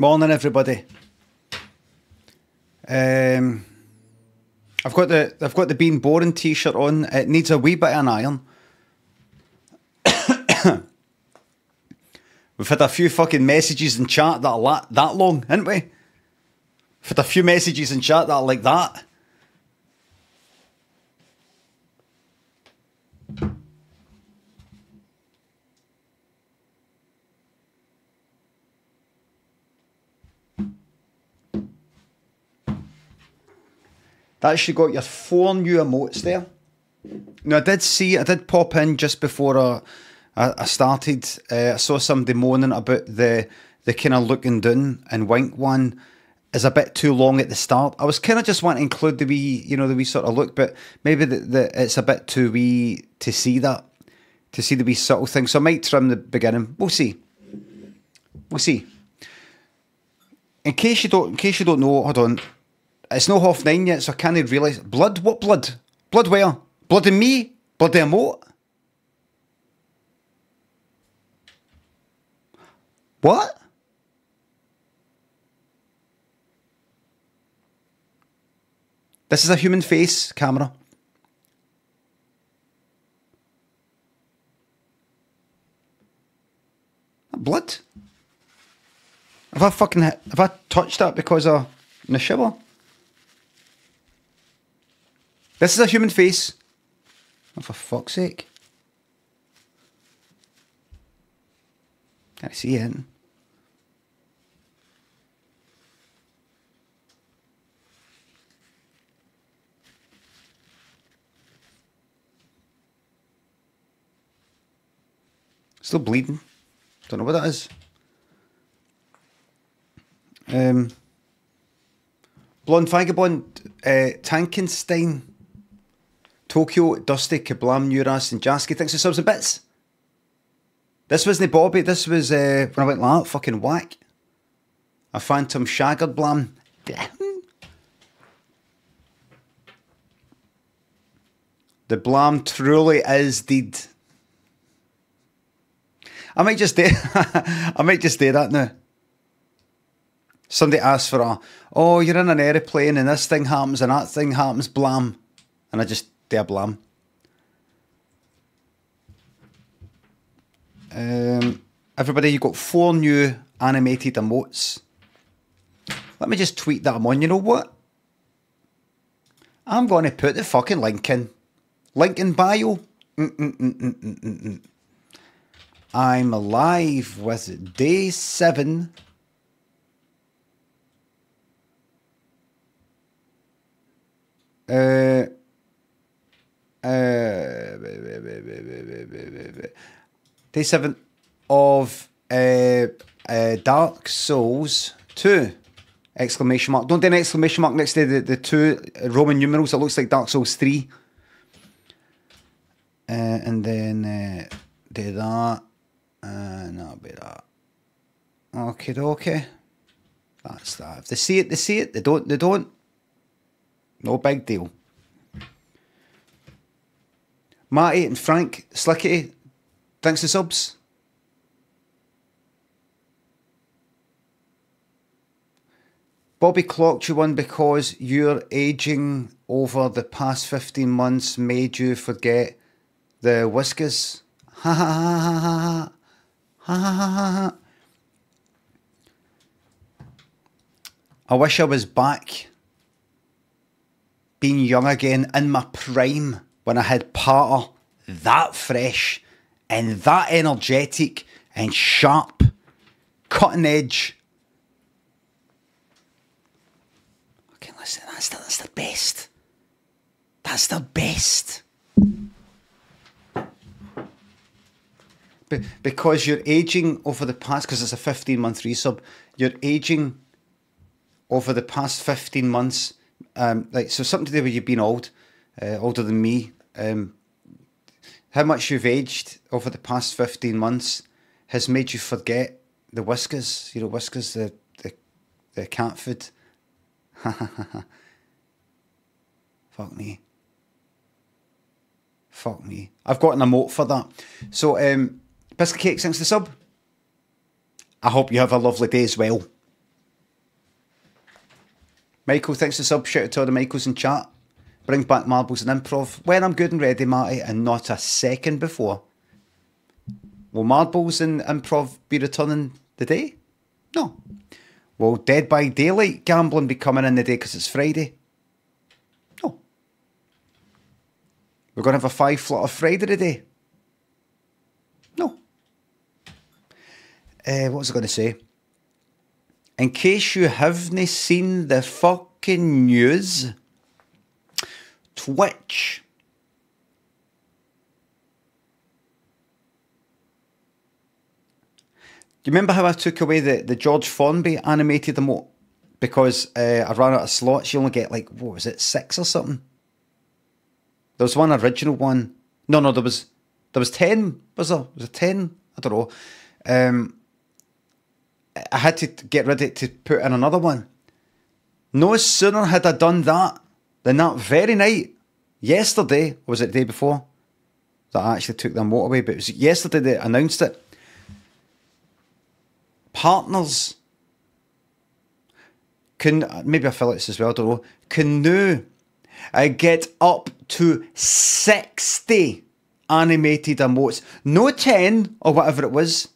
Morning, everybody. Um, I've got the I've got the Bean Boring T-shirt on. It needs a wee bit of an iron. We've had a few fucking messages in chat that are la- that long, haven't we? We've had a few messages in chat that are like that. That actually got your four new emotes there. Now I did see, I did pop in just before I, I, I started. Uh, I saw somebody moaning about the the kind of looking down and wink one is a bit too long at the start. I was kind of just wanting to include the wee, you know, the wee sort of look, but maybe the, the it's a bit too wee to see that, to see the wee subtle thing. So I might trim the beginning. We'll see. We'll see. In case you don't, in case you don't know, hold on. It's no half nine yet, so I can't realise. Blood? What blood? Blood where? Blood in me? Blood in emote? What? This is a human face camera. Blood? Have I fucking have I touched that because of the Nishiba? This is a human face. Oh, for fuck's sake. Can I see it? Still bleeding. Don't know what that is. Um, Blonde Vagabond, uh, Tankenstein, Tokyo, Dusty, Kablam, Nuras, and Jasky. Thanks for subs and bits. This wasn't Bobby, this was uh, when I went like fucking whack. A phantom shaggered blam. The blam truly is deed. I might just do I might just do that now. Somebody asks for a oh, you're in an aeroplane and this thing happens and that thing happens, blam. And I just a blam. Um, everybody, you got four new animated emotes. Let me just tweet that I'm on. You know what? I'm going to put the fucking link in. Link in bio. Mm-mm-mm-mm-mm-mm. I'm alive with day seven. Uh, uh, day seven of uh, uh, Dark Souls 2. Exclamation mark. Don't do an exclamation mark next to the, the two Roman numerals. It looks like Dark Souls 3. Uh, and then uh, do that. And that'll be that. Okay, okay. That's that. If they see it, they see it. They don't, they don't. No big deal. Matty and Frank Slickety, thanks for subs. Bobby clocked you one because your aging over the past 15 months made you forget the whiskers. Ha ha ha ha ha ha ha ha ha ha. I wish I was back being young again in my prime when I had Parter that fresh and that energetic and sharp, cutting edge. Okay, listen, that's the, that's the best. That's the best. Be- because you're aging over the past, because it's a 15 month resub, you're aging over the past 15 months. Um, like so, something to do with you being old, uh, older than me. Um, how much you've aged over the past 15 months has made you forget the whiskers. You know, whiskers, the the, the cat food. Fuck me. Fuck me. I've got an emote for that. So, um, Biscuit Cake, thanks the sub. I hope you have a lovely day as well. Michael, thanks for sub. Shout out to all the Michaels in chat. Bring back marbles and improv. When I'm good and ready, Marty, and not a second before. Will marbles and improv be returning the day? No. Will Dead by Daylight gambling be coming in the day because it's Friday? No. We're going to have a five flutter Friday today? No. Uh, what was I going to say? In case you haven't seen the fucking news, Twitch. Do you remember how I took away the, the George Formby animated emote? Because uh, I ran out of slots, you only get like, what was it, six or something? There was one original one. No, no, there was there was ten. Was there? Was it ten? I don't know. Um, I had to get rid of it to put in another one. No sooner had I done that than that very night, yesterday, was it the day before, that I actually took the motorway, but it was yesterday they announced it. Partners can, maybe this as well, I don't know, can now uh, get up to 60 animated emotes. No 10 or whatever it was.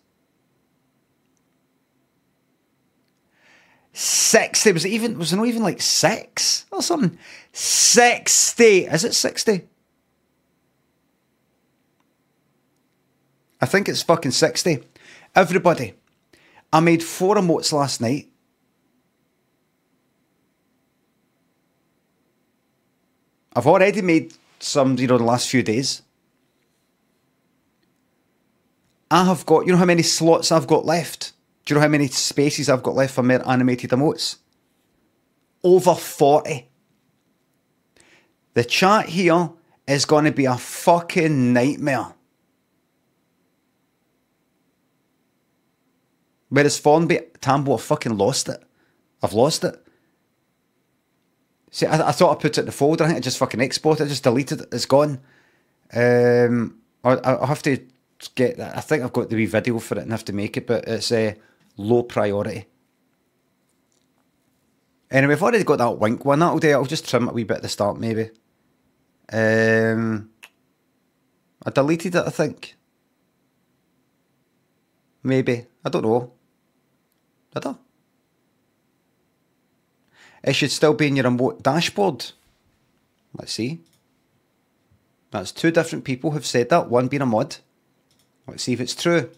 60 was it even was it not even like six or something? 60 is it 60 I think it's fucking 60 everybody I made four emotes last night. I've already made some you know the last few days. I have got you know how many slots I've got left do you know how many spaces I've got left for more animated emotes? Over 40. The chat here is going to be a fucking nightmare. Whereas Formby, Tambo, I fucking lost it. I've lost it. See, I, I, thought I put it in the folder. I think I just fucking exported. I just deleted it. It's gone. Um, I, I'll have to get. That I think I've got the wee video for it and have to make it, but it's a. Uh, low priority. Anyway, I've already got that wink one. That'll do. I'll just trim it a wee bit at the start, maybe. Um, I deleted it, I think. Maybe. I don't know. Did I? It should still be in your remote dashboard. Let's see. That's two different people who've said that, one being a mod. Let's see if it's true.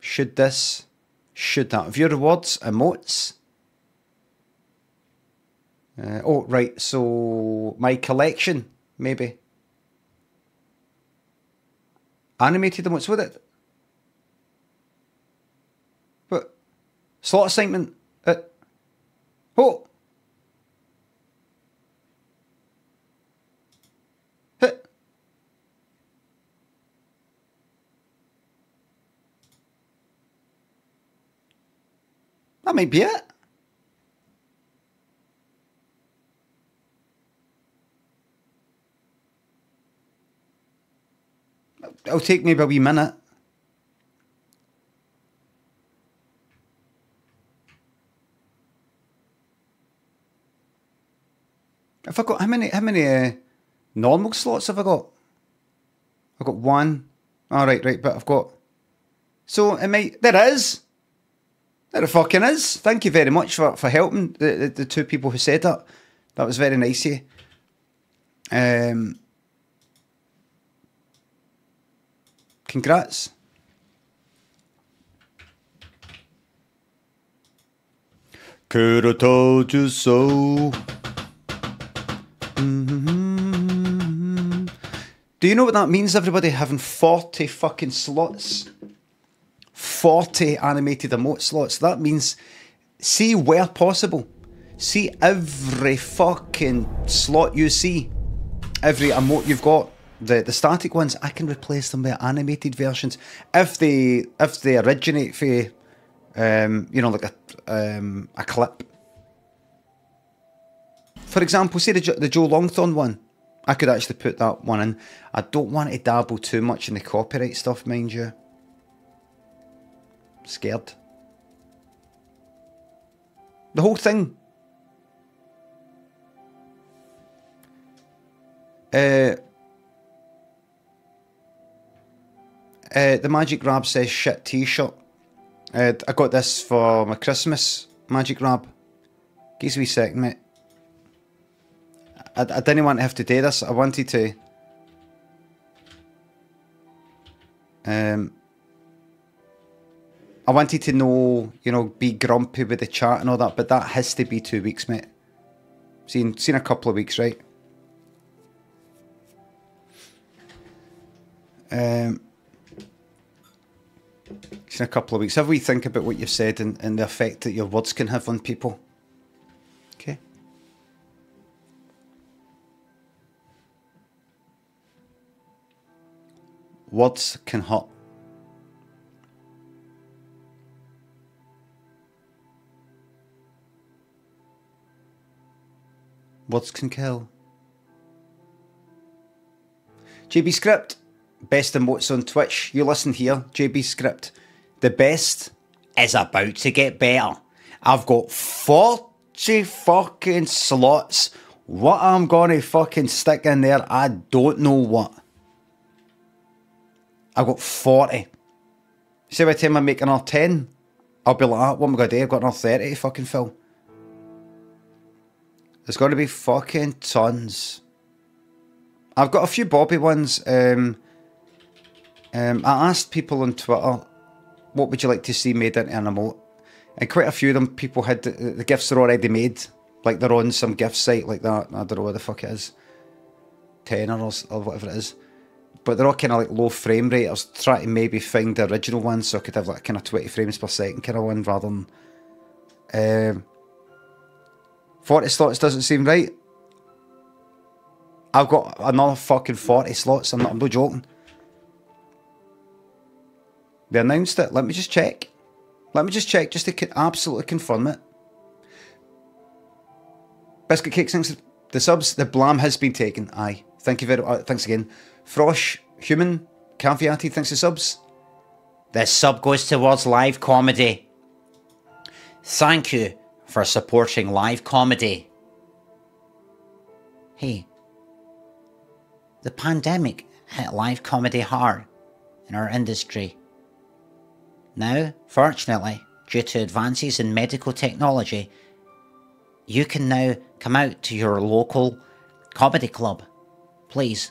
Should this, should that. View rewards, emotes. Uh, oh, right, so my collection, maybe. Animated emotes with it. But, slot assignment. Uh, oh! That might be it. It'll take maybe a wee minute. Have I got how many how many uh, normal slots have I got? I've got one. All right, right, but I've got. So it might there is. There it fucking is. Thank you very much for, for helping the, the, the two people who said that. That was very nice of you. Um, congrats. Could have told you so. Mm-hmm. Do you know what that means, everybody? Having 40 fucking slots 40 animated emote slots. That means see where possible. See every fucking slot you see. Every emote you've got. The the static ones, I can replace them with animated versions. If they if they originate for um, you know, like a um, a clip. For example, say the, the Joe Longthorne one. I could actually put that one in. I don't want to dabble too much in the copyright stuff, mind you scared. The whole thing. Uh, uh, the Magic Rab says shit t-shirt. Uh, I got this for my Christmas. Magic Rab. Give me a second, mate. I, I didn't want to have to do this. I wanted to... Um, I wanted to know, you know, be grumpy with the chat and all that, but that has to be two weeks, mate. Seen, seen a couple of weeks, right? Um, in a couple of weeks. Have we think about what you've said and, and the effect that your words can have on people? Okay. Words can hurt. Words can kill. JB Script, best emotes on Twitch. You listen here, JB Script. The best is about to get better. I've got 40 fucking slots. What I'm gonna fucking stick in there, I don't know what. I've got 40. See by the time I make another 10, I'll be like, ah, what am I gonna do? I've got another 30 to fucking fill. There's gonna be fucking tons. I've got a few Bobby ones. Um, um, I asked people on Twitter what would you like to see made into an emote? And quite a few of them people had the, the gifts are already made, like they're on some gift site like that. I don't know what the fuck it is, ten or, or whatever it is. But they're all kind of like low frame rate. I was trying to maybe find the original one so I could have like kind of twenty frames per second kind of one rather than um, forty slots. Doesn't seem right. I've got another fucking forty slots. I'm not. I'm not joking. They announced it. Let me just check. Let me just check just to absolutely confirm it. Biscuit Cake thanks the subs. The blam has been taken. Aye. Thank you very much. Thanks again. Frosh, Human, Caviati, thanks the subs. This sub goes towards live comedy. Thank you for supporting live comedy. Hey, the pandemic hit live comedy hard in our industry. Now, fortunately, due to advances in medical technology, you can now come out to your local comedy club. Please,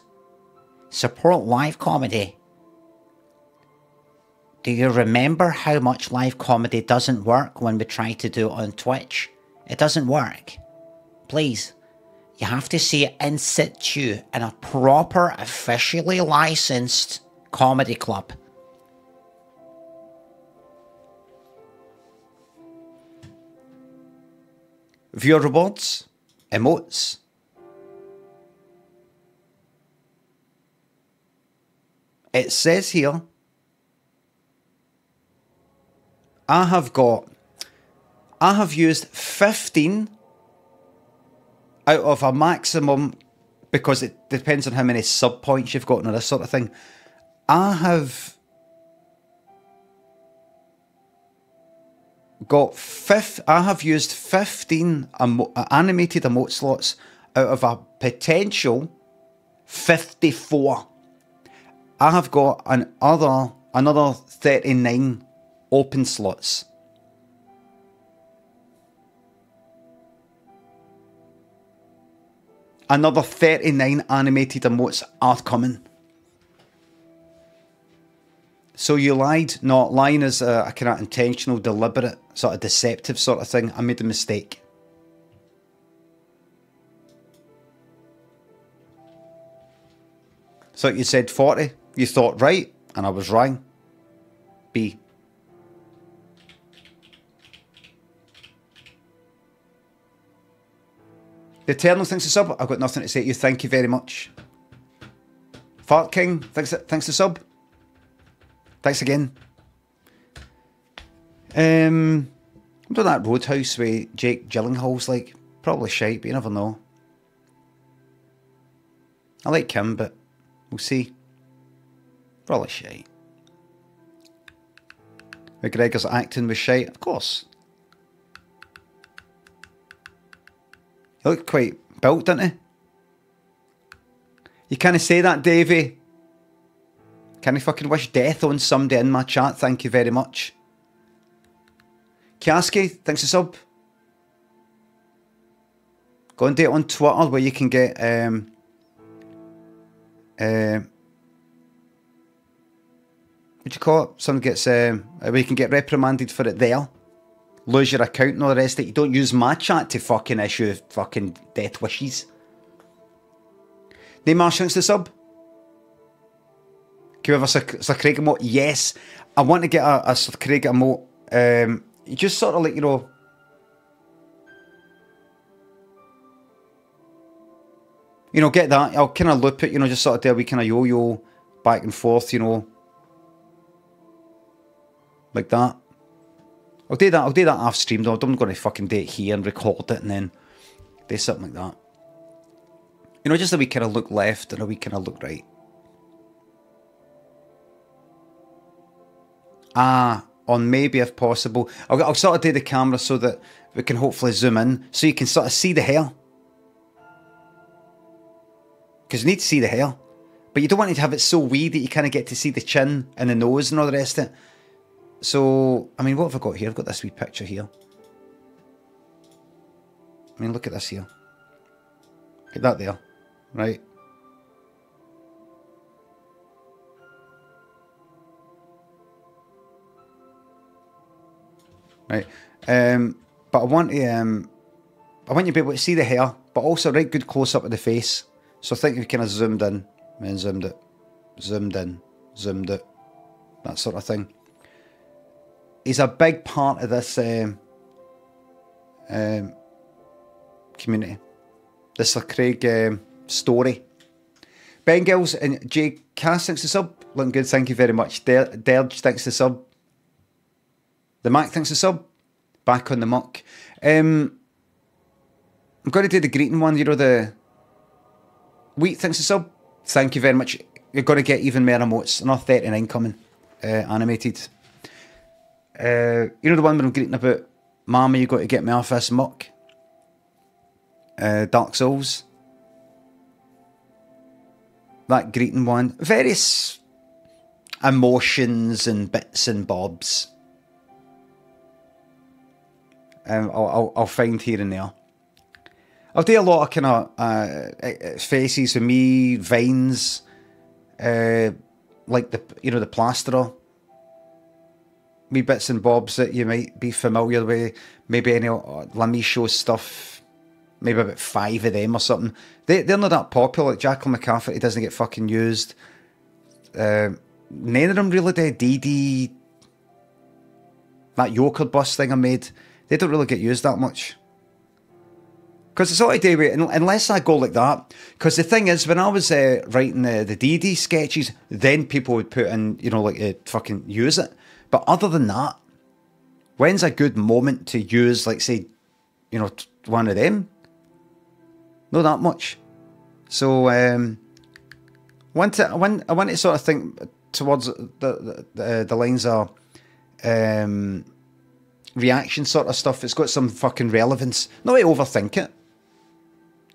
support live comedy. Do you remember how much live comedy doesn't work when we try to do it on Twitch? It doesn't work. Please, you have to see it in situ in a proper, officially licensed comedy club. Viewer rewards, emotes. It says here, I have got, I have used 15 out of a maximum, because it depends on how many sub points you've got and this sort of thing. I have got fifth. I have used fifteen animated emote slots out of a potential fifty-four. I have got an other another thirty-nine open slots. Another 39 animated emotes are coming. So you lied? No, lying is a, a kind of intentional, deliberate, sort of deceptive sort of thing. I made a mistake. So you said 40. You thought right, and I was wrong. B. The Eternal thanks to sub. I've got nothing to say to you. Thank you very much. Fart King, thanks, thanks to sub. Thanks again. Um, I'm doing that Roadhouse with Jake Gyllenhaal's like? Probably shite, but you never know. I like him, but we'll see. Probably shite. McGregor's acting was shite, of course. He looked quite built, didn't he? You can't say that, Davey. Can I fucking wish death on somebody in my chat? Thank you very much. Kiaski, thanks for sub. Go and do it on Twitter where you can get um, uh, what do you call it? Someone gets um, where you can get reprimanded for it there. Lose your account and all the rest of it. You don't use my chat to fucking issue fucking death wishes. Neymar thanks the sub. Can we have a Sir, Sir Craig emote? Yes. I want to get a, a Sir Craig emote. Um, just sort of like, you know, you know, get that. I'll kind of loop it, you know, just sort of do a wee kind of yo-yo back and forth, you know, like that. I'll do that. I'll do that off stream though. I'm going to fucking do it here and record it and then do something like that. You know, just a wee kind of look left and a wee kind of look right. Ah, on maybe if possible. I'll, I'll sort of do the camera so that we can hopefully zoom in so you can sort of see the hair. Because you need to see the hair. But you don't want it to have it so wee that you kind of get to see the chin and the nose and all the rest of it. So, I mean, what have I got here? I've got this wee picture here. I mean, look at this here. Get that there, right? Right. Um, but I want to, um, I want you to be able to see the hair, but also right good close up of the face. So I think we kind of zoomed in, and zoomed it, zoomed in, zoomed it, that sort of thing he's a big part of this um, um, community. This is Craig um, story. Ben Gills and Jay Cass, thanks to sub. Looking good, thank you very much. Derge, thanks to sub. The Mac, thanks to sub. Back on the muck. Um, I'm going to do the greeting one, you know, the Wheat, thanks to sub. Thank you very much. You're going to get even more emotes. Another 39 coming. Uh, animated. Uh, you know the one where I'm greeting about, Mama, you got to get me off this muck. Uh, Dark Souls. That greeting one. Various emotions and bits and bobs. Um, I'll, I'll, I'll find here and there. I'll do a lot of kind of uh, faces for me, vines, uh, like the you know the plasterer wee bits and bobs that you might be familiar with. Maybe any Limmy Show stuff. Maybe about five of them or something. They, they're not that popular. Like Jacqueline McCafferty doesn't get fucking used. Uh, none of them really do. DD, that Yoker bus thing I made, they don't really get used that much. Because it's all I do with, unless I go like that. Because the thing is, when I was uh, writing the, the DD sketches, then people would put in, you know, like, uh, fucking use it. But other than that, when's a good moment to use, like, say, you know, one of them? Not that much. So, um, I want to, I want, I want to sort of think towards the the, the lines are um, reaction sort of stuff. It's got some fucking relevance. Not to overthink it.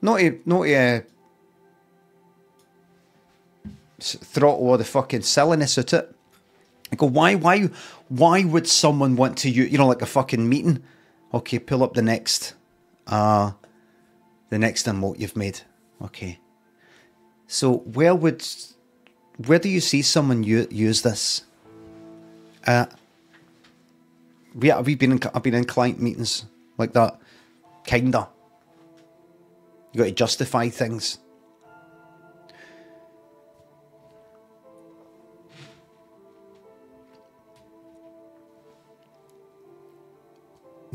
Not to, not to uh, throttle all the fucking silliness at it. I go, why, why, why would someone want to you, you know, like a fucking meeting? Okay, pull up the next, uh, the next emote you've made. Okay. So where would, where do you see someone use this? Uh, we have we been in, I've been in client meetings like that, kinda. You got to justify things.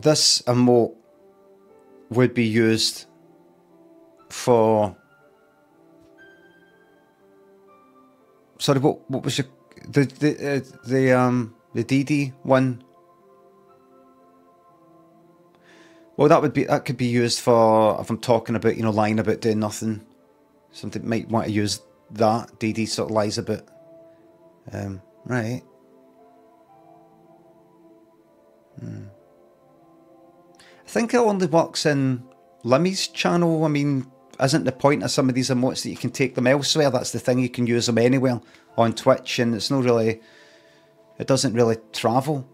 This emote would be used for sorry what what was your the the uh, the um the DD one? Well that would be that could be used for if I'm talking about you know lying about doing nothing. Something might want to use that. DD sort of lies a bit um right. Hmm. I think it only works in Limmy's channel. I mean, isn't the point of some of these emotes that you can take them elsewhere? That's the thing. You can use them anywhere on Twitch, and it's not really. It doesn't really travel.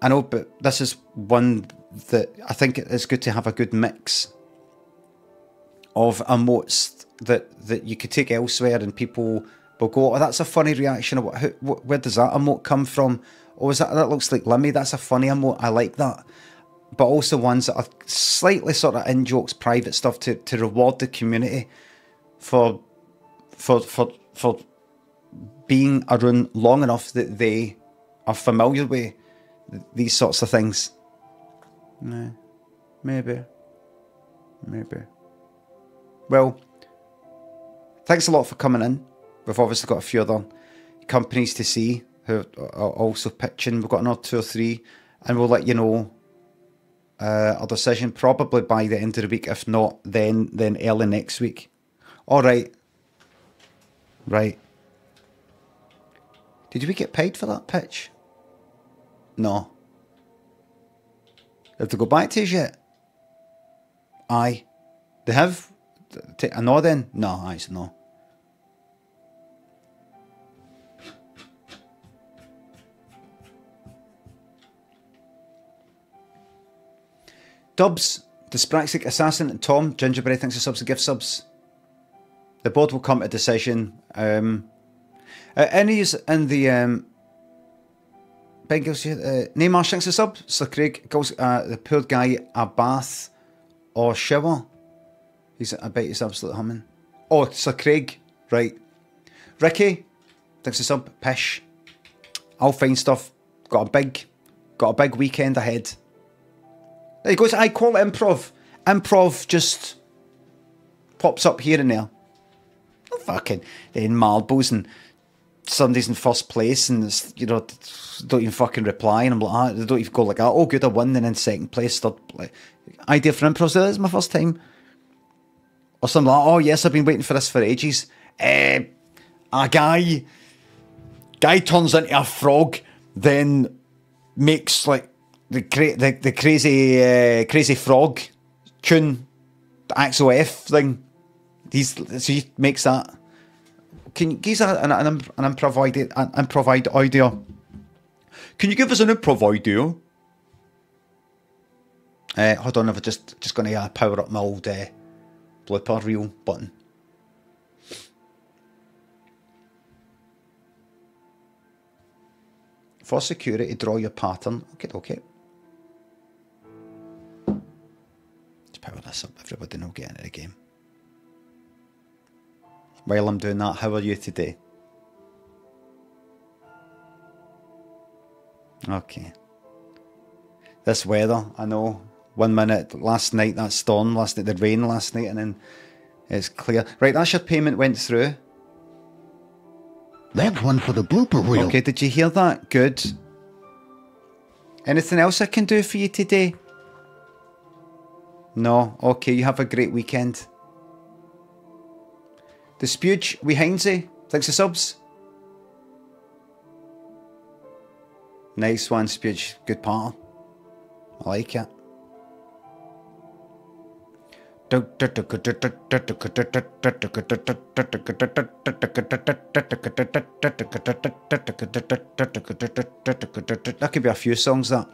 I know, but this is one that I think it's good to have a good mix of emotes that that you could take elsewhere, and people will go, "Oh, that's a funny reaction." Where does that emote come from? Oh, is that that looks like Limmy? That's a funny emote. I like that but also ones that are slightly sort of in jokes, private stuff to, to reward the community for for for for being around long enough that they are familiar with these sorts of things. No, maybe, maybe. Well, thanks a lot for coming in. We've obviously got a few other companies to see who are also pitching. We've got another two or three, and we'll let you know uh, a decision probably by the end of the week. If not, then then early next week. All right. Right. Did we get paid for that pitch? No. Have to go back to us yet? Aye. They have. T- no then? No, aye, it's no. Dubs, Dyspraxic Assassin, and Tom, Gingerbread, thanks for subs and gift subs. The board will come to a decision. Um, uh, in the um, Ben gives you uh, Neymar thanks for sub. Sir Craig goes uh, the poor guy a bath or shower. He's I bet he's absolutely humming. Oh, Sir Craig, right. Ricky, thanks for sub. Pish. I'll find stuff. Got a big, got a big weekend ahead. He goes. I call it improv. Improv just pops up here and there. Oh, fucking in marbles and Sundays in first place and you know don't even fucking reply and I'm like ah, they don't even go like oh good I won then second place third like, idea for improv so this is my first time or something like oh yes I've been waiting for this for ages uh, a guy guy turns into a frog then makes like the cra- the, the crazy uh, crazy frog tune, the Axel F thing. He's so he makes that. Can you give us an, an, an improv idea? An improv idea? Can you give us an improv idea? Uh, hold on, I'm just just going to uh, power up my old uh, blooper reel button. For security, draw your pattern. Okay, okay. Power this up, everybody will get into the game. While I'm doing that, how are you today? Okay. This weather, I know. One minute, last night, that storm, last night, the rain last night, and then it's clear. Right, that's your payment went through. That one for the blooper reel. Okay, did you hear that? Good. Anything else I can do for you today? No, okay, you have a great weekend. The Spuge, we Heinze, thanks for subs. Nice one, Spuge, good part. I like it. That could be a few songs that.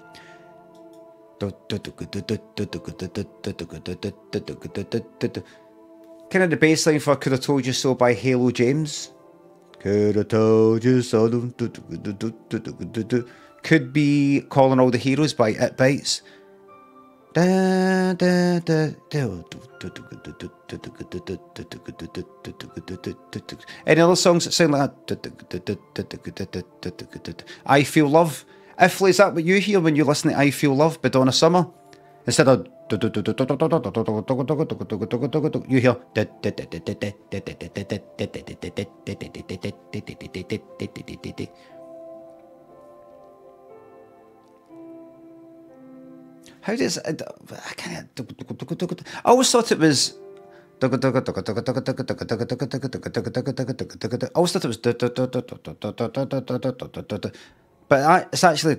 Kind of the bass line for Could Have Told You So by Halo James. Could have told you so. Could be Calling All the Heroes by It Bites. Any other songs that sound like that? I Feel Love Ifly, is that what you hear when you listen to I Feel Love by Donna Summer? Instead of you hear how does I can't I always thought it was I always thought it was but I, it's actually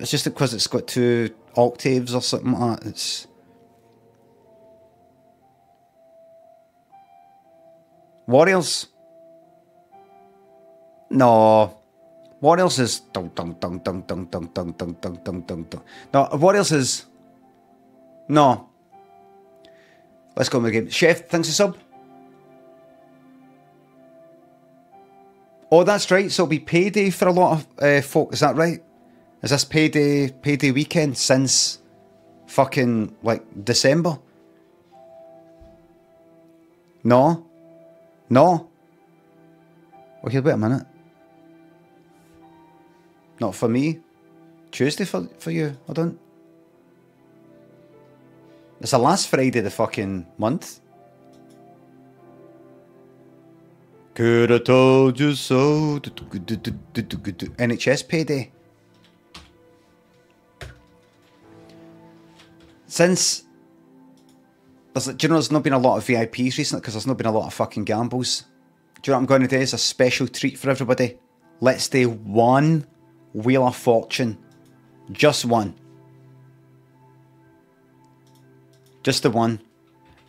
it's just because it's got two octaves or something like that. It's Warriors. No. Warriors is dun dun dun dun dun dun dun dun dun dun dun dun. No, is no. Let's go in the game. Chef, thanks a sub. Oh, that's right. So it'll be payday for a lot of uh, folk. Is that right? Is this payday payday weekend since fucking like December? No. No. Okay, wait a minute. Not for me. Tuesday for for you. I don't. It's the last Friday of the fucking month. Could have told you so. NHS payday. Since there's, do you know there's not been a lot of VIPs recently because there's not been a lot of fucking gambles. Do you know what I'm going to do? It's a special treat for everybody. Let's do one Wheel of Fortune. Just one. Just the one.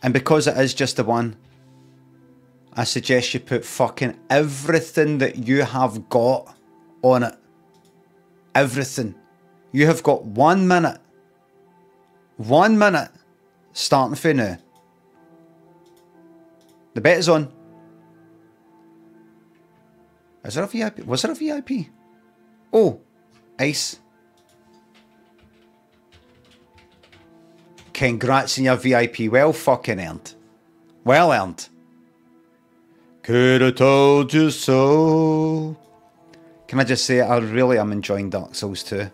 And because it is just the one, I suggest you put fucking everything that you have got on it. Everything. You have got one minute. One minute. Starting for now. The bet is on. Is there a VIP? Was there a VIP? Oh, Ace. Congrats on your VIP. Well fucking earned. Well earned. Could have told you so. Can I just say, I really am enjoying Dark Souls 2.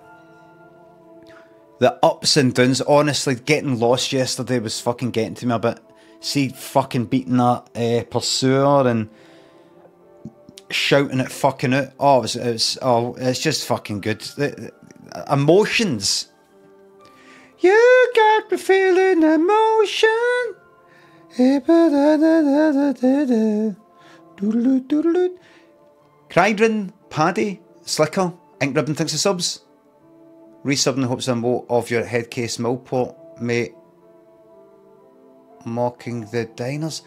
The ups and downs, honestly, getting lost yesterday was fucking getting to me a bit. See, fucking beating that uh, pursuer and shouting it fucking out. Oh, it's, it's oh, it's just fucking good. The, the, emotions. You got me feeling emotion. Crydron, Paddy, Slicker, Ink Ribbon thinks of subs. Resubbing the hopes and vote of your headcase Millport, mate. Mocking the diners.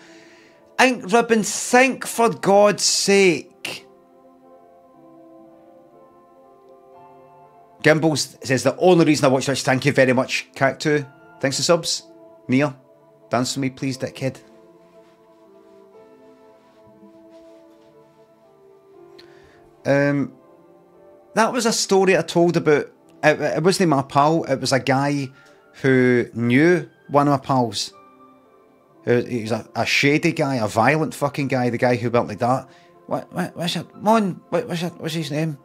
Ink Ribbon, think for God's sake. Gimbals says the only reason I watch Twitch, thank you very much, Cactu. Thanks for subs. Neil, dance for me, please, dickhead. Um, that was a story I told about. It, it wasn't my pal. It was a guy who knew one of my pals. He was a, a shady guy, a violent fucking guy. The guy who built like that. What? what what's your Mon? What, what's your, What's his name?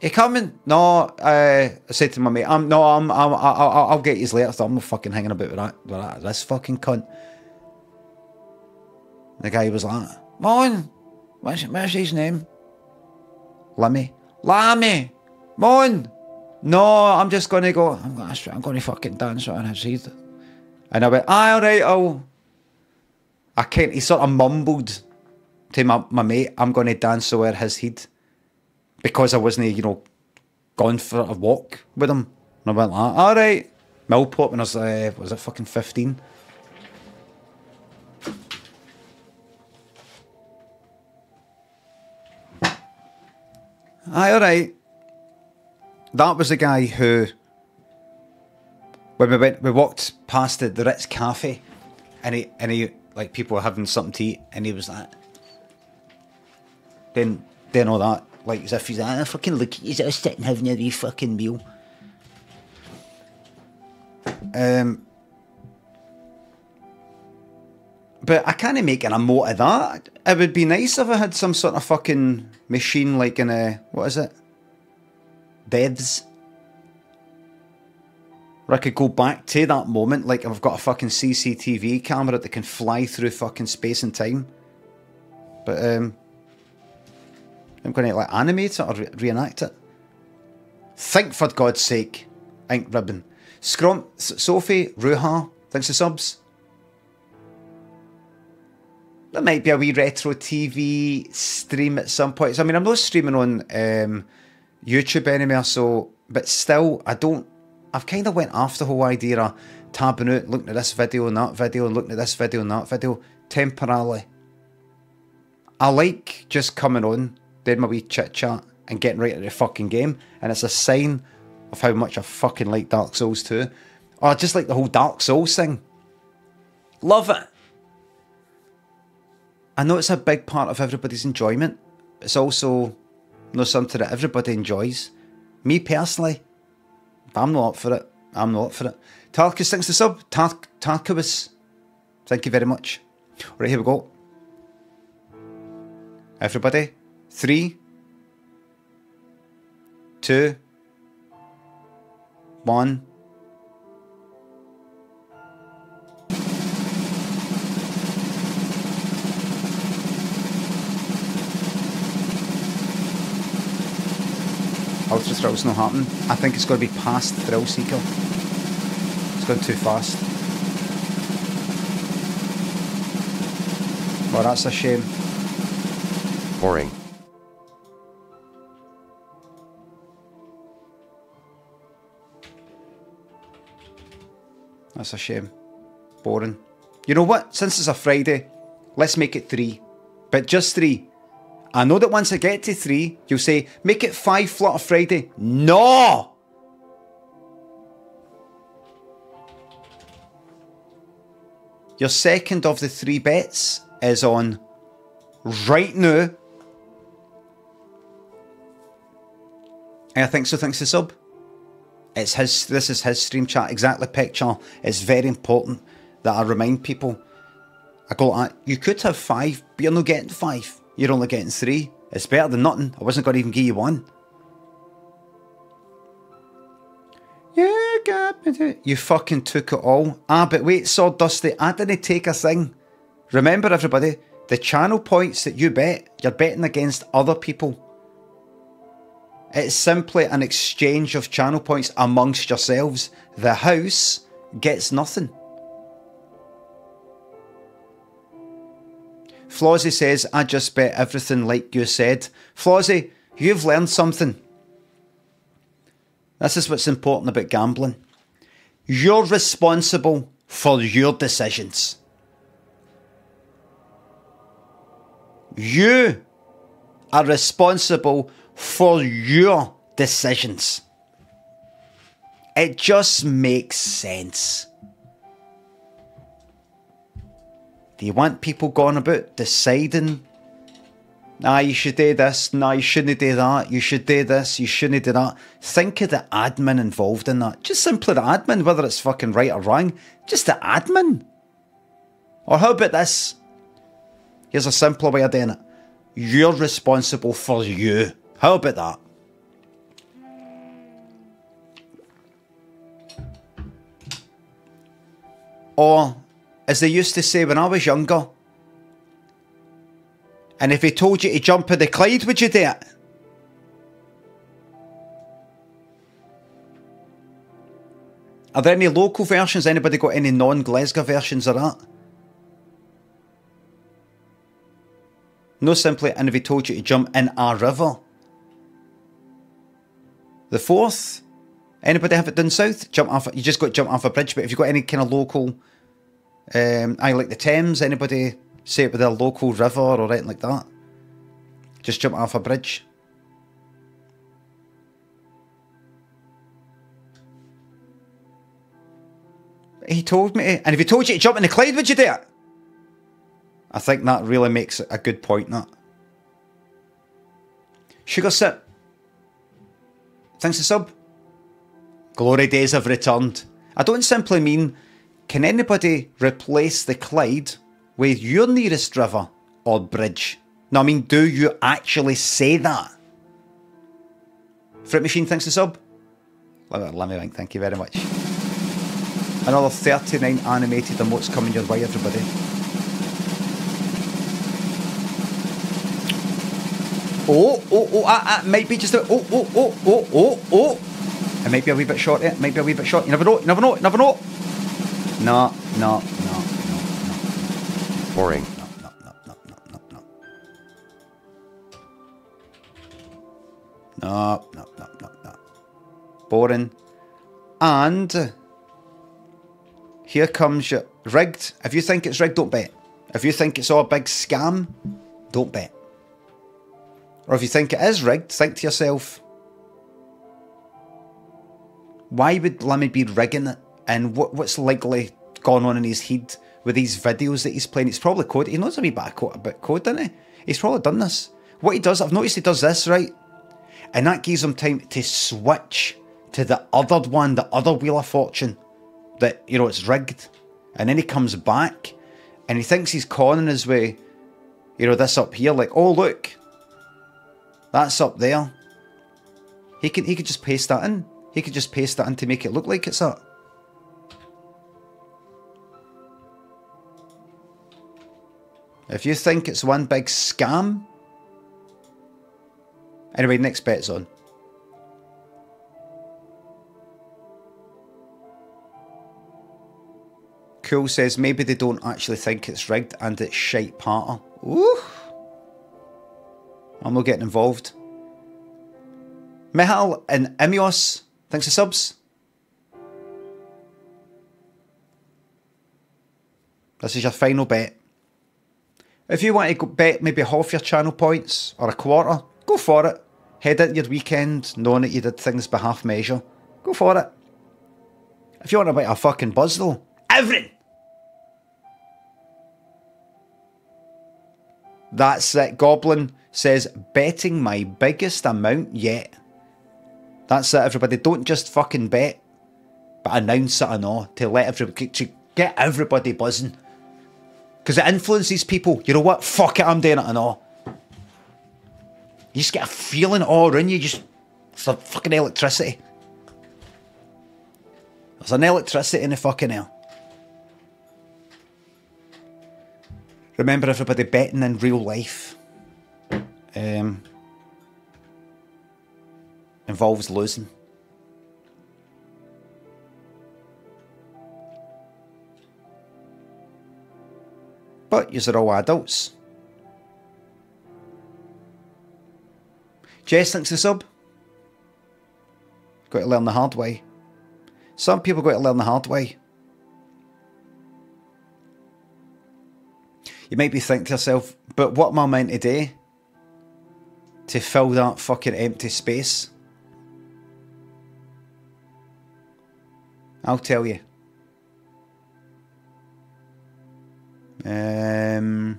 He coming? No, uh, I said to my mate, I'm no, I'm, I'm, I'll, I'll get his later. So I'm fucking hanging about with that, with that. This fucking cunt. The guy was like, Mon, what's, what's his name? Lemmy. Lammy! Mon! No, I'm just gonna go. I'm gonna, I'm gonna fucking dance on his head. And I went, ah, alright, I'll. I can't. He sort of mumbled to my, my mate, I'm gonna dance over his head. Because I wasn't, you know, gone for a walk with him. And I went like, alright. Millport when I was, uh, was it fucking 15? Aye, all right. That was the guy who, when we went, we walked past the, the Ritz Cafe, and he and he like people were having something to eat, and he was like, then then all that, like as if he's like, ah, fucking look, he's just sitting having a wee fucking meal. Um, but I can't make an emote of that. It would be nice if I had some sort of fucking machine like in a what is it? Devs. Where I could go back to that moment, like I've got a fucking CCTV camera that can fly through fucking space and time. But um, I'm going to like animate it or re reenact it. Think for God's sake, Ink Ribbon. Scrum, Sophie, Ruha, thanks for subs. There might be a wee retro TV stream at some point. So, I mean, I'm not streaming on um, YouTube anymore, so but still, I don't. I've kind of went off the whole idea of tabbing out, looking at this video and that video, and looking at this video and that video temporarily. I like just coming on, doing my wee chit chat, and getting right into the fucking game. And it's a sign of how much I fucking like Dark Souls 2. Or I just like the whole Dark Souls thing. Love it. I know it's a big part of everybody's enjoyment. It's also you know, something that everybody enjoys. Me personally, I'm not up for it. I'm not up for it. Tarkus thanks the sub. Tar- Tarkus, thank you very much. Right, here we go. Everybody, three, two, one. Ultra Thrill's not happening. I think it's going to be past Thrill Seeker. It's going too fast. Well, that's a shame. Boring. That's a shame. Boring. You know what? Since it's a Friday, let's make it three. But just three. I know that once I get to three, you'll say, make it five Flutter Friday. No! Your second of the three bets is on right now. I think so thanks to sub. It's his this is his stream chat, exactly picture. It's very important that I remind people. I go you could have five, but you're not getting five. You're only getting three. It's better than nothing. I wasn't gonna even give you one. You got You fucking took it all. Ah, but wait, Sawdusty, I didn't take a thing. Remember everybody, the channel points that you bet, you're betting against other people. It's simply an exchange of channel points amongst yourselves. The house gets nothing. Flozzy says, I just bet everything like you said. Flozzy, you've learned something. This is what's important about gambling. You're responsible for your decisions. You are responsible for your decisions. It just makes sense. Do you want people going about deciding? Nah, you should do this. Nah, you shouldn't do that. You should do this. You shouldn't do that. Think of the admin involved in that. Just simply the admin, whether it's fucking right or wrong. Just the admin. Or how about this? Here's a simpler way of doing it. You're responsible for you. How about that? Or, as they used to say when I was younger, and if he told you to jump in the Clyde, would you do it? Are there any local versions? Anybody got any non-Glasgow versions of that? No, simply, and if he told you to jump in a river. The fourth, anybody have it done south? Jump off. You just got to jump off a bridge. But if you've got any kind of local, um, I like the Thames. Anybody say it with a local river or anything like that? Just jump off a bridge. He told me, and if he told you to jump in the Clyde, would you do it? I think that really makes a good point. That sugar sip. Thanks to sub. Glory days have returned. I don't simply mean can anybody replace the Clyde with your nearest river or bridge? No, I mean, do you actually say that? Fruit Machine, thanks to sub. Me think, thank you very much. Another 39 animated emotes coming your way, everybody. Oh, oh, oh, ah, ah, might be just a, oh, oh, oh, oh, oh, oh. It might be a wee bit short, it might be a wee bit short. You never know, you never know, you never know. No, no, no, no, no. Boring. No, no, no, no, no, no, no. No, no, no, no, no. Boring. And here comes your rigged. If you think it's rigged, don't bet. If you think it's all a big scam, don't bet. Or if you think it is rigged, think to yourself, why would Limmy be rigging it? And what, what's likely gone on in his head with these videos that he's playing? It's probably code. He knows a wee bit of code, bit code, doesn't he? He's probably done this. What he does, I've noticed he does this, right? And that gives him time to switch to the other one, the other Wheel of Fortune, that, you know, it's rigged. And then he comes back and he thinks he's conning his way, you know, this up here, like, oh, look, that's up there. He could, he could just paste that in. He could just paste that in to make it look like it's that. If you think it's one big scam. Anyway, next bet's on. Cool says maybe they don't actually think it's rigged and it's shite parter. Ooh. I'm not getting involved. Mihal and Emios, thanks for subs. This is your final bet. If you want to bet maybe half your channel points or a quarter, go for it. Head into your weekend knowing that you did things by half measure. Go for it. If you want to bet a fucking buzz though, everything. That's it. Goblin says, betting my biggest amount yet. That's it, everybody. Don't just fucking bet, but announce it and all to let everybody, to get everybody buzzing. Because it influences people. You know what? Fuck it, I'm doing it and all. You just get a feeling all around you, just, it's a fucking electricity. There's an electricity in the fucking air. Remember everybody betting in real life um, involves losing. But you're all adults. Jess thinks the sub. Got to learn the hard way. Some people got to learn the hard way. You might be thinking to yourself, but what am I meant to do to fill that fucking empty space? I'll tell you. Um,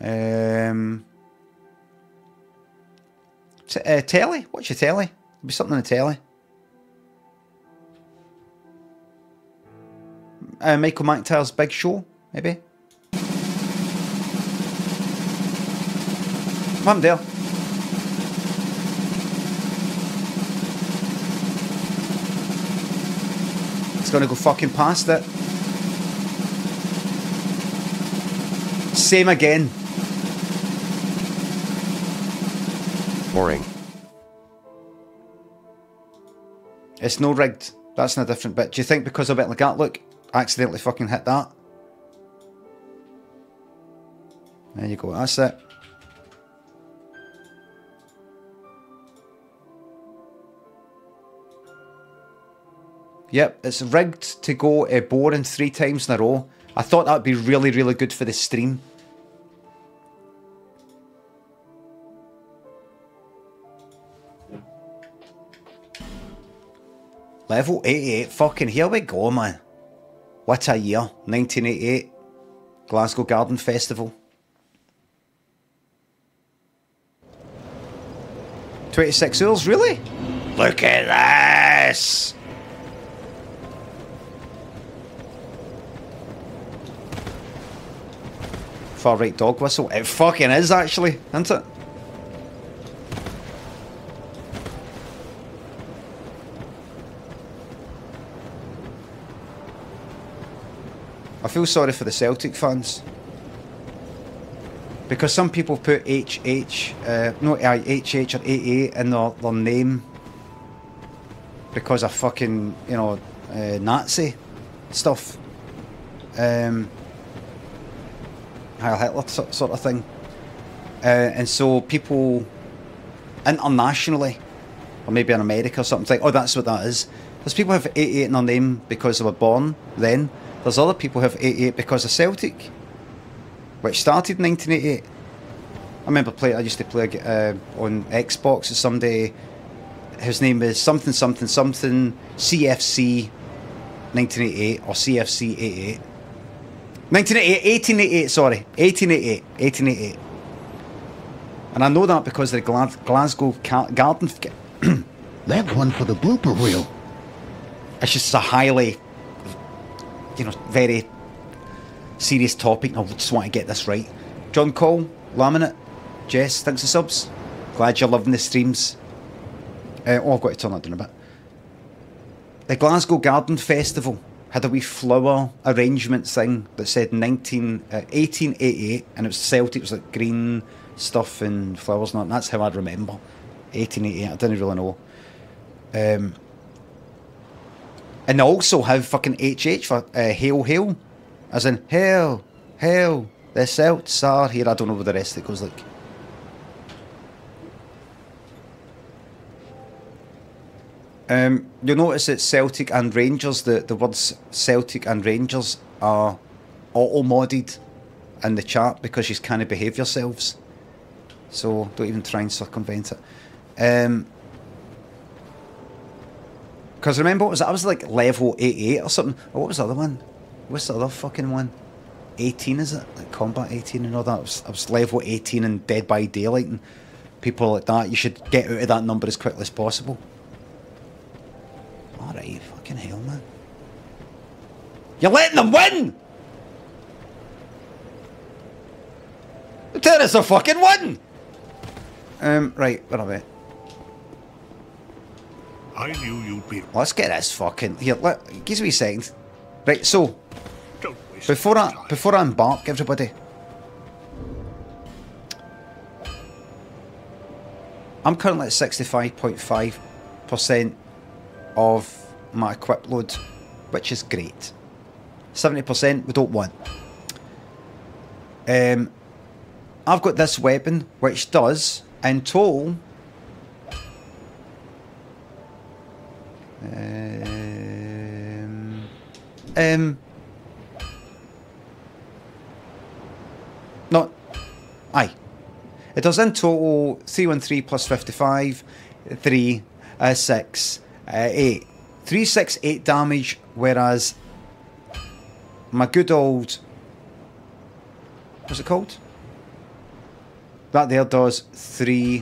um, t- uh, telly? What's your telly? There'll be something on the telly. Uh, Michael McIntyre's Big Show, maybe? Come on, Dale. It's gonna go fucking past it. Same again. Boring. It's no rigged. That's in a different bit. Do you think because of it like that, look, I accidentally fucking hit that? There you go, that's it. Yep, it's rigged to go uh, boring three times in a row. I thought that would be really, really good for the stream. Level 88, fucking here we go, man. What a year, 1988. Glasgow Garden Festival. 26 hours, really? Look at this! Far right dog whistle. It fucking is actually, isn't it? I feel sorry for the Celtic fans. Because some people put HH, uh, no, HH or AA in their, their name because of fucking, you know, uh, Nazi stuff. Um, Heil Hitler sort of thing. Uh, and so people internationally, or maybe in America or something, think, oh, that's what that is. Because people have 88 in their name because they were born then, There's other people who have 88 because of Celtic, which started in 1988. I remember playing. I used to play uh, on Xbox with somebody. His name is something something something CFC 1988 or CFC 88. 1988, 1888, sorry, 1888, 1888. And I know that because the Gla- Glasgow Garden. That's one for the blooper reel. It's just a highly, you know, very serious topic. I just want to get this right. John Cole, Laminate, Jess, thanks for subs. Glad you're loving the streams. Uh, oh, I've got to turn that down a bit. The Glasgow Garden Festival had a wee flower arrangement thing that said 19, uh, 1888 and it was Celtic, it was like green stuff and flowers and. And that's how I remember. 1888, I didn't really know. Um, and they also have fucking HH for uh, Hail Hail. As in, Hail, Hail, the Celts are here. I don't know what the rest of it goes like. Um, you'll notice that Celtic and Rangers, the, the words Celtic and Rangers are auto modded in the chat because you kind of behave yourselves. So don't even try and circumvent it. Um, because remember, what was it? I was like level 88 or something. Or what was the other one? What's the other fucking one? 18, is it? Like Combat 18 and all that. I was, I was level 18 and Dead by Daylight and people like that. You should get out of that number as quickly as possible. Alright, fucking hell, man. You're letting them win! Tell us a fucking win! Um, right, where are we? I knew you'd be. Let's get this fucking here. Let, give me a second. Right, so before I time. before I embark, everybody, I'm currently at sixty five point five percent of my equip load, which is great. Seventy percent we don't want. Um, I've got this weapon which does in total. Um, um, no, aye. It does in total 313 plus 55, 3, uh, 6, uh, 8. 368 damage, whereas my good old. What's it called? That there does 3.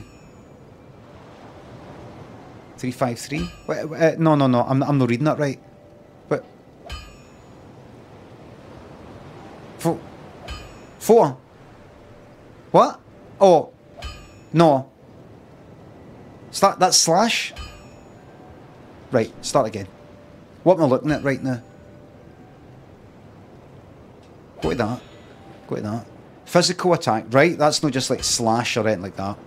353? Wait, wait, uh, no, no, no, I'm, I'm not reading that right. But. Four. Four? What? Oh. No. Start, that's slash? Right, start again. What am I looking at right now? Go to that. Go to that. Physical attack, right? That's not just like slash or anything like that.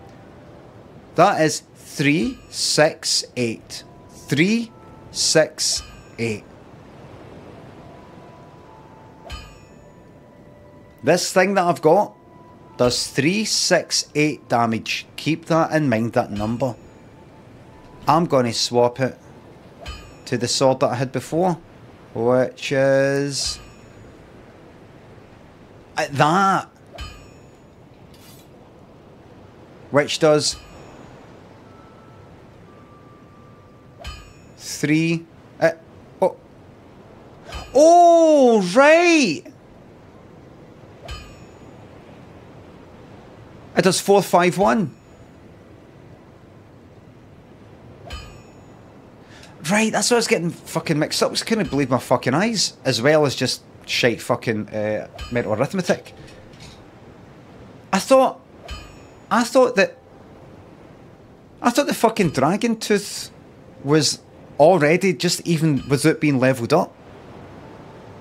That is three, six, eight. Three, six, eight. This thing that I've got does three, six, eight damage. Keep that in mind, that number. I'm going to swap it to the sword that I had before, which is uh, that, which does three. Uh, oh, oh, right. It does four, five, one. Right, that's what I was getting fucking mixed up. I couldn't believe my fucking eyes, as well as just shite fucking uh, mental arithmetic. I thought, I thought that, I thought the fucking dragon tooth was already just even without being leveled up.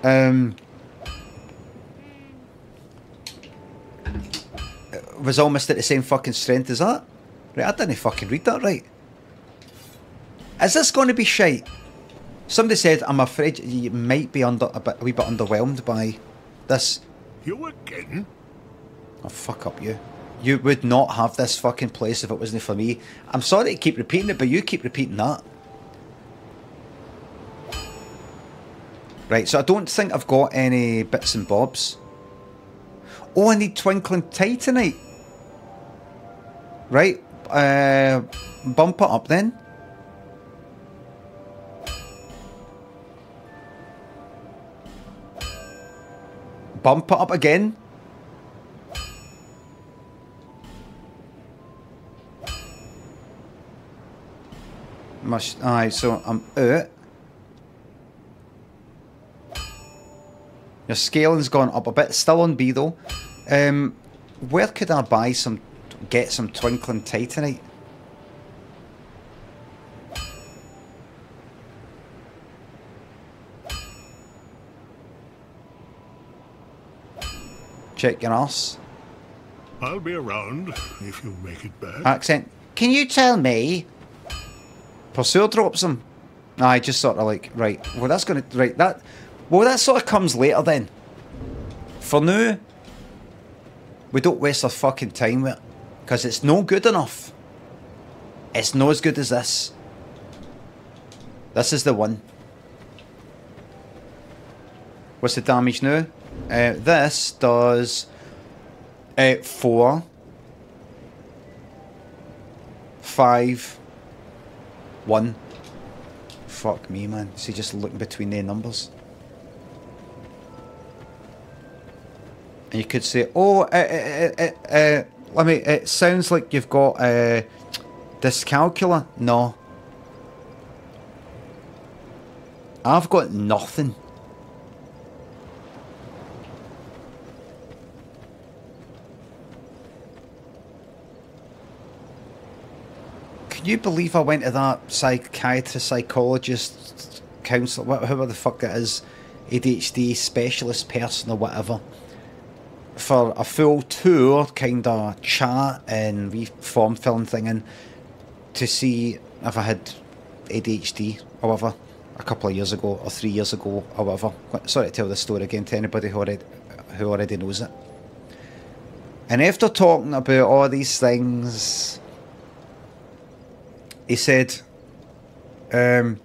Um, was almost at the same fucking strength as that. Right, I didn't fucking read that right. Is this going to be shite? Somebody said, I'm afraid you might be under a, bit, a wee bit underwhelmed by this. You again? Oh, fuck up you. You would not have this fucking place if it wasn't for me. I'm sorry to keep repeating it, but you keep repeating that. Right, so I don't think I've got any bits and bobs. Oh, I need Twinkling Titanite. Right, uh, bump it up then. Bump it up again. Must, so I'm out. Your scaling's gone up a bit, still on B though. Um, where could I buy some, get some twinkling titanite? Check your ass. I'll be around if you make it back. Accent. Can you tell me? Pursuer drops him. I just sort of like, right, well that's gonna, right, that, well that sort of comes later then. For now, we don't waste our fucking time with it. Because it's no good enough. It's no as good as this. This is the one. What's the damage now? Uh, this does uh, four, five, one. Fuck me, man. See, just looking between the numbers. And you could say, oh, uh, uh, uh, uh, let me, it sounds like you've got uh, dyscalculia. No. I've got nothing. Can you believe I went to that psychiatrist, psychologist, counsellor, whatever the fuck it is, ADHD specialist person or whatever, for a full tour kind of chat and wee form film thing and to see if I had ADHD or whatever a couple of years ago or three years ago or whatever. Sorry to tell this story again to anybody who already, who already knows it. And after talking about all these things, he said, um,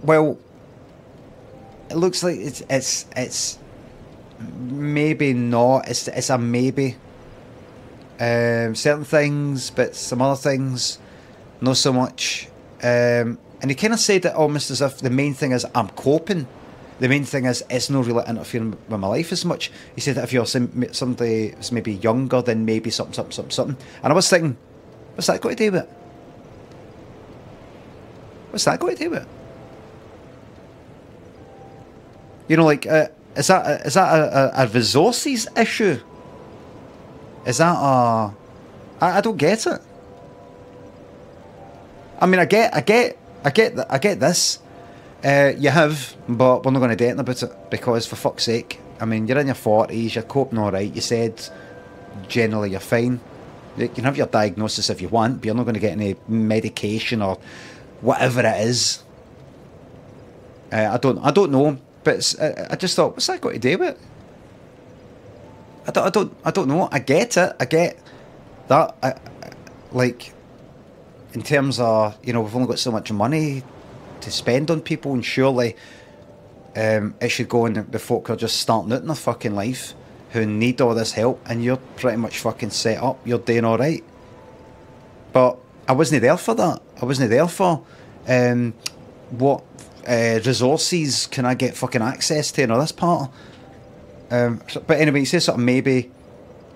well, it looks like it's it's it's maybe not. It's it's a maybe. Um, certain things, but some other things, not so much. Um, and he kind of said it almost as if the main thing is I'm coping. The main thing is it's not really interfering with my life as much. He said that if you're some, somebody maybe younger, then maybe something, something, something, something. And I was thinking, what's that got to do with it? What's that got to do with it? You know, like, uh, is that a, is that a, a, a resources issue? Is that a? I, I don't get it. I mean, I get, I get, I get, I get this. Uh, you have, but we're not going to date about it because, for fuck's sake, I mean, you're in your forties, you're coping all right. You said generally you're fine. You can have your diagnosis if you want, but you're not going to get any medication or whatever it is. Uh, I don't, I don't know, but uh, I just thought, what's that got to do with it? I don't, I don't, I don't know. I get it. I get that. I, I, like, in terms of you know, we've only got so much money to spend on people, and surely um, it should go on the, the folk who are just starting out in their fucking life, who need all this help, and you're pretty much fucking set up. You're doing all right. But I wasn't there for that. I wasn't there for um, what uh, resources can I get fucking access to and all this part. Um, but anyway, says sort of maybe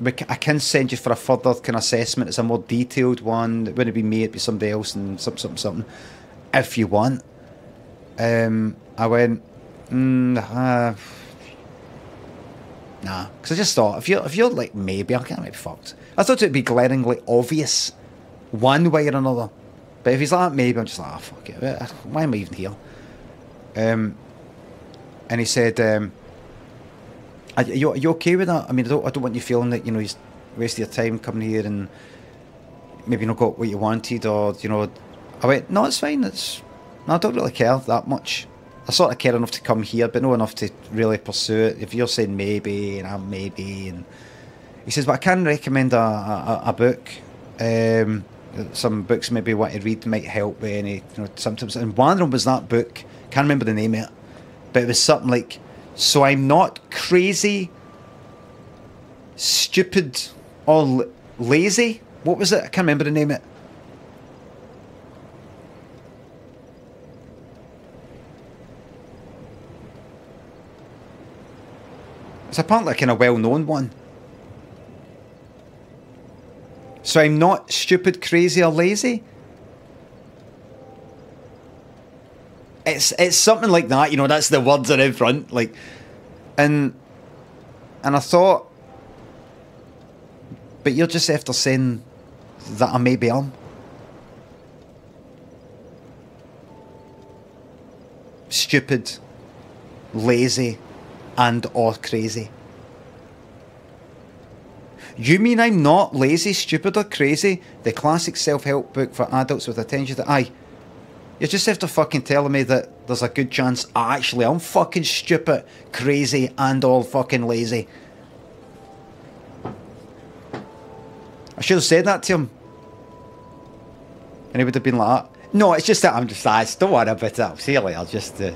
I can send you for a further kind of assessment. It's a more detailed one. It wouldn't be me, it'd be somebody else and something, something, something. If you want. Um, I went, mm, uh, nah, because I just thought if you're if you're like maybe I can't be fucked. I thought it'd be glaringly obvious, one way or another. But if he's like maybe, I'm just like, oh, fuck it. Why am I even here? Um, and he said, um, are you, are you okay with that? I mean, I don't, I don't want you feeling that, you know, he's wasted your time coming here and maybe not got what you wanted or, you know. I went, no, it's fine. It's, no, I don't really care that much. I sort of care enough to come here, but not enough to really pursue it. If you're saying maybe and I'm maybe, and he says, but I can recommend a, a, a book. Um, some books maybe what to read might help with any, you know, symptoms. And one of them was that book. Can't remember the name of it. but it was something like, "So I'm not crazy, stupid, or lazy." What was it? I can't remember the name of it. It's apparently a kind of well-known one. So I'm not stupid, crazy, or lazy. It's it's something like that, you know. That's the words are in front, like, and and I thought, but you're just after saying that I maybe am. Stupid, lazy, and or crazy. You mean I'm not lazy, stupid, or crazy? The classic self-help book for adults with attention to aye. You just have to fucking telling me that there's a good chance I actually am fucking stupid, crazy, and all fucking lazy. I should have said that to him. And he would have been like, ah, no, it's just that I'm just, ah, I don't worry about it. I'll see you later. Just, uh...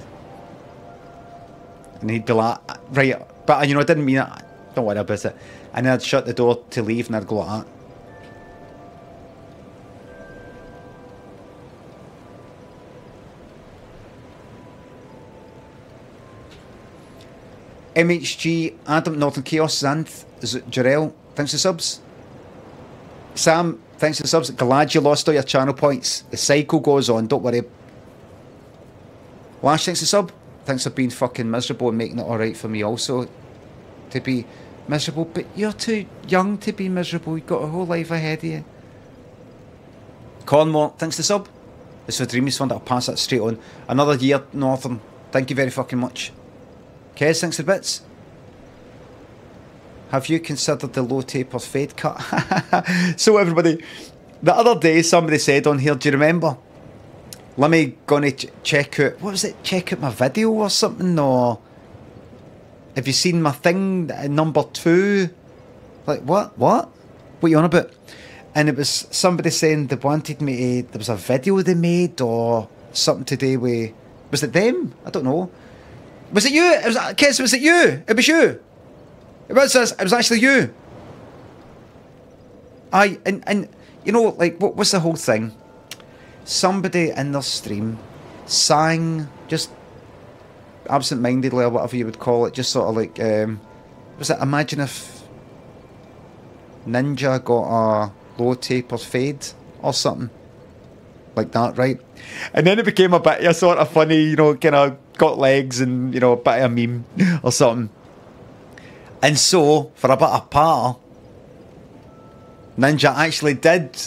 and he'd be like, right, but you know, I didn't mean it. Don't worry about it. And then I'd shut the door to leave and I'd go like that. MHG, Adam, Northern Chaos, Xanth, Jarell? Thanks for subs. Sam, thanks for subs. Glad you lost all your channel points. The cycle goes on, don't worry. Lash, thanks for sub. Thanks for being fucking miserable and making it alright for me also to be miserable. But you're too young to be miserable. You've got a whole life ahead of you. Cornwall, thanks for sub. It's for Dreamies Fund. I'll pass that straight on. Another year, Northern. Thank you very fucking much. Kez, thanks for the bits. Have you considered the low taper fade cut? so everybody, the other day somebody said on here, do you remember? Let me go and ch- check out, what was it, check out my video or something, or have you seen my thing, uh, number two? Like, what, what? What you on about? And it was somebody saying they wanted me to, there was a video they made or something today. with, was it them? I don't know. Was it you? It was, Kez, was it you? It was you. It was, it was actually you. I and and you know like what was the whole thing? Somebody in their stream sang just absent-mindedly or whatever you would call it, just sort of like um, was it? Imagine if Ninja got a low taper fade or something like that, right? And then it became a bit a sort of funny, you know, kind of got legs and you know a bit of a meme or something. And so, for a bit of par, Ninja actually did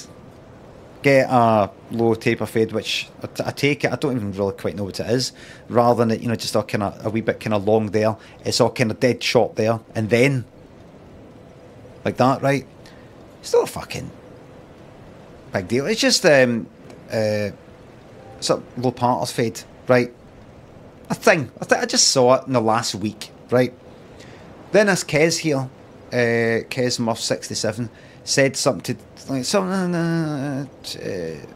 get a low taper fade, which I, t- I take it, I don't even really quite know what it is, rather than it, you know, just all kind of a wee bit kind of long there. It's all kind of dead shot there, and then like that, right? It's not a fucking big deal. It's just um, uh, sort of low parters fade, right? A thing. I, th- I just saw it in the last week, right? Then this Kez here, uh, Kez Muff sixty seven, said something to like something. Uh,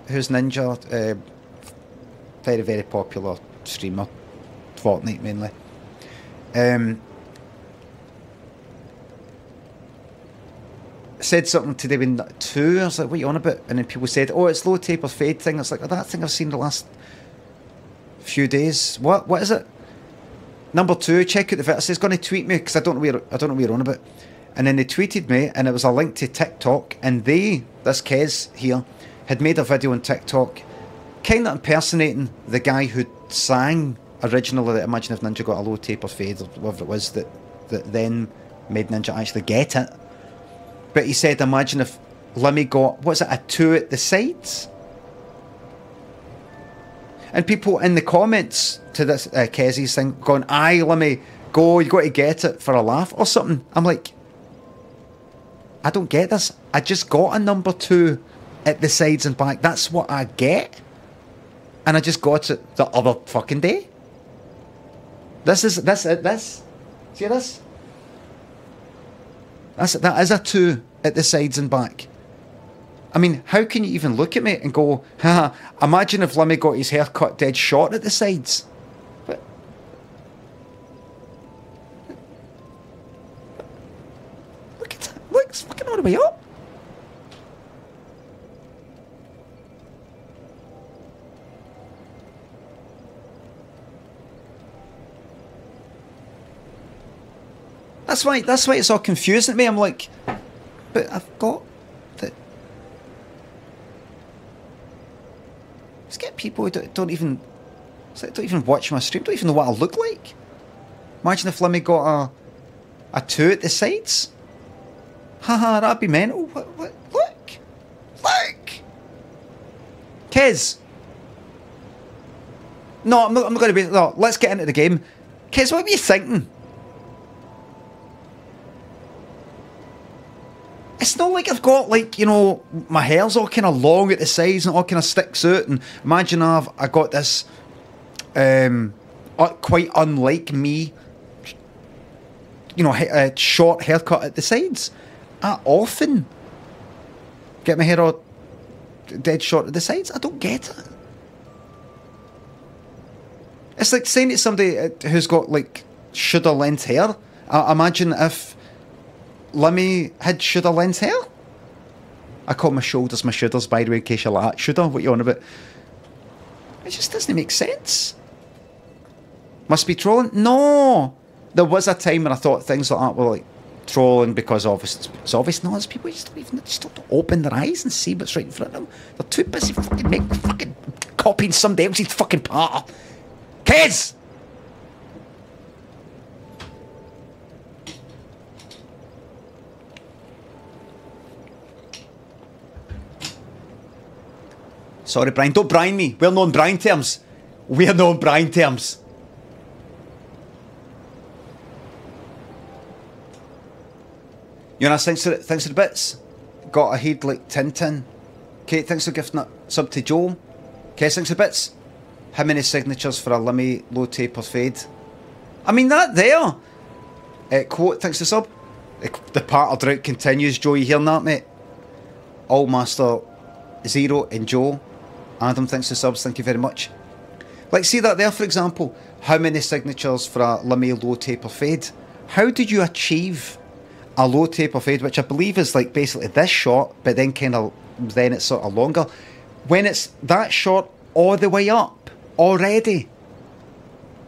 who's Ninja? Uh, very very popular streamer, Fortnite mainly. Um, said something to them in two. I was like, "What are you on about?" And then people said, "Oh, it's low taper fade thing." I was like, "Oh, that thing I've seen the last few days. What? What is it?" Number two, check out the video. It says going to tweet me because I don't know where I don't know where you're on about. And then they tweeted me, and it was a link to TikTok. And they, this Kez here, had made a video on TikTok, kind of impersonating the guy who sang originally. That Imagine if Ninja got a low taper fade or whatever it was that that then made Ninja actually get it. But he said, imagine if Limmy got what's it, a two at the sides. And people in the comments to this uh, Kezzy's thing going, aye, let me go, you got to get it for a laugh or something. I'm like, I don't get this. I just got a number two at the sides and back. That's what I get. And I just got it the other fucking day. This is, this, uh, this. See this? That's, that is a two at the sides and back. I mean, how can you even look at me and go, haha, imagine if Limmy got his hair cut dead short at the sides? But the way up. That's why. That's why it's all confusing to me. I'm like, but I've got the. Let's get people who don't, don't even, don't even watch my stream. Don't even know what I look like. Imagine if Limmy got a, a two at the sides. Haha, that'd be mental. What, what, look, look. Kez. No, I'm not, I'm not going to be. No, let's get into the game. Kez, what were you thinking? It's not like I've got like you know my hair's all kind of long at the sides and all kind of sticks out. And imagine I've I got this um uh, quite unlike me, you know, uh, short haircut at the sides. I often get my hair all dead short at the sides. I don't get it. It's like saying to somebody uh, who's got like shoulder length hair. I imagine if Limmy had shoulder length hair. I call my shoulders my shoulders, by the way, in case you're like, shoulder, what you on about? It just doesn't make sense. Must be trolling? No! There was a time when I thought things like that were like trolling because obvious, it's obvious. No, there's people just don't even just don't open their eyes and see what's right in front of them. They're too busy fucking make, fucking copying somebody else's fucking part. Kids! Sorry, Brian. Don't brine me. We're known brine terms. We're known brine terms. You know, thanks for, thanks for the bits. Got a head like Tintin. Kate, thanks for gifting that sub to Joel. Kate, thanks for the bits. How many signatures for a Limmy low taper fade? I mean, that there. Uh, quote, thanks for sub. The, part of drought continues. Joe, you hearing that, mate? All Master Zero and Joe. Adam, thanks for subs. Thank you very much. Like, see that there, for example. How many signatures for a Limmy low taper fade? How did you achieve a low taper fade, which I believe is like basically this short, but then kind of then it's sort of longer. When it's that short all the way up already,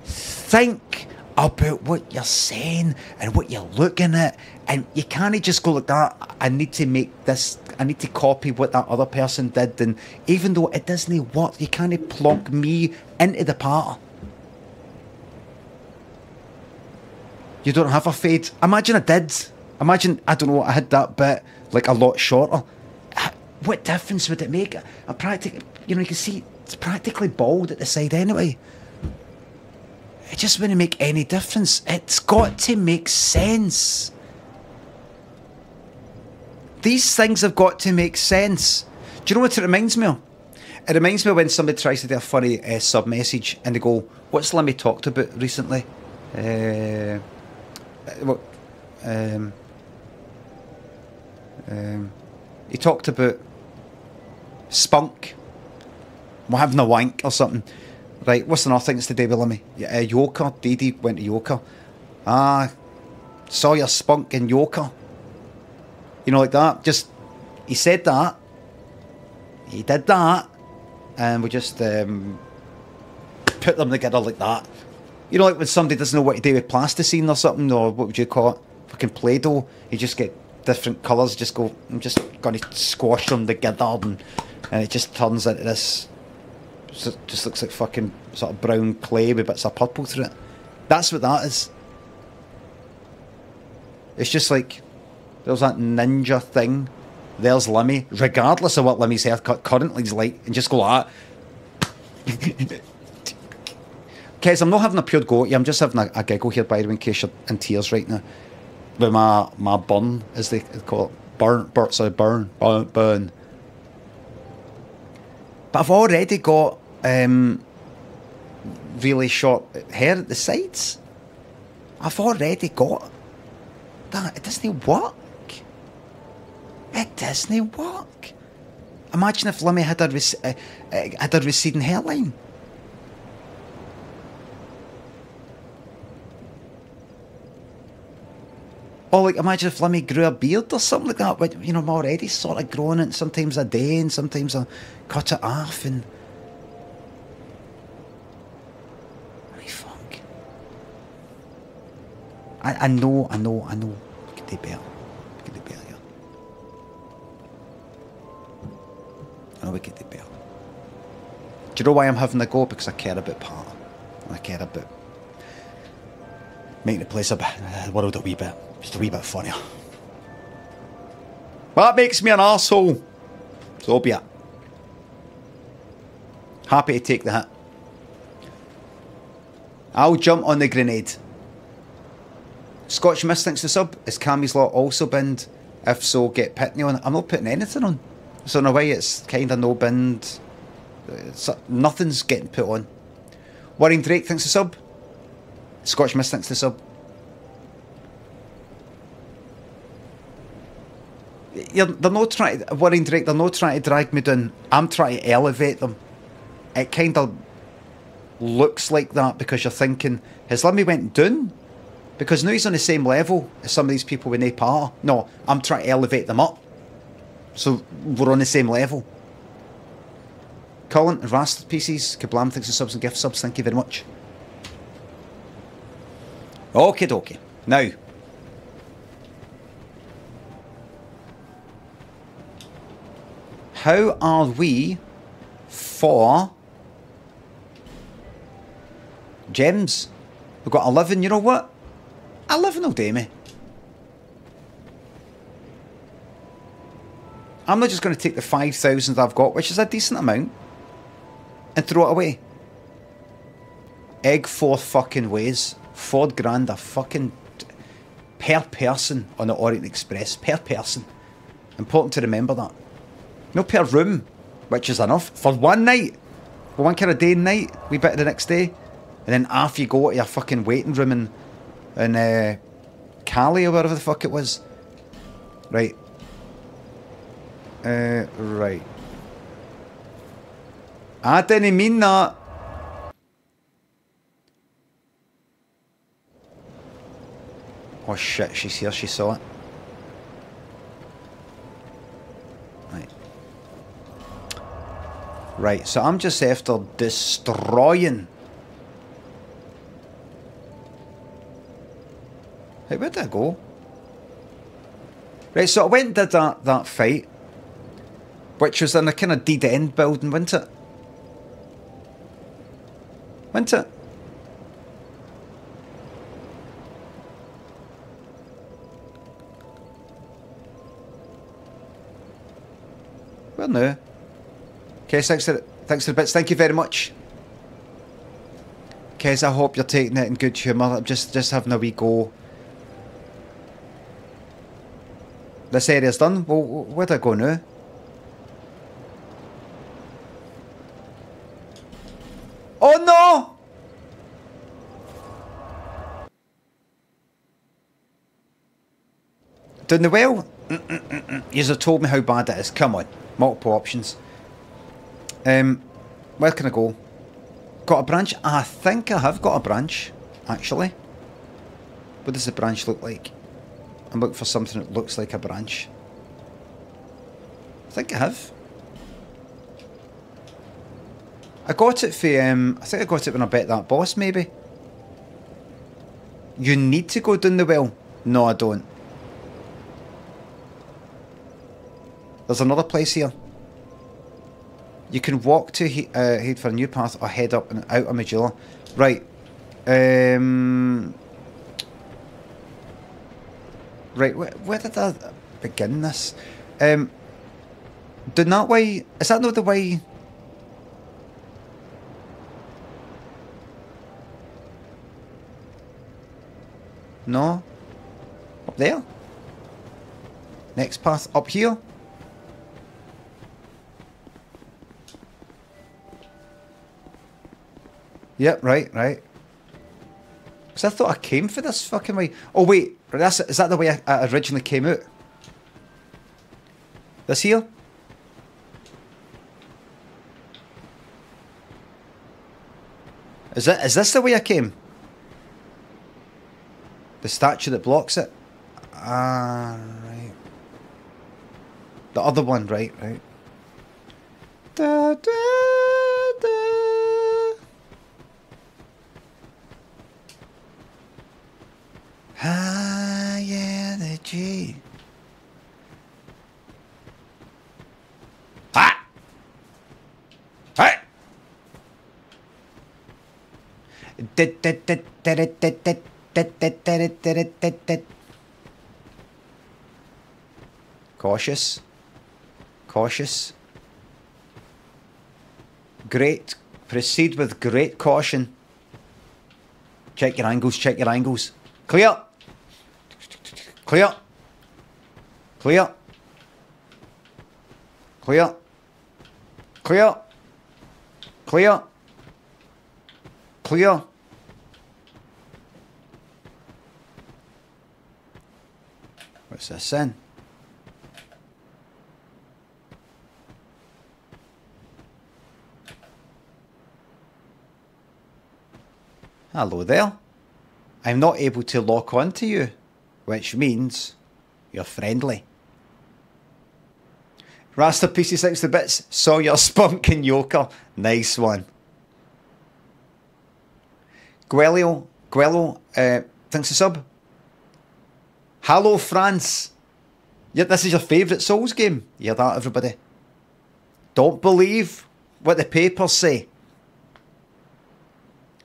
think about what you're saying and what you're looking at, and you can't just go like that. I need to make this. I need to copy what that other person did, and even though it doesn't work, you can't plonk me into the part. You don't have a fade. Imagine I did. Imagine I don't know. I had that bit like a lot shorter. What difference would it make? I practically, you know, you can see it's practically bald at the side anyway. It just wouldn't make any difference. It's got to make sense. These things have got to make sense. Do you know what it reminds me of? It reminds me when somebody tries to do a funny uh, sub message and they go, What's Limmy talked about recently? Uh, what? Um, um, he talked about spunk. We're having a wank or something. Right, what's another thing that's today with Limmy? Yeah, uh, Yoker. Dee Dee went to Yoker. Ah, saw your spunk in Yoker. You know, like that. Just, he said that. He did that. And we just um, put them together like that. You know, like when somebody doesn't know what to do with plasticine or something, or what would you call it? Fucking Play Doh. You just get different colours, just go, I'm just going to squash them together, and, and it just turns into this. Just looks like fucking sort of brown clay with bits of purple through it. That's what that is. It's just like there's that ninja thing. There's Limmy, regardless of what Limmy's haircut currently is like, and just go like that. Kez, I'm not having a pure go at you. I'm just having a, a giggle here, by the way, in case you're in tears right now. With my my burn, as they call it, burn, burn, sorry, burn, burn, burn. But I've already got um, really short hair at the sides. I've already got that. It doesn't work. It doesn't work. Imagine if Limmy had a, rec- uh, uh, had a receding hairline. Or like imagine if Limmy grew a beard or something like that. But you know, I'm already sort of growing it. Sometimes a day, and sometimes I cut it off. And Holy fuck! I I know, I know, I know. We could do better. We could do better. Yeah. I know we could do better. Do you know why I'm having a go? Because I care about part. I care about making the place a bit, the world a wee bit, just a wee bit funnier. That makes me an asshole. So be it. Happy to take the hit. I'll jump on the grenade. Scotch Mist thinks the sub. Is Cammy's Law also binned? If so, get Pitney on. I'm not putting anything on. So in a way, it's kind of no binned. It's, nothing's getting put on. Worrying Drake thinks the sub. Scotch Mist thinks the sub. You're, they're not trying. To, worrying Drake. They're not trying to drag me down. I'm trying to elevate them. It kind of looks like that because you're thinking, has Limmy went down? Because now he's on the same level as some of these people with no power. No, I'm trying to elevate them up. So we're on the same level. Colin, Rast pieces, Kablam thanks for subs and gift subs, thank you very much. Okay, dokie. Now. How are we for gems? We've got 11, you know what? 11 will do me. I'm not just going to take the 5,000 I've got, which is a decent amount, and throw it away. Egg four fucking ways. Four grand a fucking per person on the Orient Express. Per person. Important to remember that. No per room, which is enough. For one night. For one kind of day and night. We bit the next day. And then off you go to your fucking waiting room in, in uh, Cali or wherever the fuck it was. Right. Uh, right. I didn't mean that. Oh shit, she's here, she saw it. Right, so I'm just after destroying. Hey, where'd I go? Right, so I went and did that, that fight, which was in a kind of dead end building, wasn't it? Wasn't it? Well, no. Okay, thanks for, thanks for the bits. Thank you very much. Kez, I hope you're taking it in good humour. I'm just, just having a wee go. This area's done. Well, where'd I go now? Oh no! Down the well? You have told me how bad it is. Come on. Multiple options. Um, where can I go? Got a branch? I think I have got a branch, actually. What does the branch look like? I'm looking for something that looks like a branch. I think I have. I got it for, um, I think I got it when I bet that boss, maybe. You need to go down the well. No, I don't. There's another place here. You can walk to he uh, head for a new path or head up and out of Majula. Right. Um, right, where, where did I begin this? Um, down that way, is that not the way... No? Up there? Next path up here? Yep, right, right. Because I thought I came for this fucking way. Oh, wait. That's, is that the way I, I originally came out? This here? Is, it, is this the way I came? The statue that blocks it? Ah, right. The other one, right, right. Da, da. Ah, yeah, the G. Hey! Cautious. Cautious. Great. Proceed with great caution. Check your angles, check your angles. Clear. Clear. Clear. Clear. Clear. Clear. Clear. What's this in? Hello there. I'm not able to lock on to you, which means you're friendly. Rasta PC 60 bits, saw your spunk and yoker. Nice one. Guelio, Guello, uh, thanks a sub. Hello, France. Yeah, this is your favourite Souls game. You hear that, everybody? Don't believe what the papers say.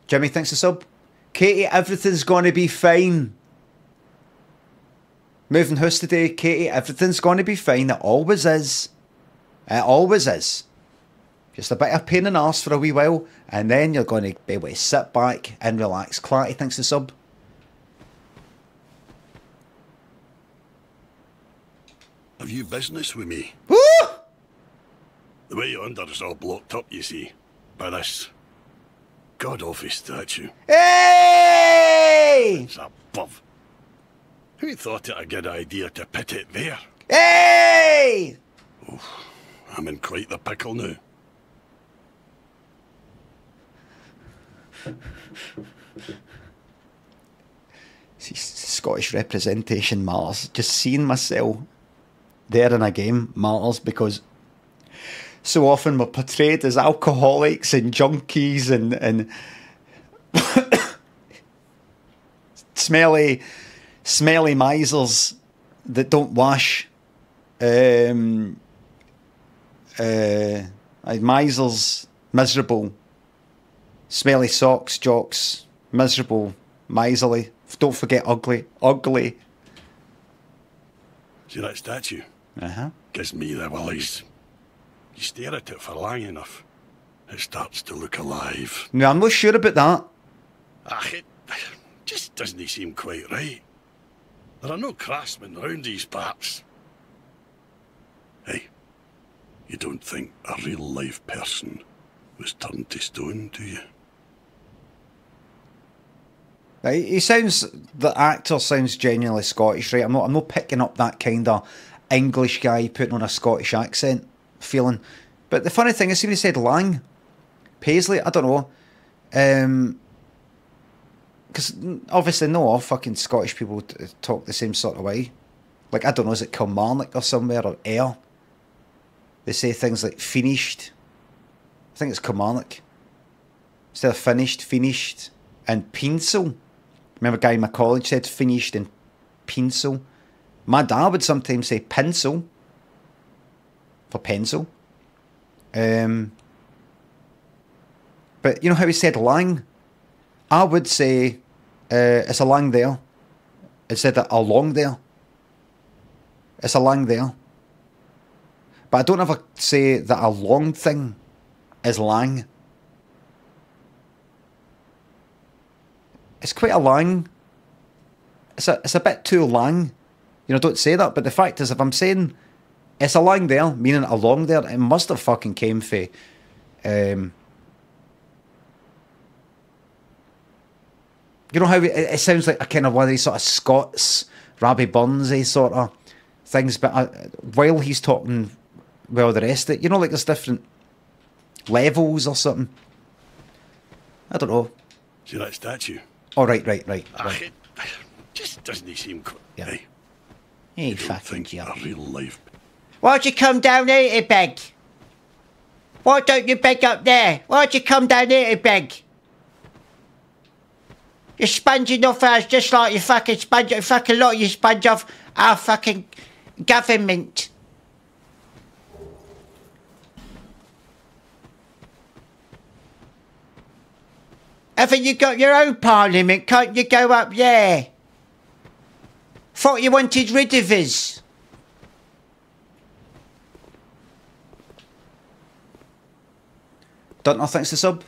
Jimmy thinks a sub. Katie, everything's going to be fine. Moving house today, Katie, everything's going to be fine. It always is. It always is. Just a bit of pain in the arse for a wee while, and then you're going to be able to sit back and relax. Clarity thinks the sub. Have you business with me? Woo! The way under is all blocked up, you see, by this god awful statue. Hey! It's above. Who thought it a good idea to put it there? Hey! I'm in quite the pickle now. See, Scottish representation matters. Just seeing myself there in a game matters because so often we're portrayed as alcoholics and junkies and and smelly smelly misers that don't wash. Um, uh, misers, miserable, smelly socks, jocks, miserable, miserly. Don't forget ugly, ugly. See that statue? Uh huh. Gives me the willies. You stare at it for long enough, it starts to look alive. No, I'm not sure about that. Ah, it just doesn't seem quite right. There are no craftsmen round these parts. Hey, you don't think a real life person was turned to stone, do you? He sounds the actor sounds genuinely Scottish, right? I'm not I'm not picking up that kind of English guy putting on a Scottish accent feeling. But the funny thing is, when he said Lang, Paisley, I don't know, um, because obviously no all fucking Scottish people talk the same sort of way. Like I don't know, is it Kilmarnock or somewhere or Ayr? They say things like finished. I think it's Kilmarnock. Instead of finished, finished, and pencil. Remember, a guy in my college said finished and pencil. My dad would sometimes say pencil for pencil. Um, but you know how he said lang? I would say uh, it's a lang there. Instead of a long there. It's a lang there. But I don't ever say that a long thing is lang. It's quite a lang. It's a, it's a bit too lang. You know, don't say that. But the fact is, if I'm saying it's a lang there, meaning a long there, it must have fucking came for. Um, you know how it, it sounds like a kind of one of these sort of Scots, Robbie Burnsy sort of things, but uh, while he's talking, well, the rest of it, you know, like there's different levels or something. I don't know. See that statue? Oh, right, right, right. Right. it just doesn't he seem quite. Yeah. Hey, Hey, you don't fucking think jerk. a real life Why'd you come down here to beg? Why don't you beg up there? Why'd you come down here to beg? You're sponging off just like you fucking sponge a fucking lot you sponge off our fucking government. Haven't you got your own parliament? Can't you go up there? Thought you wanted rid of us. Don't know thanks to sub.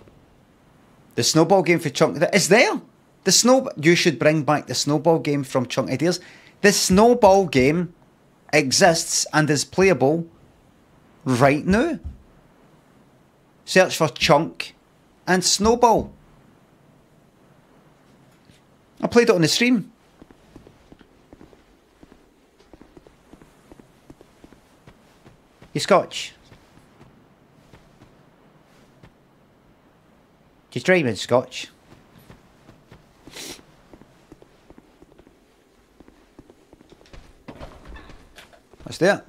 The snowball game for Chunk is there. The snow you should bring back the snowball game from Chunk Ideas. The snowball game exists and is playable right now. Search for Chunk and Snowball. I played it on the stream. You Scotch? You dreaming, Scotch? Do it.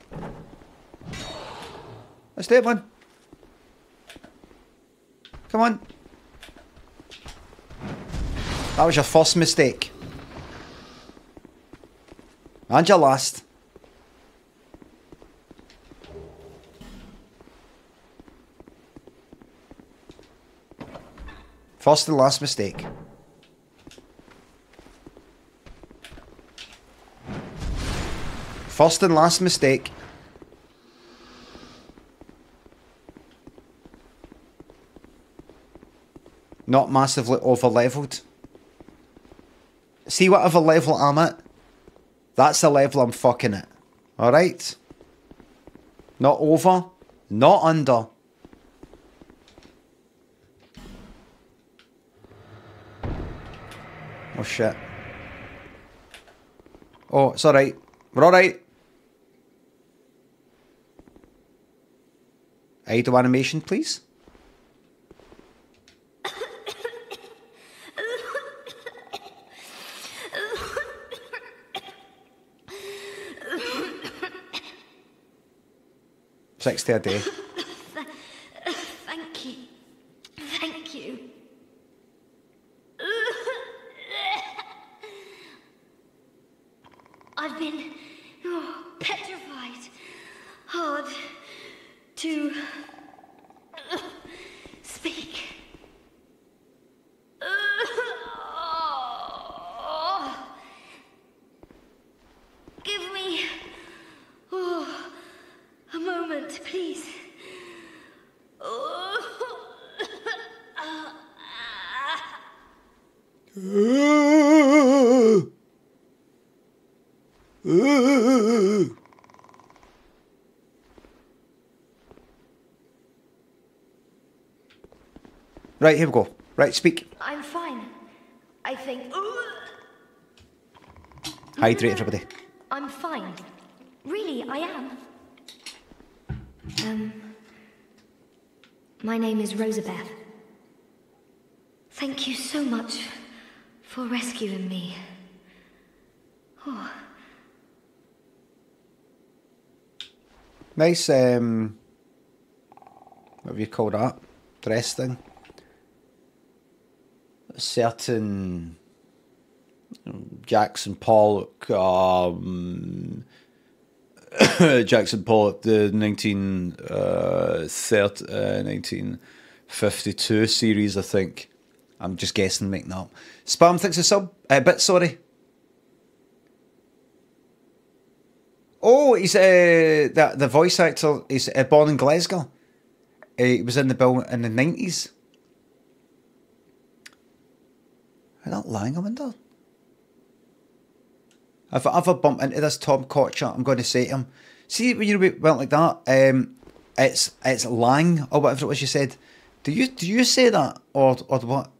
Do it, man. Come on. That was your first mistake. And your last. First and last mistake. First and last mistake. Not massively over leveled. See whatever level I'm at? That's the level I'm fucking at. Alright? Not over, not under. Oh shit. Oh, it's alright. We're alright. Idle animation, please. Sixty a day. Thank you. Thank you. I've been oh, petrified. Hard to speak. Give me oh, a moment, please. Right, here we go. Right, speak. I'm fine. I think. Hydrate, everybody. I'm fine. Really, I am. Um. My name is Rosabeth. Thank you so much for rescuing me. Oh, Nice, um, what have you called that? Dress thing certain Jackson Pollock, um, Jackson Pollock, the 19, uh, 30, uh, 1952 series, I think. I'm just guessing, making up. Spam thinks a sub. A bit sorry. Oh, he's uh, the, the voice actor. He's uh, born in Glasgow. Uh, he was in the bill in the 90s. I'm not lying, I wonder. If I ever bump into this Tom Kotcher, I'm going to say to him, see when you went like that, um, it's it's Lang or whatever it was you said. Do you do you say that or or what?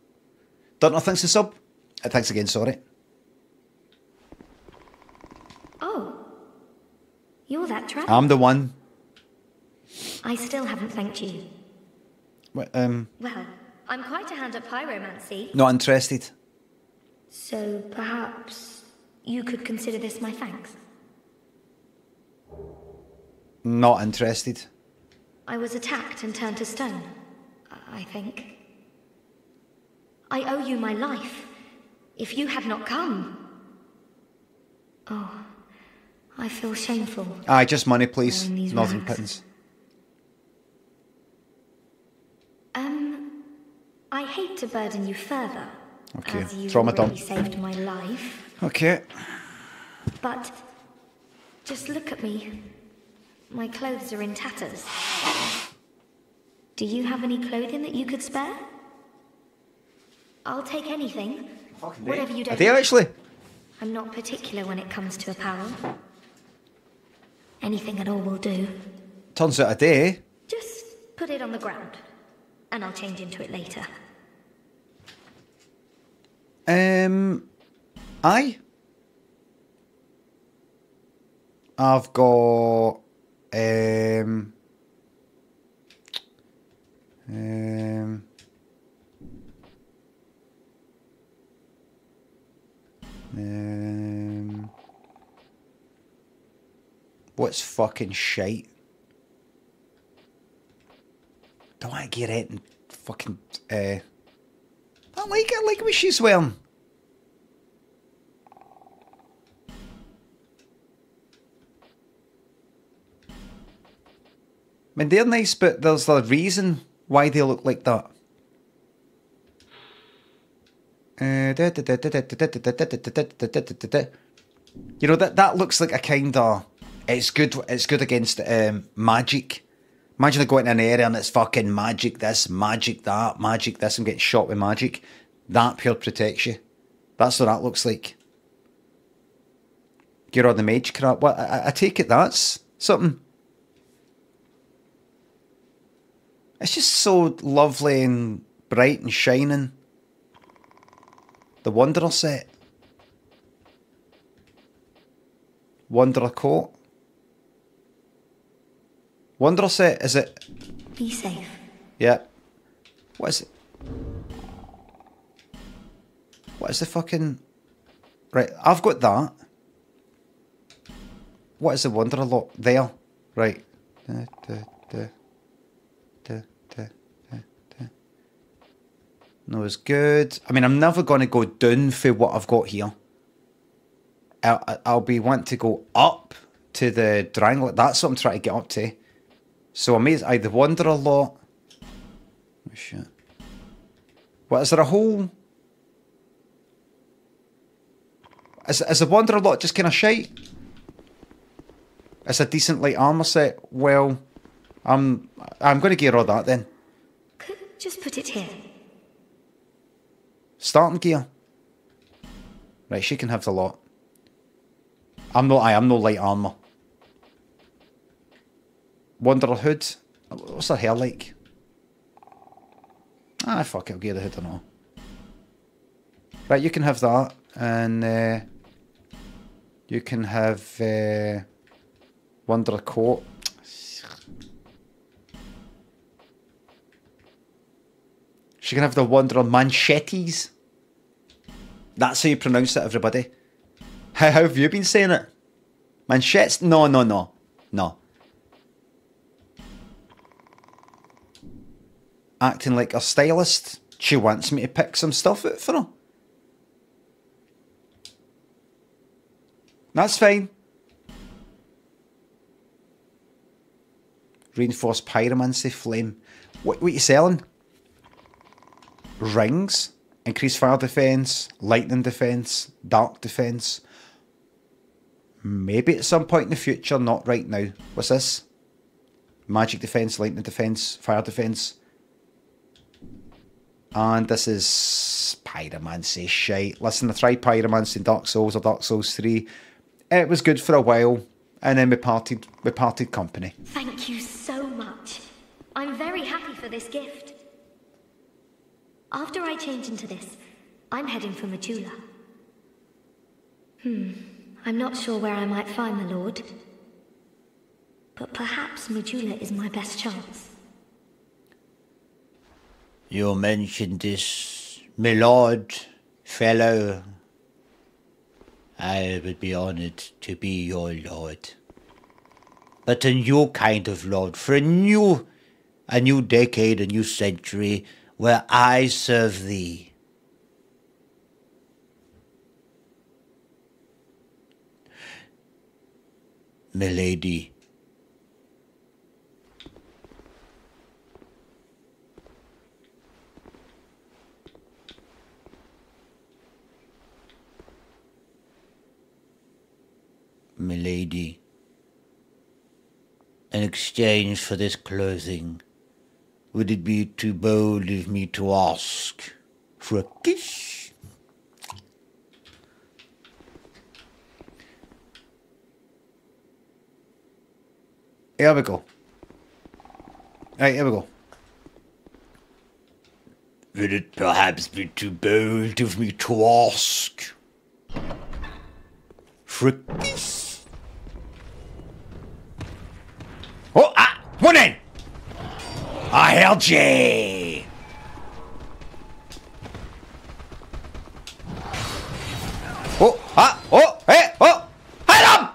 Don't know. Thanks to sub. Uh, thanks again. Sorry. Oh, you're that trap. I'm the one. I still haven't thanked you. Well, um. Well, I'm quite a hand at pyromancy. Not interested so perhaps you could consider this my thanks. Not interested. I was attacked and turned to stone, I think. I owe you my life. If you had not come. Oh, I feel shameful. Aye, just money, please. Northern rags. Pittance. Um, I hate to burden you further. Okay, As you trauma already dump. saved my life. Okay. But just look at me. My clothes are in tatters. Do you have any clothing that you could spare? I'll take anything. Whatever you don't. do actually. I'm not particular when it comes to apparel. Anything at all will do. Turns out a day. Just put it on the ground, and I'll change into it later. Um, I. I've got um um um what's fucking shite? Don't I get it and fucking uh I like I like what she's wearing. I mean, they're nice, but there's a reason why they look like that. You know that that looks like a kind of it's good. It's good against um, magic. Imagine I go into an area and it's fucking magic this, magic that, magic this. I'm getting shot with magic. That pure protects you. That's what that looks like. You're on the mage crap. What I, I- I take it that's something. It's just so lovely and bright and shining. The Wanderer set. Wanderer coat. Wanderer set, is it? Be safe. Yeah. What is it? What is the fucking. Right, I've got that. What is the Wanderer lot? There. Right. Da, da, da. No, it's good. I mean, I'm never going to go down for what I've got here. I'll, I- I'll be want to go up to the triangle. That's what I'm trying to get up to. So I may I the Wanderer lot. Oh shit. What is there a whole? Is is the Wanderer lot just kind of shite? It's a decent light armor set. Well, I'm I'm going to gear all that then. Just put it here. Starting gear. Right, she can have the lot. I'm not. I am no light armor. Wanderer hood. What's her hair like? Ah, fuck it. I'll gear the hood and all. Right, you can have that, and uh, you can have uh, Wanderer coat. She can have the Wanderer manchettes. That's how you pronounce it, everybody. How have you been saying it? Manchettes? No, no, no. No. Acting like a stylist. She wants me to pick some stuff out for her. That's fine. Reinforced pyromancy flame. What, what you selling? Rings, increased fire defense, lightning defense, dark defense. Maybe at some point in the future, not right now. What's this? Magic defense, lightning defense, fire defense. And this is pyromancy shite. Listen, I tried pyromancy in Dark Souls or Dark Souls 3. It was good for a while, and then we parted we parted company. Thank you so much. I'm very happy for this gift. After I change into this, I'm heading for Majula. Hmm. I'm not sure where I might find the Lord. But perhaps Majula is my best chance. You mentioned this, my lord, fellow. I would be honoured to be your lord. but a new kind of lord for a new, a new decade, a new century where I serve thee. Milady. Milady. In exchange for this clothing, would it be too bold of me to ask for a kiss? Here we go. Right, here we go. Would it perhaps be too bold of me to ask for a kiss? Oh, ah, one in. Oh, ah, oh, hey, oh, hit him!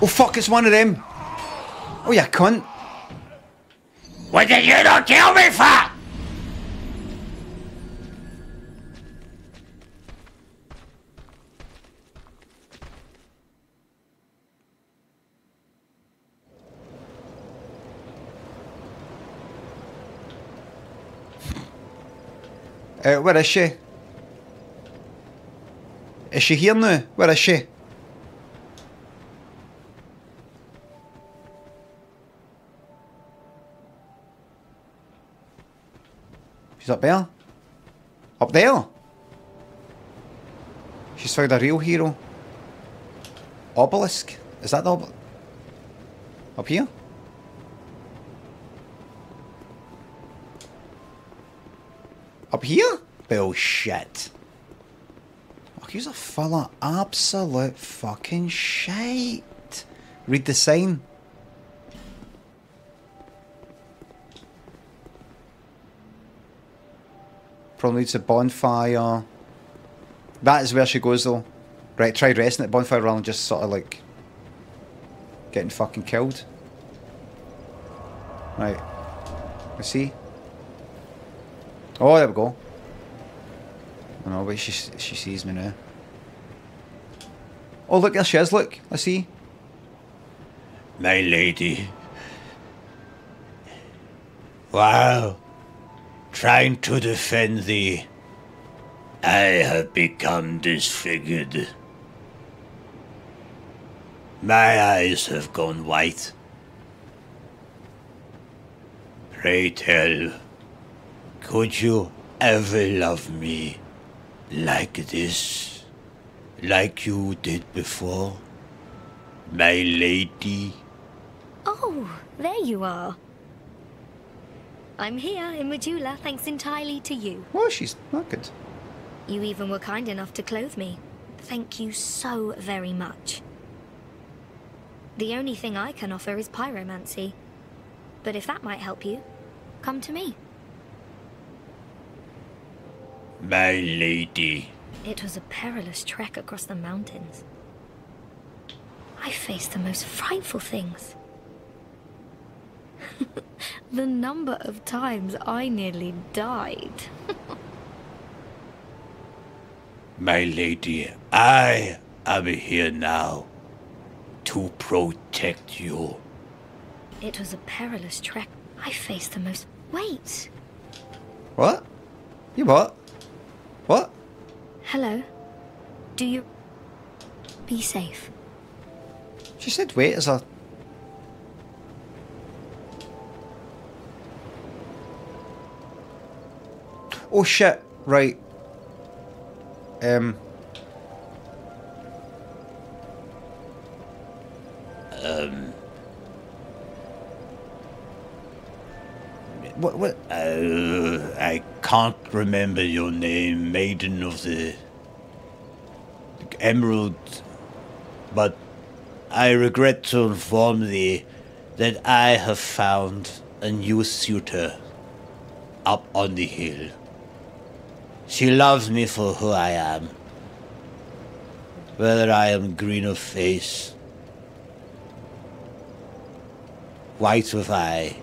Oh fuck, it's one of them. Oh, you cunt. What did you not kill me for? Uh, where is she? Is she here now? Where is she? She's up there? Up there? She's found a real hero. Obelisk? Is that the obelisk? Up here? Up here? Bullshit. Fuck, he's a full of absolute fucking shite. Read the sign. Probably needs a bonfire. That is where she goes though. Right, try resting at bonfire rather than just sort of like getting fucking killed. Right. Let's see. Oh, there we go. Oh no, wait, she, she sees me now. Oh, look, there she is, look. Let's see. My lady. Wow. Trying to defend thee, I have become disfigured. My eyes have gone white. Pray tell, could you ever love me like this? Like you did before? My lady? Oh, there you are. I'm here in Majula thanks entirely to you. Oh, she's not good. You even were kind enough to clothe me. Thank you so very much. The only thing I can offer is pyromancy. But if that might help you, come to me. My lady. It was a perilous trek across the mountains. I faced the most frightful things. the number of times I nearly died. My lady, I am here now to protect you. It was a perilous trek. I faced the most. Wait! What? You what? What? Hello? Do you. Be safe. She said wait as a... Oh shit, right. Um... Um, What, what? uh, I can't remember your name, Maiden of the Emerald, but I regret to inform thee that I have found a new suitor up on the hill. She loves me for who I am. Whether I am green of face, white of eye,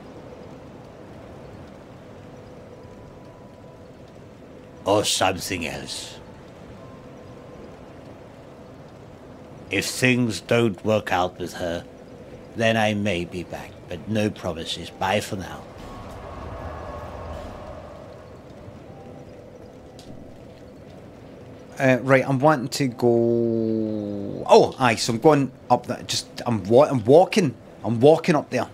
or something else. If things don't work out with her, then I may be back, but no promises. Bye for now. Uh, right, I'm wanting to go. Oh, aye. So I'm going up that. Just I'm wa- I'm walking. I'm walking up there.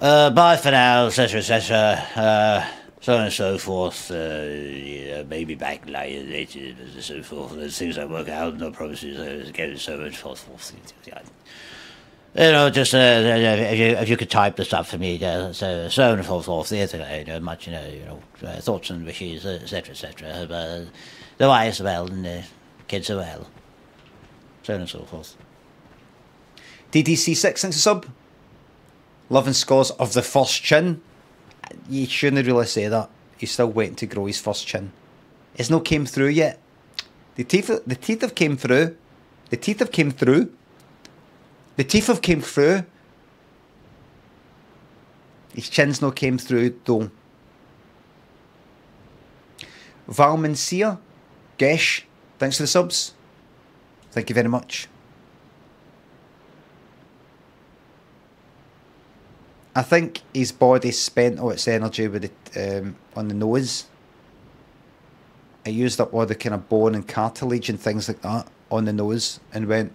Uh, bye for now, etc., etc., uh, so on and so forth. Uh, yeah, maybe back later, and so forth. There's things that work out, no promises, uh, again, so much forth, forth. Yeah. You know, just uh, if you if you could type this up for me, uh, so so on and so forth. Theatre, you know, much, you know, you know, uh, thoughts and wishes, etc., etc. Uh, the wives well and the kids are well, so on and so forth. DDC six thanks a sub. Love and scores of the first chin. You shouldn't really say that. He's still waiting to grow his first chin. It's no came through yet. The teeth, the teeth have came through. The teeth have came through. The teeth have came through. His chin's not came through though. Valman Gesh, thanks for the subs. Thank you very much. I think his body spent all its energy with it um, on the nose. It used up all the kind of bone and cartilage and things like that on the nose and went,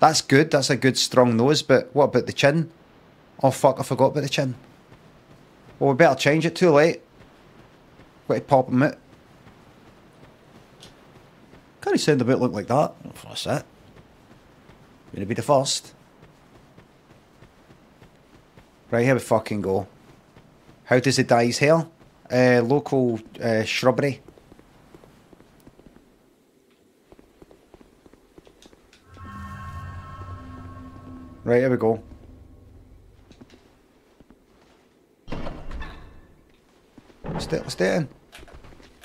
that's good, that's a good strong nose, but what about the chin? Oh fuck, I forgot about the chin. Well, we better change it, too late. Got to pop him out. Can't he sound a bit look like that? That's it. Gonna be the first. Right, here we fucking go. How does it his hair? Uh, local uh, shrubbery. Right, here we go.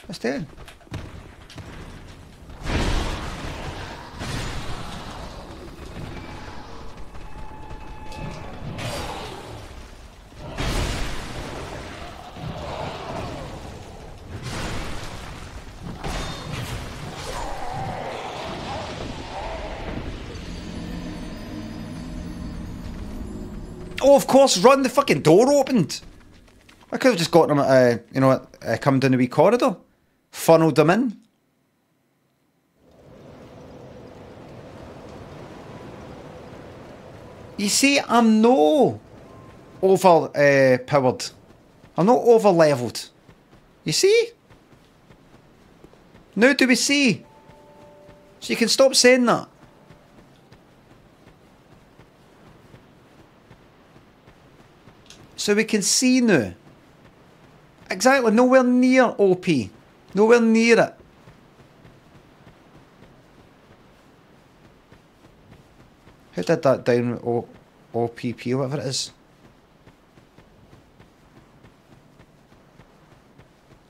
Let's do. Course, run! The fucking door opened. I could have just got them, uh, you know, uh, come down the wee corridor, funneled them in. You see, I'm no over uh, powered. I'm not over leveled. You see? Now do we see? So you can stop saying that. So we can see now. Exactly, nowhere near OP. Nowhere near it. Who did that down o- OPP, whatever it is?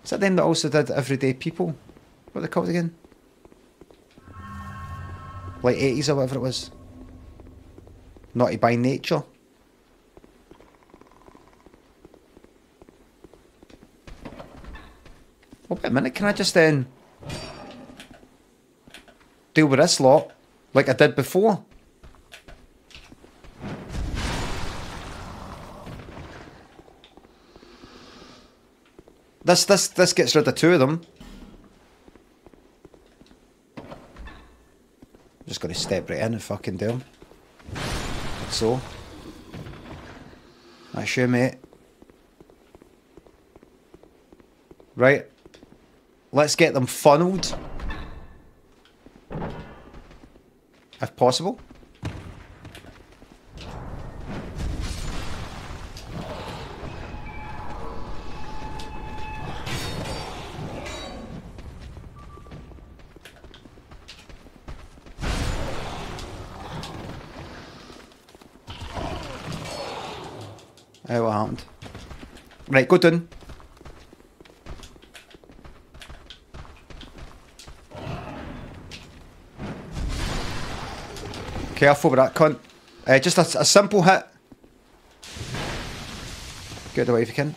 Is that them that also did Everyday People? What are they called again? Like 80s or whatever it was. Naughty by Nature. Wait a minute, can I just then deal with this lot like I did before? This this this gets rid of two of them. I'm Just gonna step right in and fucking do them. Like so. That's you, mate. Right. Let's get them funneled. If possible. Oh, what happened? Right, go down. Careful with that cunt. Uh, just a, a simple hit. Get away if you can.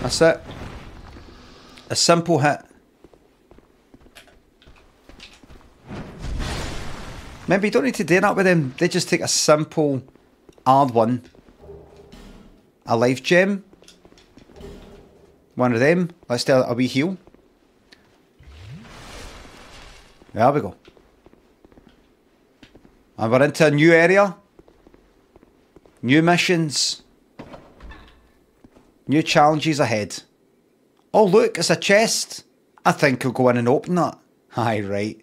That's it. A simple hit. Maybe you don't need to do that with them. They just take a simple hard one. A life gem. One of them. Let's do a wee heal. There we go. And we're into a new area. New missions. New challenges ahead. Oh look, it's a chest. I think I'll go in and open that. Aye, right.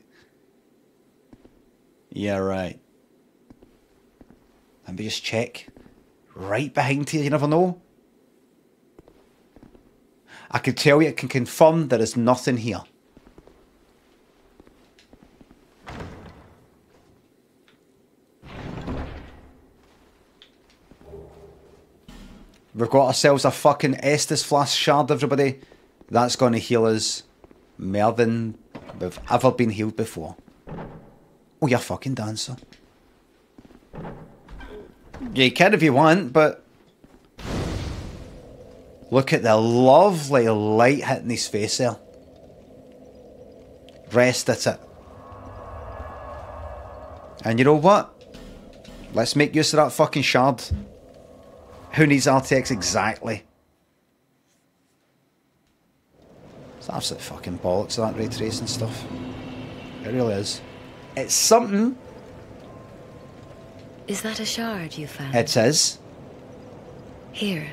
Yeah, right. Let me just check. Right behind you, you never know. I can tell you, I can confirm there is nothing here. We've got ourselves a fucking Estus Flask shard, everybody. That's going to heal us more than we've ever been healed before. Oh, you're a fucking dancer. Yeah, you can if you want, but... Look at the lovely light hitting his face there. Rest at it. And you know what? Let's make use of that fucking shard. Who needs RTX exactly? It's absolute fucking bollocks that ray tracing stuff. It really is. It's something. Is that a shard you found? It is. Here,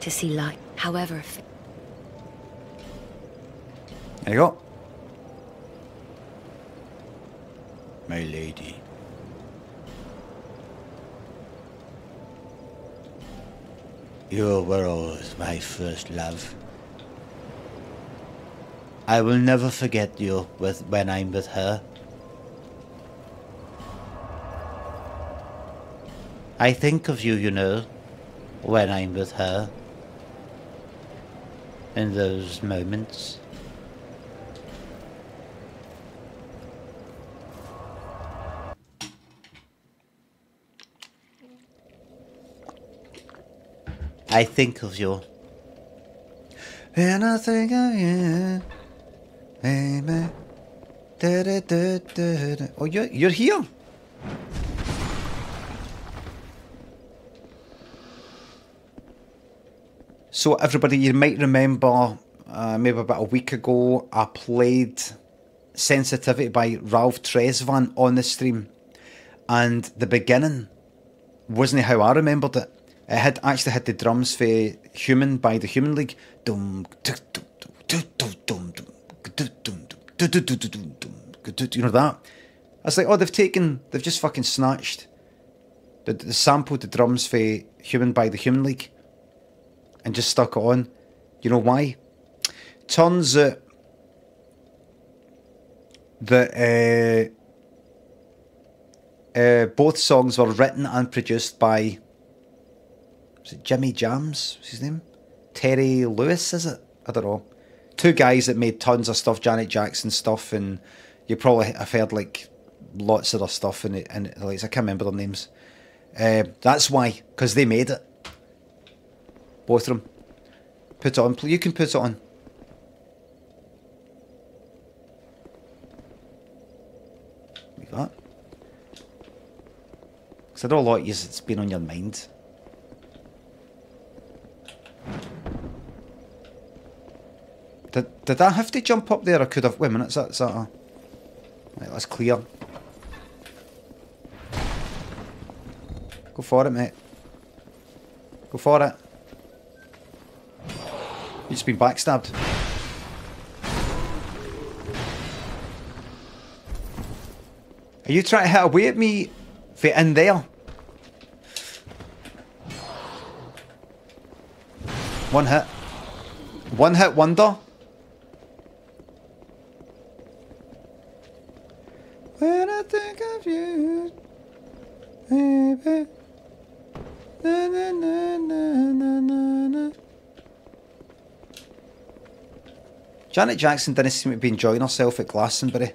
to see light, however. F- There you go. My lady. You were always my first love. I will never forget you with when I'm with her. I think of you, you know, when I'm with her. In those moments. I think of you. And I think of you, baby. Da, da, da, da, da. Oh, you're, you're here. So, everybody, you might remember uh, maybe about a week ago, I played Sensitivity by Ralph Tresvant on the stream. And the beginning wasn't how I remembered it. It had actually had the drums for Human by the Human League. You know that? I was like, oh, they've taken, they've just fucking snatched the, the sample, the drums for Human by the Human League and just stuck it on. You know why? Turns out that uh, uh, both songs were written and produced by Jimmy Jams? His name? Terry Lewis, is it? I don't know. Two guys that made tons of stuff, Janet Jackson stuff, and you probably have heard like lots of their stuff and and like I can't remember their names. Uh, that's why, because they made it. Both of them. Put it on. You can put it on. Like that. Because I know a lot of you, it's been on your mind. Did, did I have to jump up there? I could have. Wait a minute, is that, is that a... Right, that's clear. Go for it, mate. Go for it. You've just been backstabbed. Are you trying to hit away at me for in there? One hit. One hit wonder. When I think of you, baby. Na, na, na, na, na, na, na. Janet Jackson didn't seem to be enjoying herself at Glastonbury.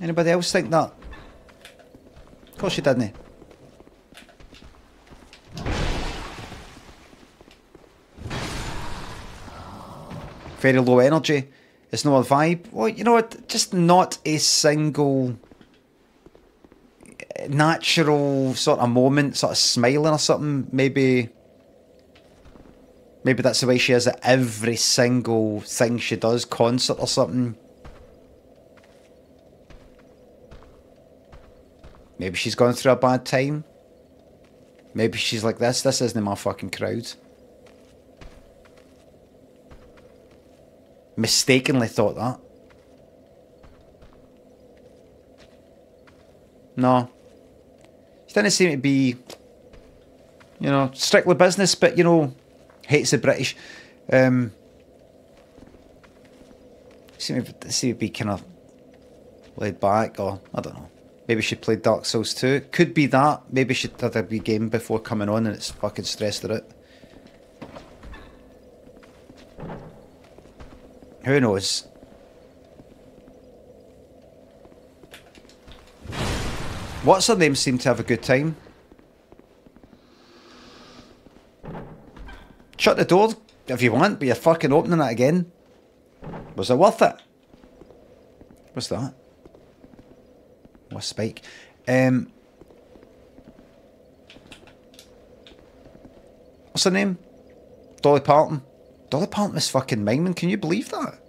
Anybody else think that? Of course she didn't. Very low energy. It's not a vibe. Well, you know what? Just not a single eh, natural sort of moment, sort of smiling or something. Maybe. Maybe that's the way she is at every single thing she does, concert or something. Maybe she's gone through a bad time. Maybe she's like this. This isn't my fucking crowd. Mistakenly thought that. No. She didn't seem to be, you know, strictly business, but, you know, hates the British. Um, seem to, to be kind of laid back, or I don't know. Maybe she played Dark Souls 2. Could be that. Maybe she had a wee game before coming on and it's fucking stressed her out. Who knows? What's her name seemed to have a good time? Shut the door if you want, but you're fucking opening it again. Was it worth it? What's that? What's Spike? Um, what's her name? Dolly Parton. Dolly Parton was fucking miming. Can you believe that?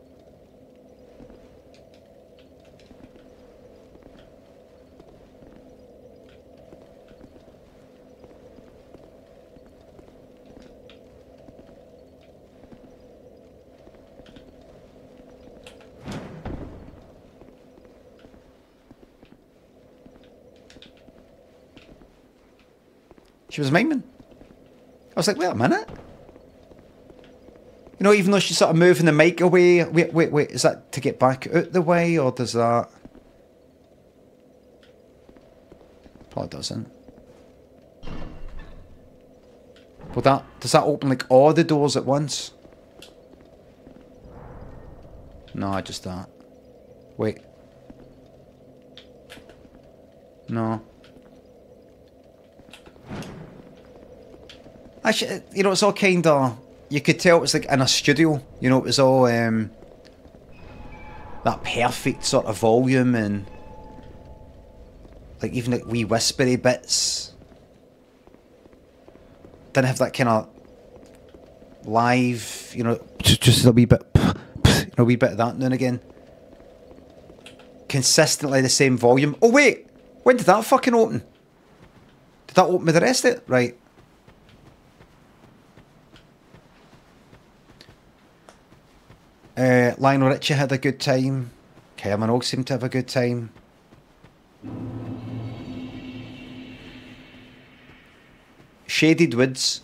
She was miming. I was like, wait a minute. You know, even though she's sort of moving the mic away. Wait, wait, wait. Is that to get back out the way, or does that? Oh, Probably doesn't. Well, that does that open like all the doors at once? No, I just that. Wait. No. Actually, you know, it's all kind of. You could tell it was like in a studio. You know, it was all um, that perfect sort of volume and like even like wee whispery bits. Didn't have that kind of live, you know, just, a wee bit, you know, a wee bit of that now and again. Consistently the same volume. Oh wait, when did that fucking open? Did that open with the rest of it? Right. Uh, Lionel Richie had a good time. Kylie Minogue seemed to have a good time. Shaded Woods.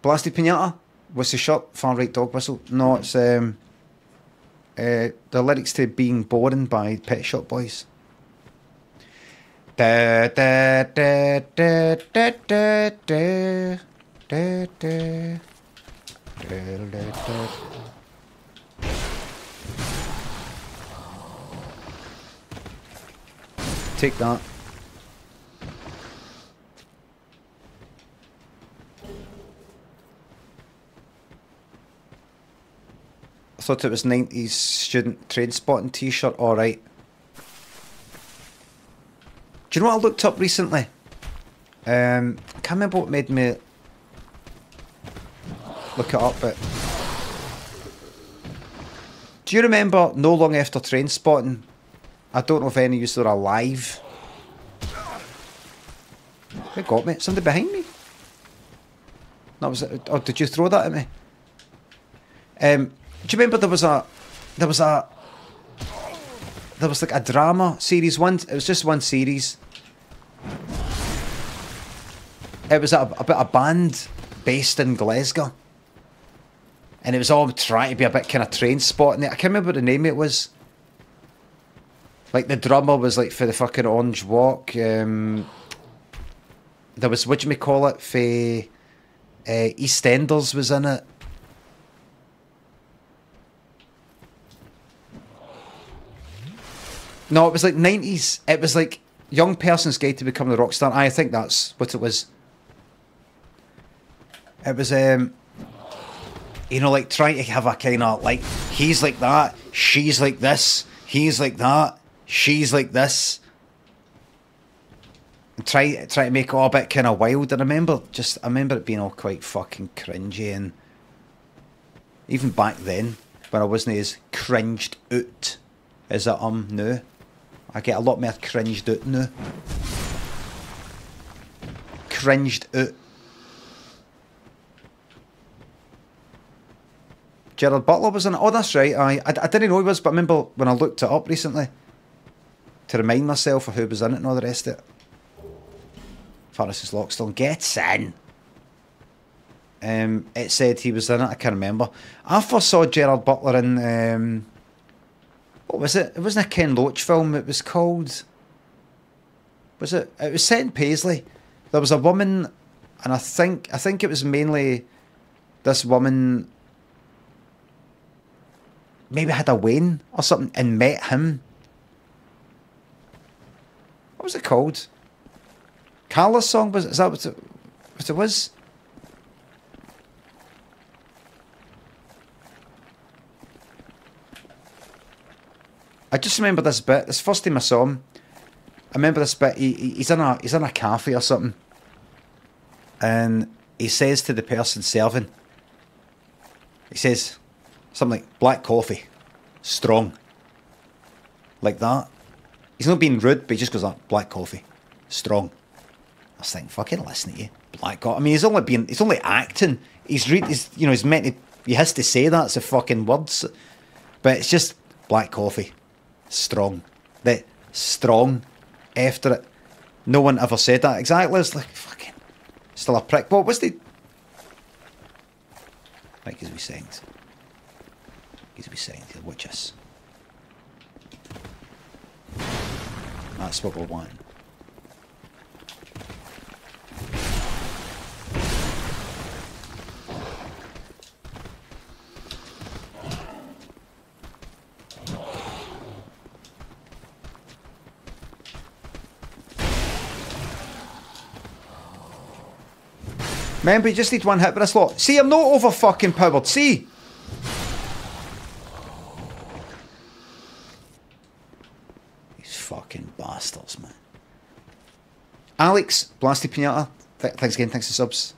Blasted Pinata. What's the shot? Far right dog whistle. No, it's um, uh, the lyrics to "Being Boring" by Pet Shop Boys. Da da da da da da da da. Take that. I thought it was 90s student Trainspotting t-shirt. Alright. Do you know what I looked up recently? Um, I can't remember what made me look it up, but do you remember no long after Trainspotting? I don't know if any of you are alive. Who got me? Somebody behind me? That was it. Or did you throw that at me? Um, do you remember there was a there was a there was like a drama series one it was just one series it was a, about a band based in Glasgow and it was all trying to be a bit kind of Trainspotting. I can't remember what the name it was. Like the drummer was like for the fucking Orange Walk. Um, there was what do you call it? For Uh, EastEnders was in it. No, it was like nineties. It was like young person's guide to becoming a rock star. I think that's what it was. It was um you know, like trying to have a kind of like he's like that, she's like this, he's like that, she's like this. And try try to make it all a bit kind of wild. And I remember just I remember it being all quite fucking cringy and even back then when I wasn't as cringed out as I am now. I get a lot more cringed out now. Cringed out. Gerard Butler was in it. Oh, that's right. I, I, I didn't know he was, but I remember when I looked it up recently to remind myself of who was in it and all the rest of it. Francis Lockstone gets in. Um, it said he was in it. I can't remember. I first saw Gerard Butler in. Um, what was it? It wasn't a Ken Loach film. It was called. Was it? It was set in Paisley. There was a woman, and I think I think it was mainly this woman. Maybe had a Wayne or something and met him. What was it called? Carla's song was is that what it, what it was? I just remember this bit. This first time I saw him, I remember this bit. He, he- he's in a he's in a cafe or something, and he says to the person serving, he says something like black coffee, strong, like that. He's not being rude, but he just goes like black coffee, strong. I was thinking, fucking listen to you, black coffee. I mean, he's only being he's only acting. He's read, he's you know, he's meant to. He has to say that. It's a fucking words, but it's just black coffee strong. The strong after it. No one ever said that exactly. It's like fucking still a prick. What was the like as we saying? As we saying, he'll watch us. What we want. Remember, you just need one hit with a slot. See, I'm not over fucking powered. See? These fucking bastards, man. Alex, Blasty Pinata, th- thanks again, thanks for subs.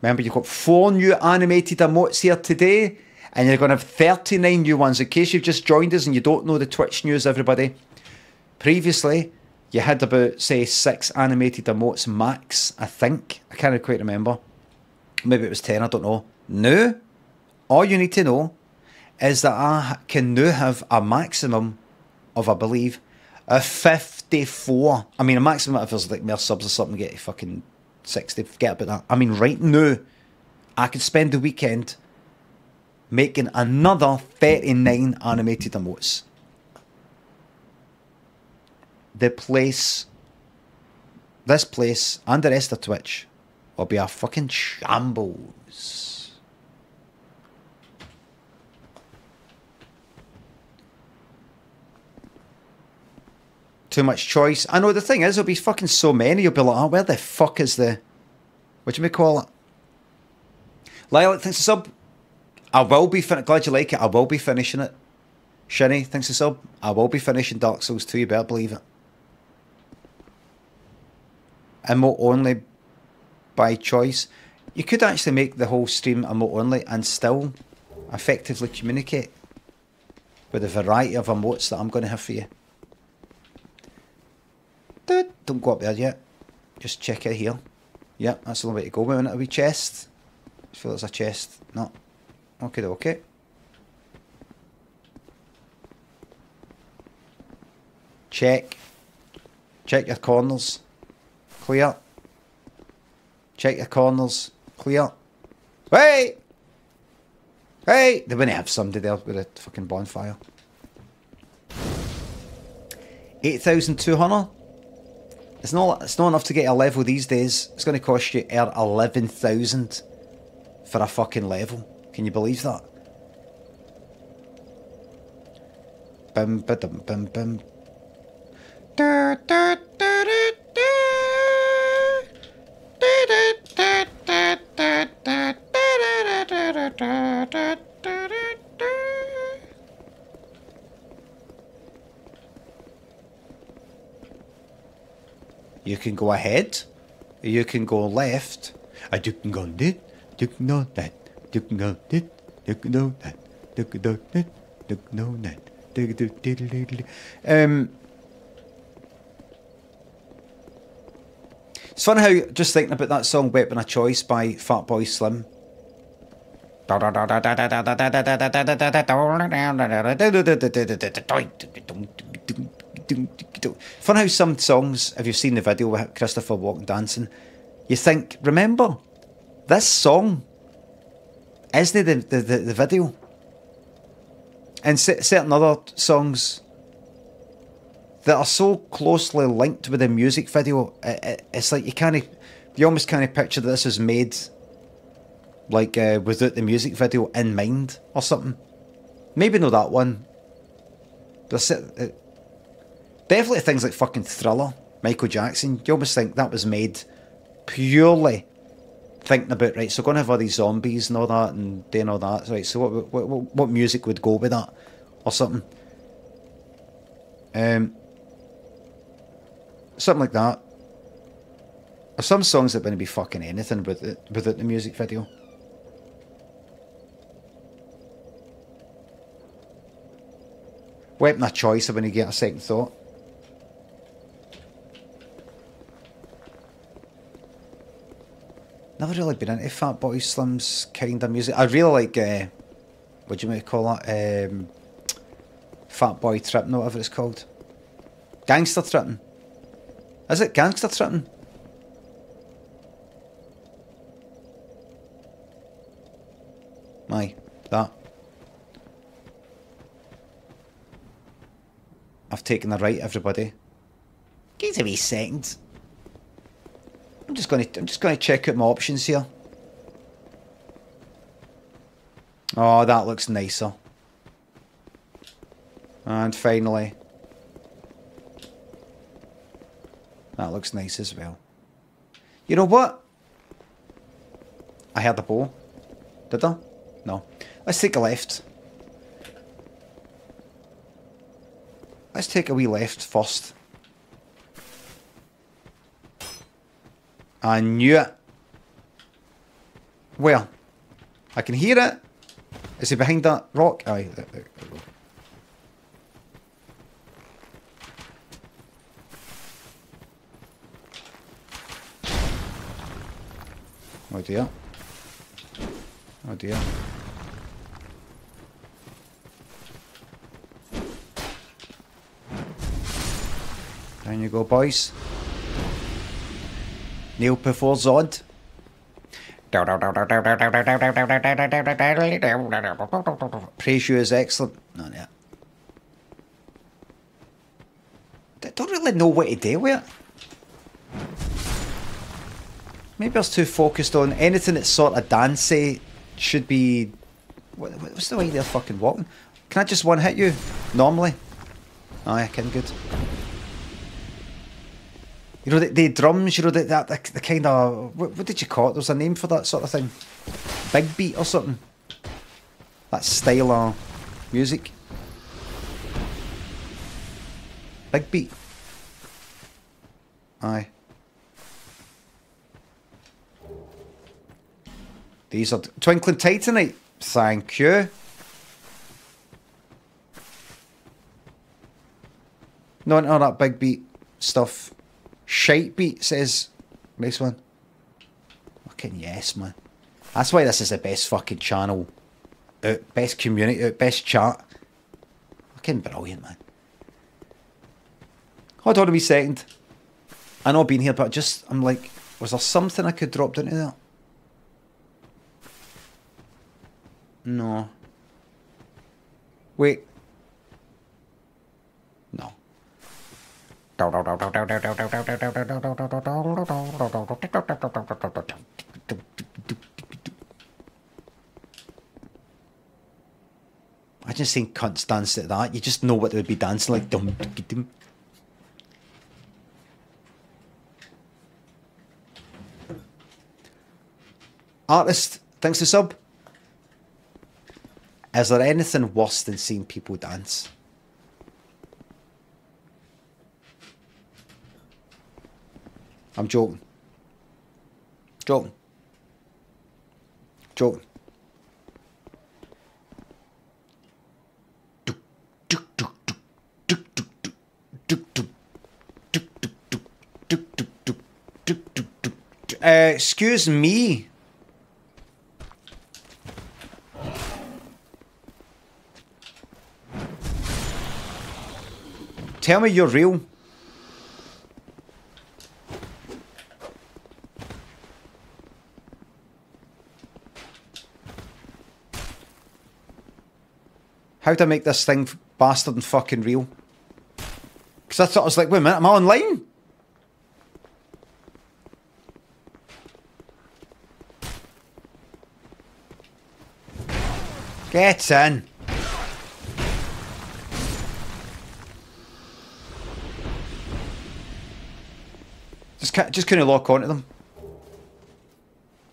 Remember, you've got four new animated emotes here today, and you're going to have 39 new ones. In case you've just joined us and you don't know the Twitch news, everybody, previously you had about, say, six animated emotes max, I think. I can't quite remember. Maybe it was 10, I don't know. Now, all you need to know is that I can now have a maximum of, I believe, a 54. I mean, a maximum of there's like more subs or something, get fucking 60. Forget about that. I mean, right now, I could spend the weekend making another 39 animated emotes. The place, this place, and the rest of Twitch will be a fucking shambles. Too much choice. I know the thing is, there'll be fucking so many. You'll be like, oh, where the fuck is the. What do we call it? Lilac, thanks for sub. I will be fin- glad you like it. I will be finishing it. Shinny, thanks for sub. I will be finishing Dark Souls 2, you better believe it. Emote only by choice. You could actually make the whole stream emote only and still effectively communicate with the variety of emotes that I'm going to have for you. Don't go up there yet. Just check it here. Yep, that's the only way to go. Wait a minute, a wee chest. I feel there's a chest. No. Okay, okay. Check. Check your corners. Clear. Check your corners. Clear. Hey! Hey! They wouldn't have somebody there with a fucking bonfire. 8,200? It's not, it's not enough to get a level these days. It's going to cost you er 11,000 for a fucking level. Can you believe that? Ba dum. Du, du, du, du, du. Du, du, du, You can go ahead, you can go left, and you can go you can go that, you can go this, you can go that, you can go this, you can go that. do, do, do, do, do, do. Um, it's funny how just thinking about that song "Weapon of Choice" by Fatboy Slim. Fun how some songs, if you've seen the video with Christopher Walken dancing, you think, remember, this song isn't the, the, the, the video. And cer- certain other songs that are so closely linked with the music video, i i it's like you can't, you almost can't picture that this was made like uh, without the music video in mind or something. Maybe not that one. There's uh, definitely things like fucking Thriller, Michael Jackson. You almost think that was made purely thinking about right. So going to have all these zombies and all that and doing all that. Right. So what what what, music would go with that or something? Um, something like that. Or some songs that wouldn't be fucking anything with it without the music video. Weapon of choice when you get a second thought. Never really been into Fatboy Slim's kind of music. I really like, uh, what do you might call it? Um, Fatboy Tripping, whatever it's called. Gangster Tripping. Is it Gangster Tripping? Aye, that. I've taken the right, everybody. Give us a wee second. I'm just going to. I'm just going to check out my options here. Oh, that looks nicer. And finally, that looks nice as well. You know what? I heard the bow. Did I? No. Let's take a left. Let's take a wee left first. I knew it. Well, I can hear it. Is he behind that rock? Aye. there- there we go. Oh dear. Oh dear. Down you go, boys. Kneel before Zod. Praise you is excellent. No, yeah. I don't really know what to do with it. Maybe I was too focused on anything that's sort of dancey should be. What, what's the way they're fucking walking? Can I just one hit you? Normally? Aye, I can, good. You know, the, the drums, you know, the, that, the, the kind of. What, what did you call it? There's a name for that sort of thing. Big beat or something. That style of music. Big beat. Aye. These are Twinkling Titanite. Thank you. Not all that big beat stuff. Shite beat says. Nice one. Fucking yes, man. That's why this is the best fucking channel. Out, best community, out, best chat. Fucking brilliant, man. Hold on a wee second. I know I've been here, but just, I'm like, was there something I could drop into that? No. Wait. I just seen cunts dance at that. You just know what they would be dancing like. Dum, dum. Artist, thanks to sub. Is there anything worse than seeing people dance? I'm joking. Joking. Joking. Uh, excuse me. Tell me you're real. How do I make this thing bastard and fucking real? Because I thought I was like, wait a minute, am I online? Get in. Just, just couldn't lock onto them.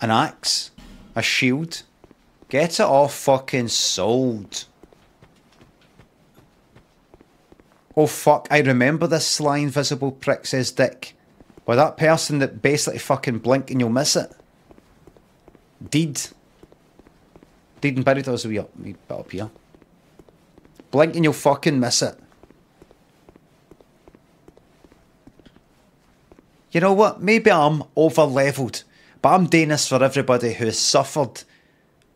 An axe, a shield. Get it all fucking sold. Oh fuck, I remember this sly invisible prick, says Dick. Well, that person that basically fucking blink and you'll miss it. Deed. Deed and buried us a wee, up, wee bit up here. Blink and you'll fucking miss it. You know what? Maybe I'm over leveled, but I'm doing this for everybody who has suffered,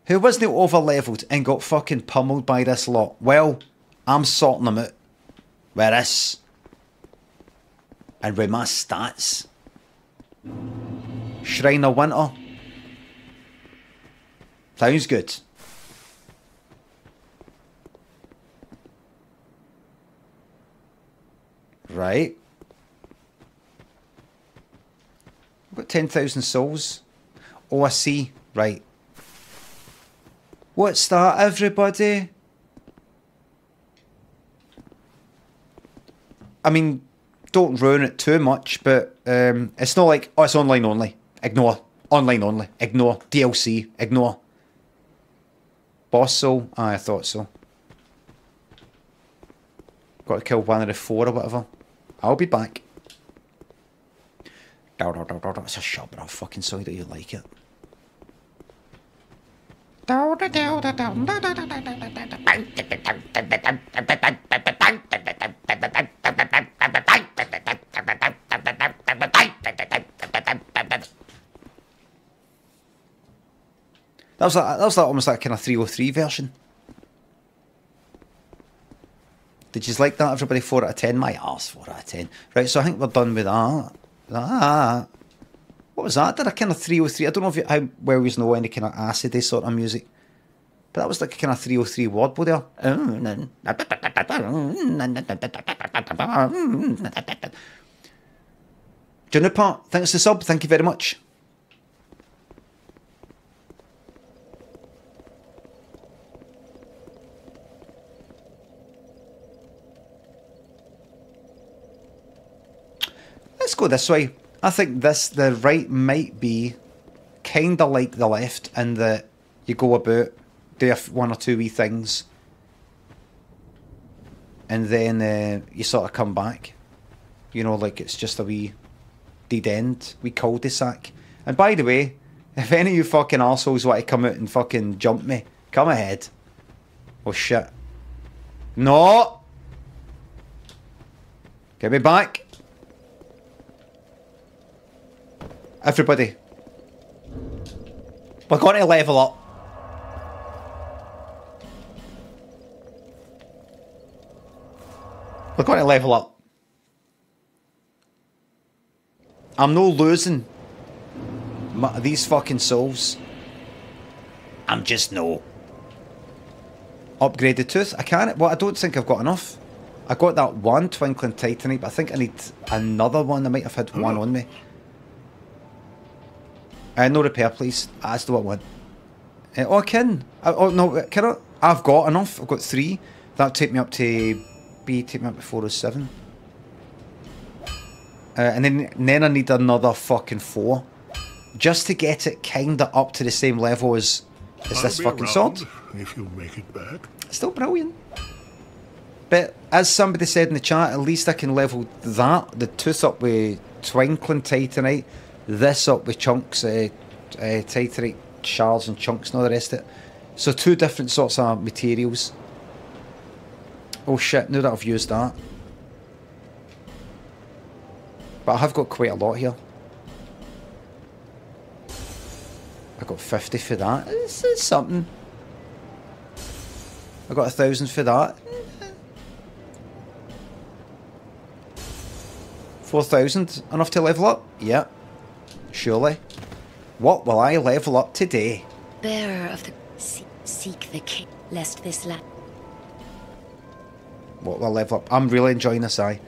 who wasn't over leveled and got fucking pummeled by this lot. Well, I'm sorting them out this and with my stats. Shrine of Winter. Sounds good. Right. I've got 10,000 souls. Oh, I see. Right. What's that, everybody? I mean, don't ruin it too much, but um, it's not like, oh, it's online only. Ignore. Online only. Ignore. DLC. Ignore. Boss soul? Ah, I thought so. Got to kill one of the four or whatever. I'll be back. It's a shot, but I'm fucking sorry that you like it. That was like, that was like almost like kind of 303 version. Did you like that, everybody? 4 out of 10? My arse, 4 out of 10. Right, so I think we're done with that. That. What was that? Did a kind of 303? I don't know if you, how well we know any kind of acidy sort of music. But that was like a kind of 303 wordplay there. Juniper, thanks to sub. Thank you very much. Let's go this way. I think this, the right might be kind of like the left in that you go about, do one or two wee things, and then uh, you sort of come back. You know, like it's just a wee dead end, wee cul-de-sac. And by the way, if any of you fucking assholes want to come out and fucking jump me, come ahead. Oh shit. No! Get me back. Everybody. We're going to level up. We're going to level up. I'm no losing my, these fucking souls. I'm just no. Upgraded tooth? I can't. Well, I don't think I've got enough. I got that one twinkling titanite, but I think I need another one. I might have had one on me. Uh, no repair, please. That's the I want. Uh, oh, I can. Uh, oh, no, can I? I've got enough. I've got three. That'll take me up to B, take me up to 407. Uh, and then, and then I need another fucking four. Just to get it kinda up to the same level as, as I'll this fucking sword. If you make it back. Still brilliant. But as somebody said in the chat, at least I can level that, the tooth up with twinkling titanite, this up with chunks, uh, uh, titanite shards and chunks and all the rest of it. So two different sorts of materials. Oh shit, now that I've used that. But I have got quite a lot here. I got 50 for that. It's, it's something. I got a thousand for that. Four thousand, enough to level up? Yep. Surely. What will I level up today? Bearer of the... Se- seek the king, lest this land... What will I level up? I'm really enjoying this, I.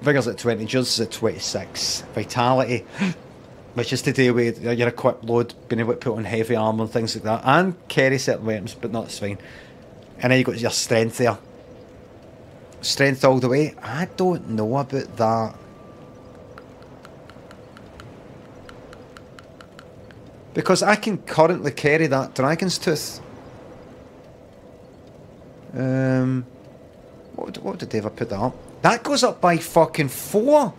Vigor's at 20, Jules is at 26. Vitality, which is to do with your equip load, being able to put on heavy armour and things like that, and carry certain weapons, but not fine. And then you've got your strength there. Strength all the way. I don't know about that. Because I can currently carry that Dragon's Tooth. Um, what, what did they ever put that up? That goes up by fucking four.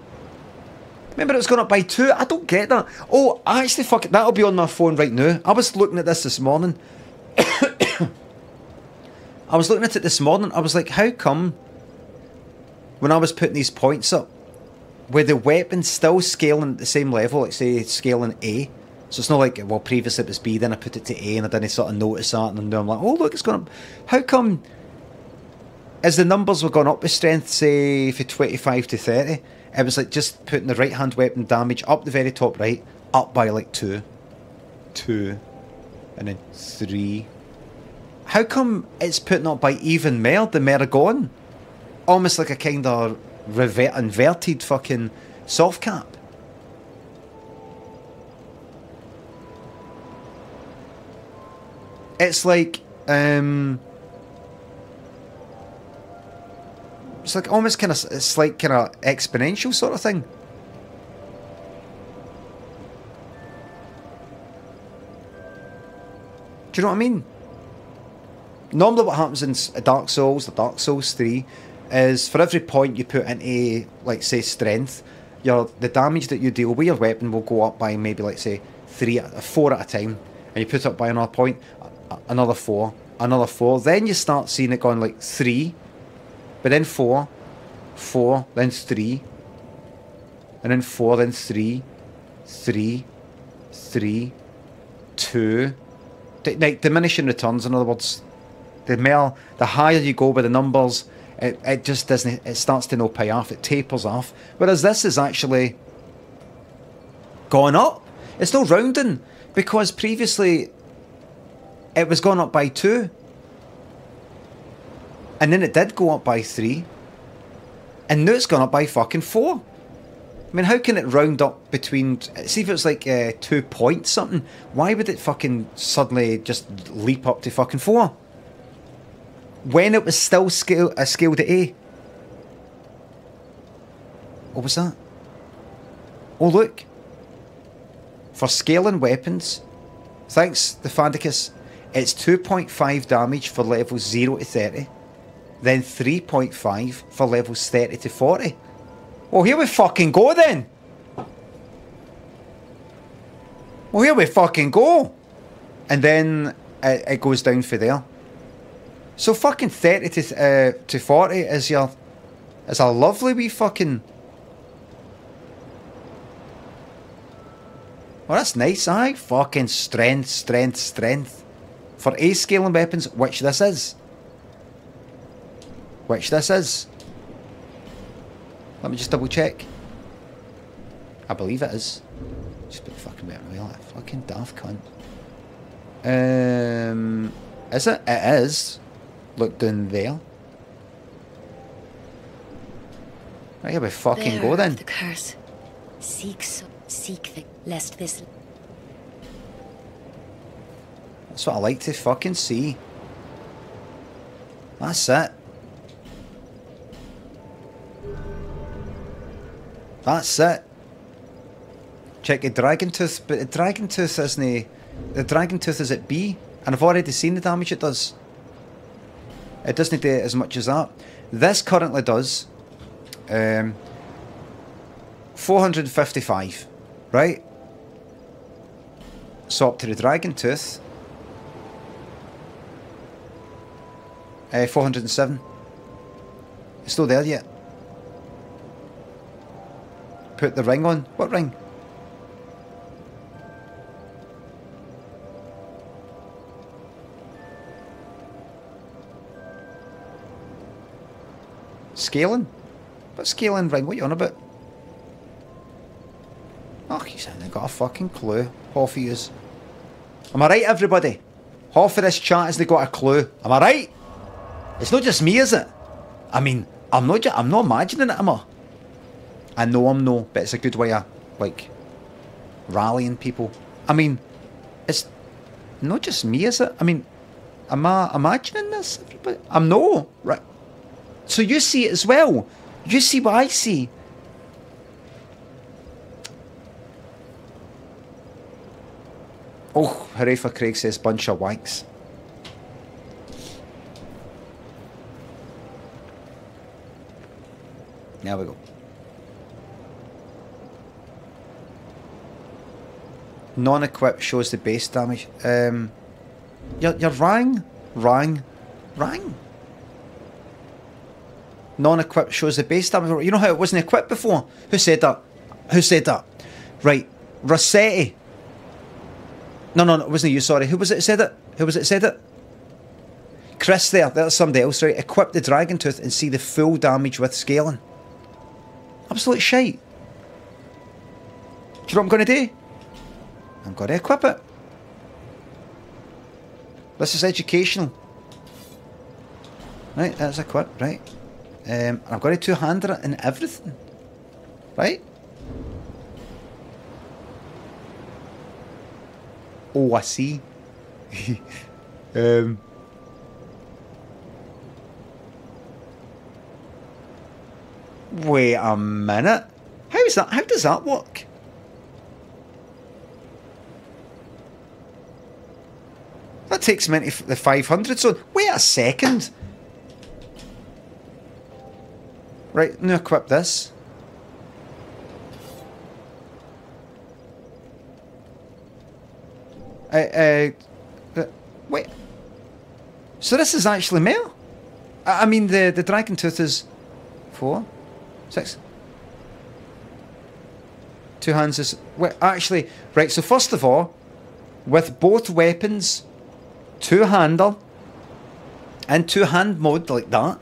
Remember it was going up by two? I don't get that. Oh, I actually, fuck it. That'll be on my phone right now. I was looking at this this morning. I was looking at it this morning. I was like, how come when I was putting these points up, were the weapons still scaling at the same level, like say scaling A? So it's not like, well, previously it was B, then I put it to A and I didn't sort of notice that. And then I'm like, oh, look, it's gone up. How come as the numbers were going up with strength, say for 25 to 30, it was like just putting the right hand weapon damage up the very top right, up by like two, two, and then three. How come it's putting up by even more the more gone? Almost like a kind of inverted fucking soft cap. It's like, um, it's like almost kind of it's like kind of exponential sort of thing. Do you know what I mean? Normally, what happens in Dark Souls, the Dark Souls Three, is for every point you put into, like say, strength, your the damage that you deal with your weapon will go up by maybe, like say, three, at- four at a time, and you put it up by another point, another four, another four. Then you start seeing it going like three, but then four, four, then three, and then four, then three, three, three, two. D- like diminishing returns. In other words, the more, the higher you go with the numbers, it, it just doesn't. It starts to no pay off. It tapers off. Whereas this is actually going up. It's no rounding because previously it was gone up by two. And then it did go up by three. And now it's gone up by fucking four. I mean, how can it round up between. See if it's like uh, two points something. Why would it fucking suddenly just leap up to fucking four? When it was still scale, uh, scaled at A. What was that? Oh, look. For scaling weapons, thanks, the Fandicus, it's 2.5 damage for levels 0 to 30 then 3.5 for levels 30 to 40. Well, here we fucking go then. Well, here we fucking go. And then it, it goes down for there. So fucking 30 to, uh, to 40 is your... Is a lovely wee fucking... Well, that's nice, aye. Fucking strength, strength, strength. For A scaling weapons, which this is which this is. Let me just double check. I believe it is. Just put the fucking bit away like a fucking daft cunt. Um, is it? It is. Look down there. Right, here we fucking go then. the curse. Seek so seek the lest this That's what I like to fucking see. That's it. That's it. Check the dragon tooth, but the dragon tooth isn't. The dragon tooth is at B, and I've already seen the damage it does. It doesn't do as much as that. This currently does um, 455, right? So up to the dragon tooth. Uh, 407. It's still there yet. Put the ring on. What ring? Scaling? What scaling ring? What you on about? Oh, he's ain't got a fucking clue. Half of yous. Am I right, everybody? Half of this chat has they got a clue. Am I right? It's not just me, is it? I mean, I'm not. I'm not imagining it, am I? I know I'm no, but it's a good way of like rallying people. I mean, it's not just me, is it? I mean, am I imagining this? Everybody? I'm no, right? So you see it as well. You see what I see. Oh, hooray for Craig says bunch of wanks. There we go. Non-equipped shows the base damage. Um, you're, you're rang, rang, rang. Non-equipped shows the base damage. You know how it wasn't equipped before? Who said that? Who said that? Right, Rossetti. No, no, no, it wasn't you. Sorry, who was it? Said it. Who was it? Said it. Chris, there. That's somebody else, right? Equip the dragon tooth and see the full damage with scaling. Absolute shite. Do you know what I'm going to do? I'm going to equip it. This is educational. Right, that's equipped, right. Um, I've got to two-hander it and everything. Right? Oh, I see. um, wait a minute. How is that? How does that work? That takes me into the 500 zone. Wait a second. Right, now equip this. Uh, uh, uh, wait. So this is actually male? I, I mean, the, the dragon tooth is four, six. Two hands is. Actually, right, so first of all, with both weapons, two hander, and two hand mode like that.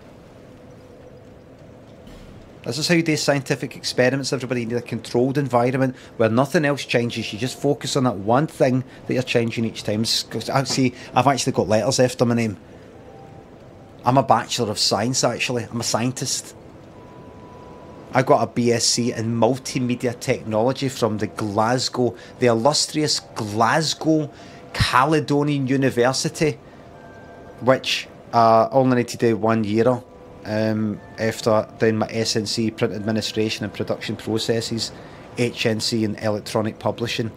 This is how you do scientific experiments, everybody, in a controlled environment where nothing else changes. You just focus on that one thing that you're changing each time. I see, I've actually got letters after my name. I'm a Bachelor of Science, actually. I'm a scientist. I got a BSc in Multimedia Technology from the Glasgow, the illustrious Glasgow Caledonian University, which uh, only need to do one year um, after doing my SNC print administration and production processes, HNC in electronic publishing,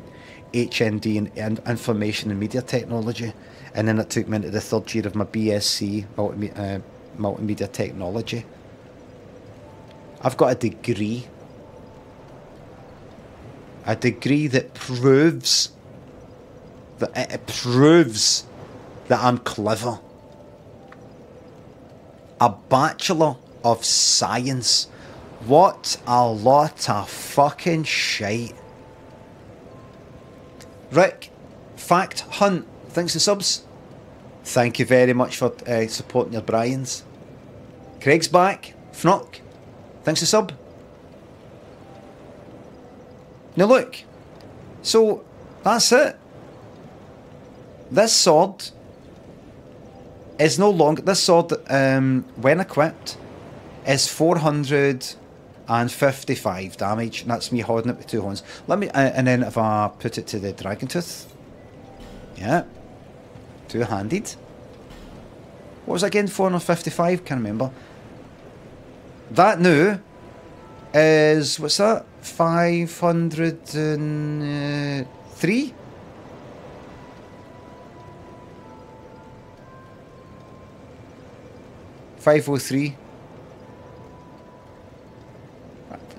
HND in, in information and media technology, and then it took me into the third year of my BSc uh, multimedia technology. I've got a degree, a degree that proves that it, proves that I'm clever a Bachelor of Science. What a lot of fucking shite. Rick, Fact Hunt, thanks for subs. Thank you very much for uh, supporting your Brian's. Craig's back. Fnock, thanks for sub. Now look, so that's it. This sword is no longer this sword um, when equipped is 455 damage and that's me holding it with two horns let me uh, and then if I put it to the dragon tooth yeah two-handed What was that again? 455? Can't remember. That now is what's that? 503? Five oh three.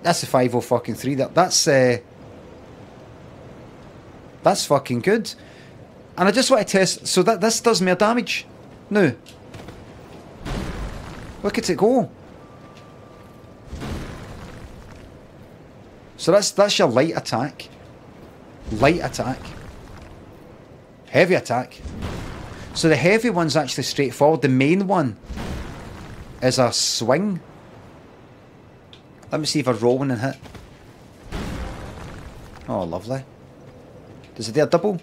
That's a five oh fucking three. That that's uh, that's fucking good. And I just want to test. So that this does more damage. No. Look at it go. So that's that's your light attack. Light attack. Heavy attack. So the heavy one's actually straightforward. The main one is a swing. Let me see if I roll one and hit. Oh, lovely. Does it do a double?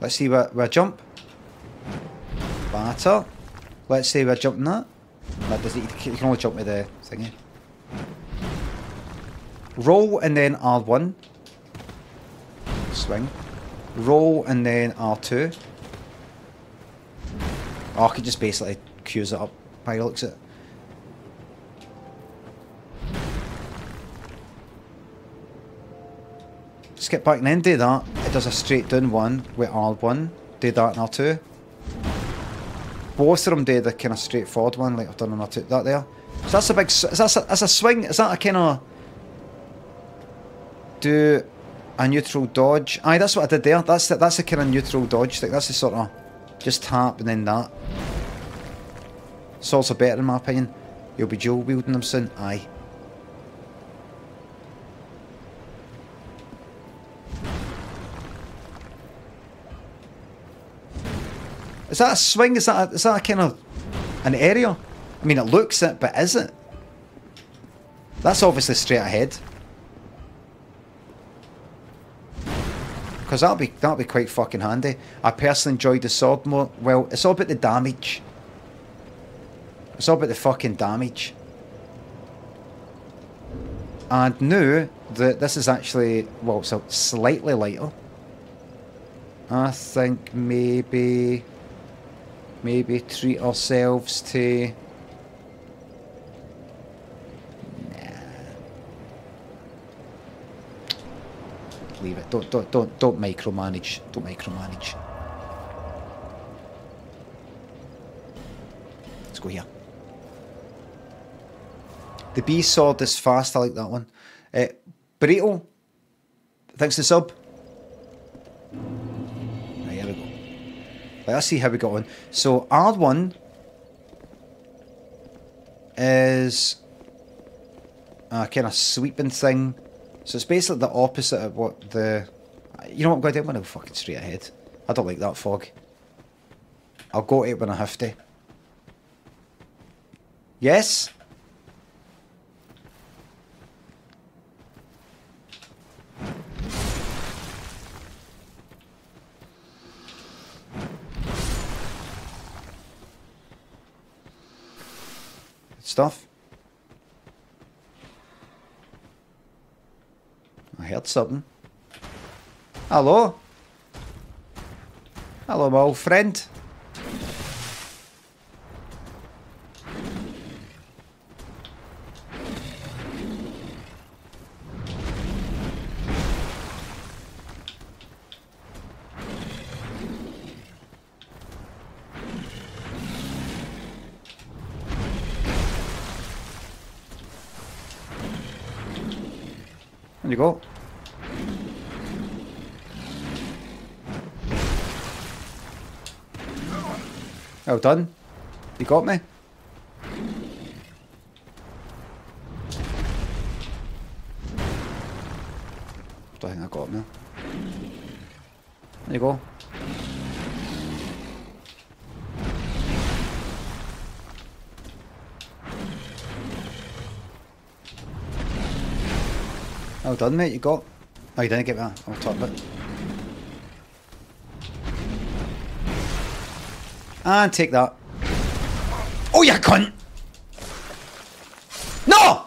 Let's see where, where I jump. Batter. Let's say we're jumping that. That does it. You can only jump with the thingy. Roll and then R1. Swing. Roll and then R2. Oh, I could just basically queues it up by the looks at it. Skip back and then do that. It does a straight down one with R1. Do that and R2. Both of them did the kind of straightforward one, like I've done on R2. That there. So that's a big. s- Is that a, that's a swing? Is that a kind of do a neutral dodge? Aye, that's what I did there. That's the, that's the kind of neutral dodge thing. That's the sort of just tap and then that. Swords are better in my opinion. You'll be dual wielding them soon. Aye. Is that a swing? Is that a, is that a kind of an area? I mean, it looks it, but is it? That's obviously straight ahead. Because that'll be that'll be quite fucking handy. I personally enjoyed the sword more. Well, it's all about the damage. It's all about the fucking damage. And now that this is actually well, so slightly lighter. I think maybe maybe treat ourselves to nah. leave it. Don't don't don't don't micromanage. Don't micromanage. Let's go here. The B sword is fast. I like that one. Uh, burrito thanks to sub Right, let's see how we got on. So R1 is a kind of sweeping thing. So it's basically the opposite of what the. You know what I'm going to do? I'm going to go fucking straight ahead. I don't like that fog. I'll go to it when I have to. Yes? Stuff. I heard something. Hello? Hello, my old friend. Go. Well done. You got me. Don't think I got me. There you go. Well done, mate. You got. Oh, you didn't get that. I'll talk about. And take that. Oh, you cunt! No!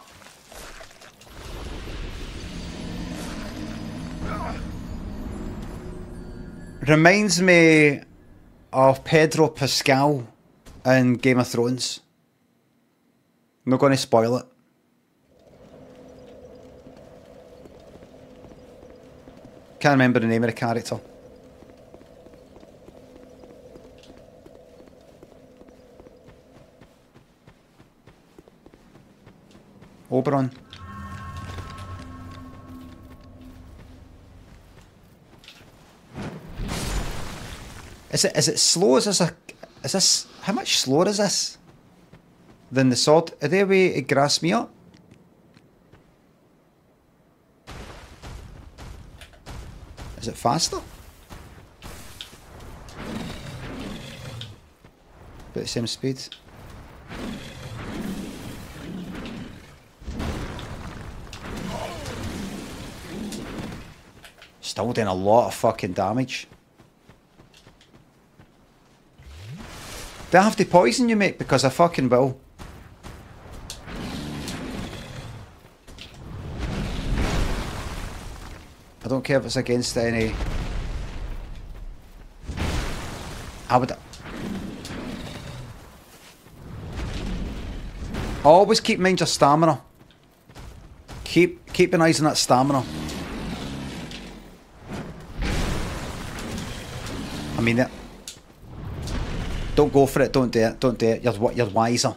Reminds me of Pedro Pascal in Game of Thrones. I'm not going to spoil it. Can't remember the name of the character. Oberyn. Is it is it slow? Is this a is this how much slower is this than the sword? Are they a way to grass me up? Is it faster? But the same speed. Still doing a lot of fucking damage. Do I have to poison you, mate? Because I fucking will. Don't care if it's against any... I would... Always keep in mind your stamina. Keep keep an eye on that stamina. I mean it. Don't go for it. Don't do it. Don't do it. You're you're wiser.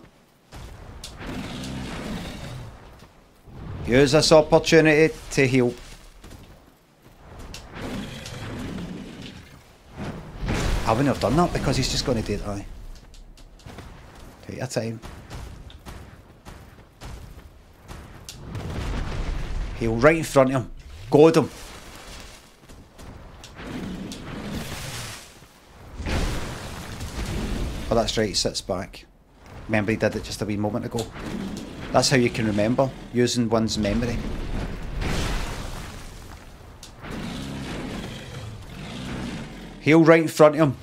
Use this opportunity to heal. I wouldn't have done that because he's just going to do it. Aye. Take your time. Heal right in front of him. Goad him. Oh, that's right, he sits back. Remember he did it just a wee moment ago. That's how you can remember, using one's memory. Heal right in front of him.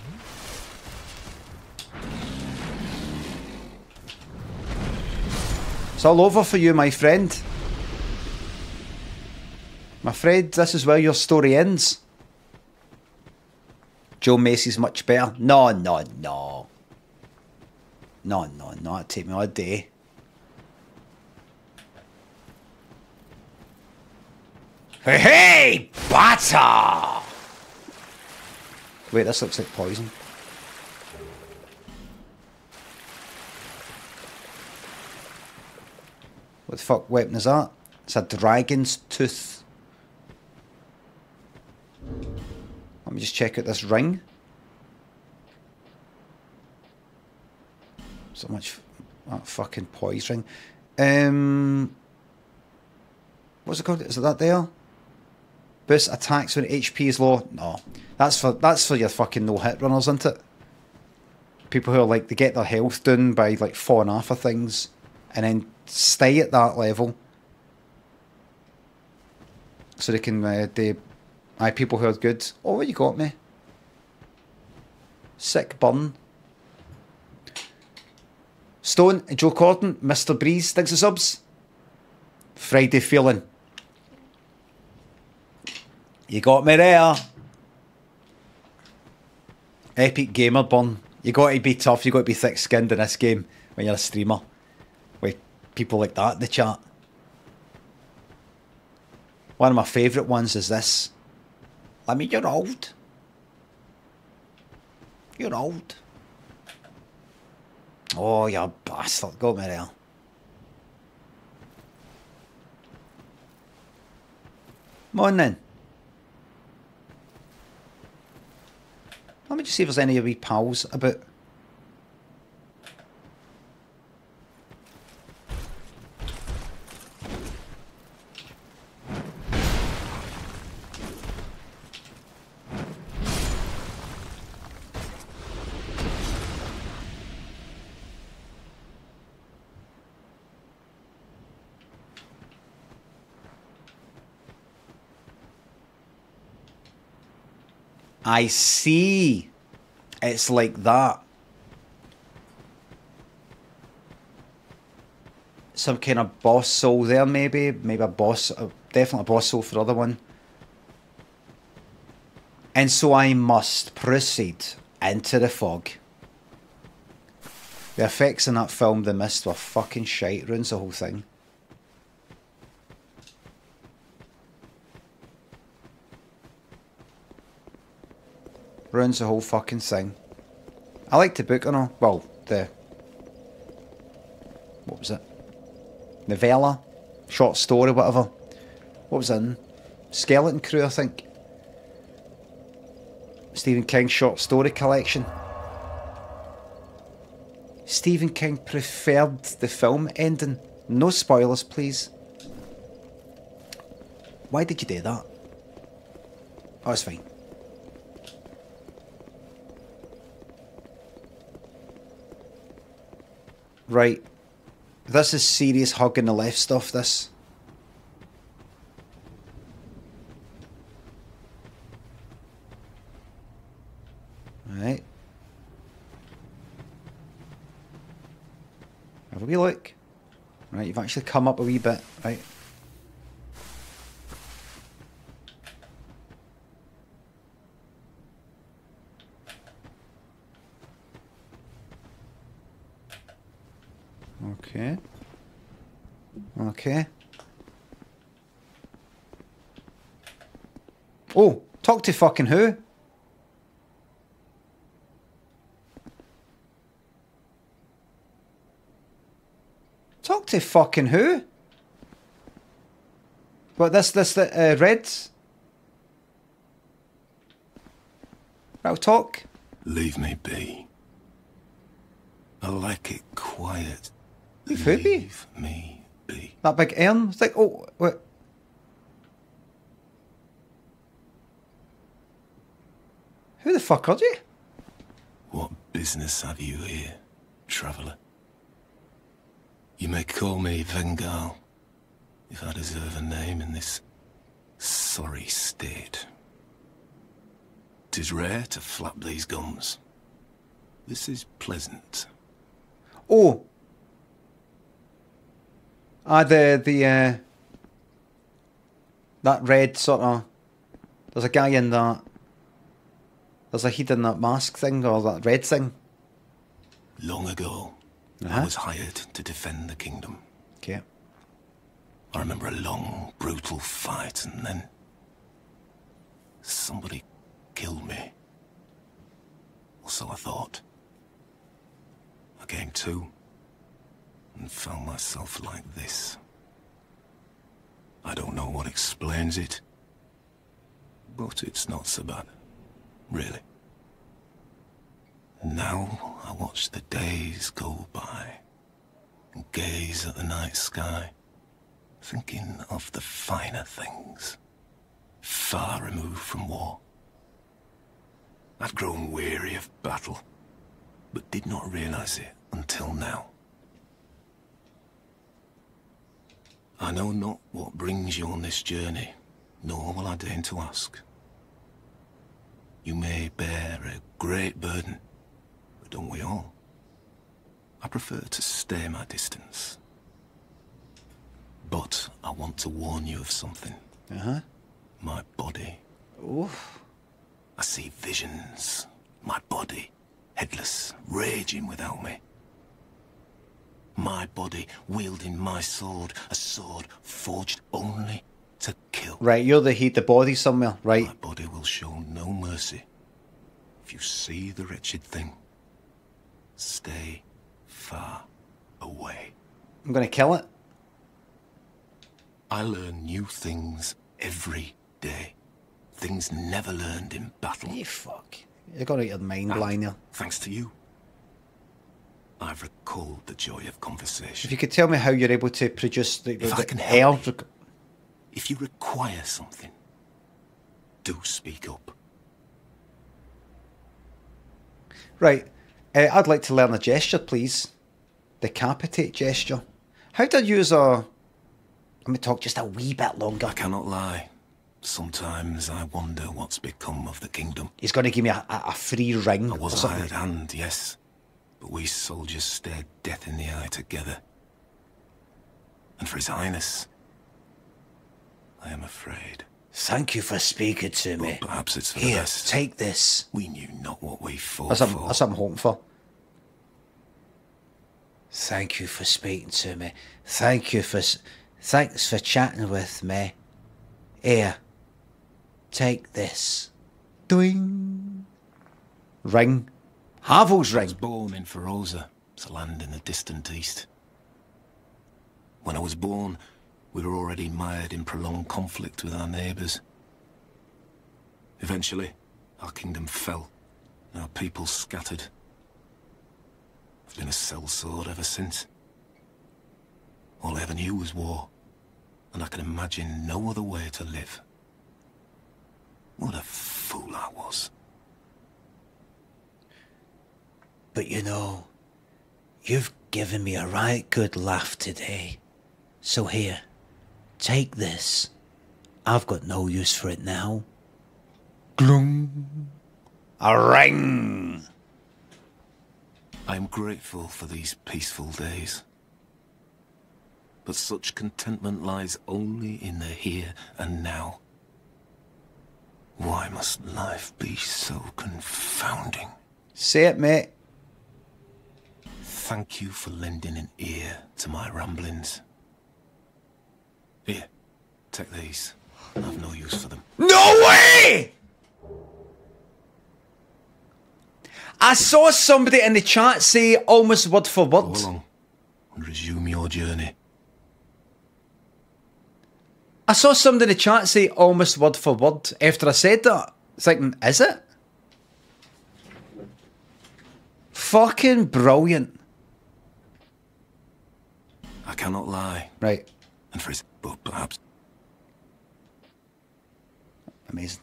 It's all over for you, my friend. I'm afraid this is where your story ends. Joe Macy's much better. No, no, no. No, no, no. It'd take me all day. Hey, hey, butter! Wait, this looks like poison. What the fuck weapon is that? It's a dragon's tooth. Let me just check out this ring. So much that fucking poise ring. Um, what's it called? Is it that there? Boost attacks when HP is low. No, that's for that's for your fucking no hit runners, isn't it? People who are like they get their health down by like falling off of things, and then stay at that level, so they can uh, they, aye, people who are good. Oh, you got me? Sick burn. Stone, Joe Corden, Mr. Breeze, thanks for subs. Friday feeling. You got me there. Epic gamer burn. You got to be tough, you got to be thick skinned in this game when you're a streamer. With people like that in the chat. One of my favourite ones is this. I mean, you're old. You're old. Oh, you bastard. Got me there. Come on then. Let me just see if there's any of wee pals about. Uh, I see. It's like that. Some kind of boss soul there, maybe. Maybe a boss, definitely a boss soul for the other one. And so I must proceed into the fog. The effects in that film, The Mist, were fucking shite. Ruins the whole thing. Ruins the whole fucking thing. I like the book and all. Well, the. What was it? Novella? Short story, whatever. What was in? Skeleton Crew, I think. Stephen King's short story collection. Stephen King preferred the film ending. No spoilers, please. Why did you do that? Oh, it's fine. Right. This is serious hugging the left stuff, this. Right. Have a wee look. Right, you've actually come up a wee bit, right? Okay. Okay. Oh, talk to fucking who? Talk to fucking who? But this, this, the, uh, Reds? That'll talk? Leave me be. I like it quiet. Leave who be? Me be. That big urn? It's like, oh, wait. Who the fuck are you? What business have you here, traveller? You may call me Vengarl, if I deserve a name in this sorry state. Tis rare to flap these gums. This is pleasant. Oh. Ah, the, the, uh, that red sort of, there's a guy in that, there's a heat in that mask thing, or that red thing. Long ago, Uh-huh. I was hired to defend the kingdom. Okay. I remember a long, brutal fight, and then somebody killed me. Or so I thought. I came to and found myself like this. I don't know what explains it, but it's not so bad, really. Now I watch the days go by and gaze at the night sky, thinking of the finer things, far removed from war. I'd grown weary of battle, but did not realize it until now. I know not what brings you on this journey, nor will I deign to ask. You may bear a great burden, but don't we all? I prefer to stay my distance. But I want to warn you of something. Uh huh. My body. Oof. I see visions. My body, headless, raging without me. My body wielding my sword, a sword forged only to kill. Right, you're the heat, the body somewhere, right? My body will show no mercy. If you see the wretched thing, stay far away. I'm gonna kill it. I learn new things every day. Things never learned in battle. You fuck. You're gonna get your mind blind there. Thanks to you. I've recalled the joy of conversation. If you could tell me how you're able to produce the, the, If I can air. help you. If you require something, do speak up. Right. Uh, I'd like to learn a gesture, please. Decapitate gesture. How do I use a. Let me talk just a wee bit longer. I cannot lie. Sometimes I wonder what's become of the kingdom. He's going to give me a, a, a free ring. I was a hired hand, yes. But we soldiers stared death in the eye together. And for his highness, I am afraid. Thank you for speaking to me. Perhaps it's for the Here, best. take this. We knew not what we fought That's for. that's something I'm hoping for. Thank you for speaking to me. Thank you for. Thanks for chatting with me. Here, take this. Doing. Ring. Havel's I was born in Forossa. It's a land in the distant east. When I was born, we were already mired in prolonged conflict with our neighbours. Eventually, our kingdom fell, and our people scattered. I've been a sellsword ever since. All I ever knew was war, and I can imagine no other way to live. What a fool I was. But you know, you've given me a right good laugh today. So here, take this. I've got no use for it now. Glung. A ring. I am grateful for these peaceful days. But such contentment lies only in the here and now. Why must life be so confounding? Say it, mate. Thank you for lending an ear to my ramblings. Here, take these. I've no use for them. No way! I saw somebody in the chat say almost word for Go word. along and resume your journey. I saw somebody in the chat say almost word for word after I said that. It's like, is it? Fucking brilliant. I cannot lie, Right. and for his but perhaps Amazing.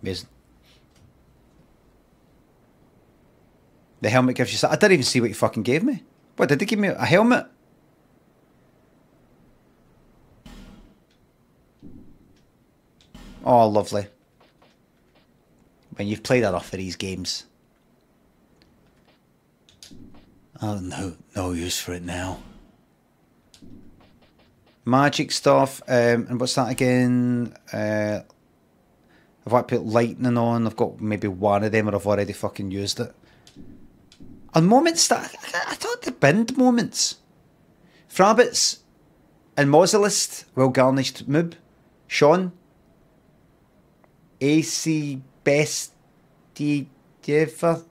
Amazing. The helmet gives you. I didn't even see what you fucking gave me. What did they give me? A helmet? Oh, lovely. When you've played enough of these games. Oh, no, no use for it now. Magic stuff. Um, and what's that again? Uh, I've to put lightning on. I've got maybe one of them, or I've already fucking used it. And moments that I, thought the bind moments. Frabbits and Mausolist, well garnished moob. Sean. AC Best Dieva.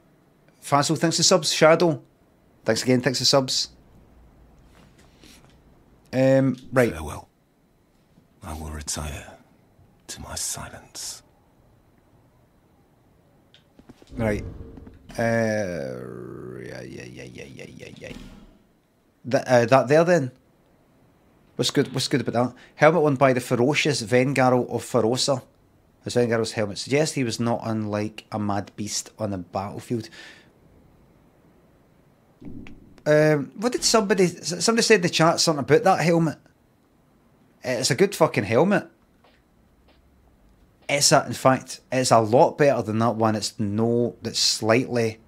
Fazzle, thanks for subs. Shadow. Thanks again, thanks for subs. Um, right. farewell. I will retire to my silence. Right. Uh, yeah, yeah, yeah, yeah, yeah, yeah, yeah. That, uh, that there then. What's good? What's good about that? Helmet worn by the ferocious Vengarl of Forossa. As Vengarl's helmet suggests, he was not unlike a mad beast on the battlefield. Um, what did somebody? Somebody said in the chat something about that helmet. It's a good fucking helmet. It's a, in fact, it's a lot better than that one. It's no, that's slightly.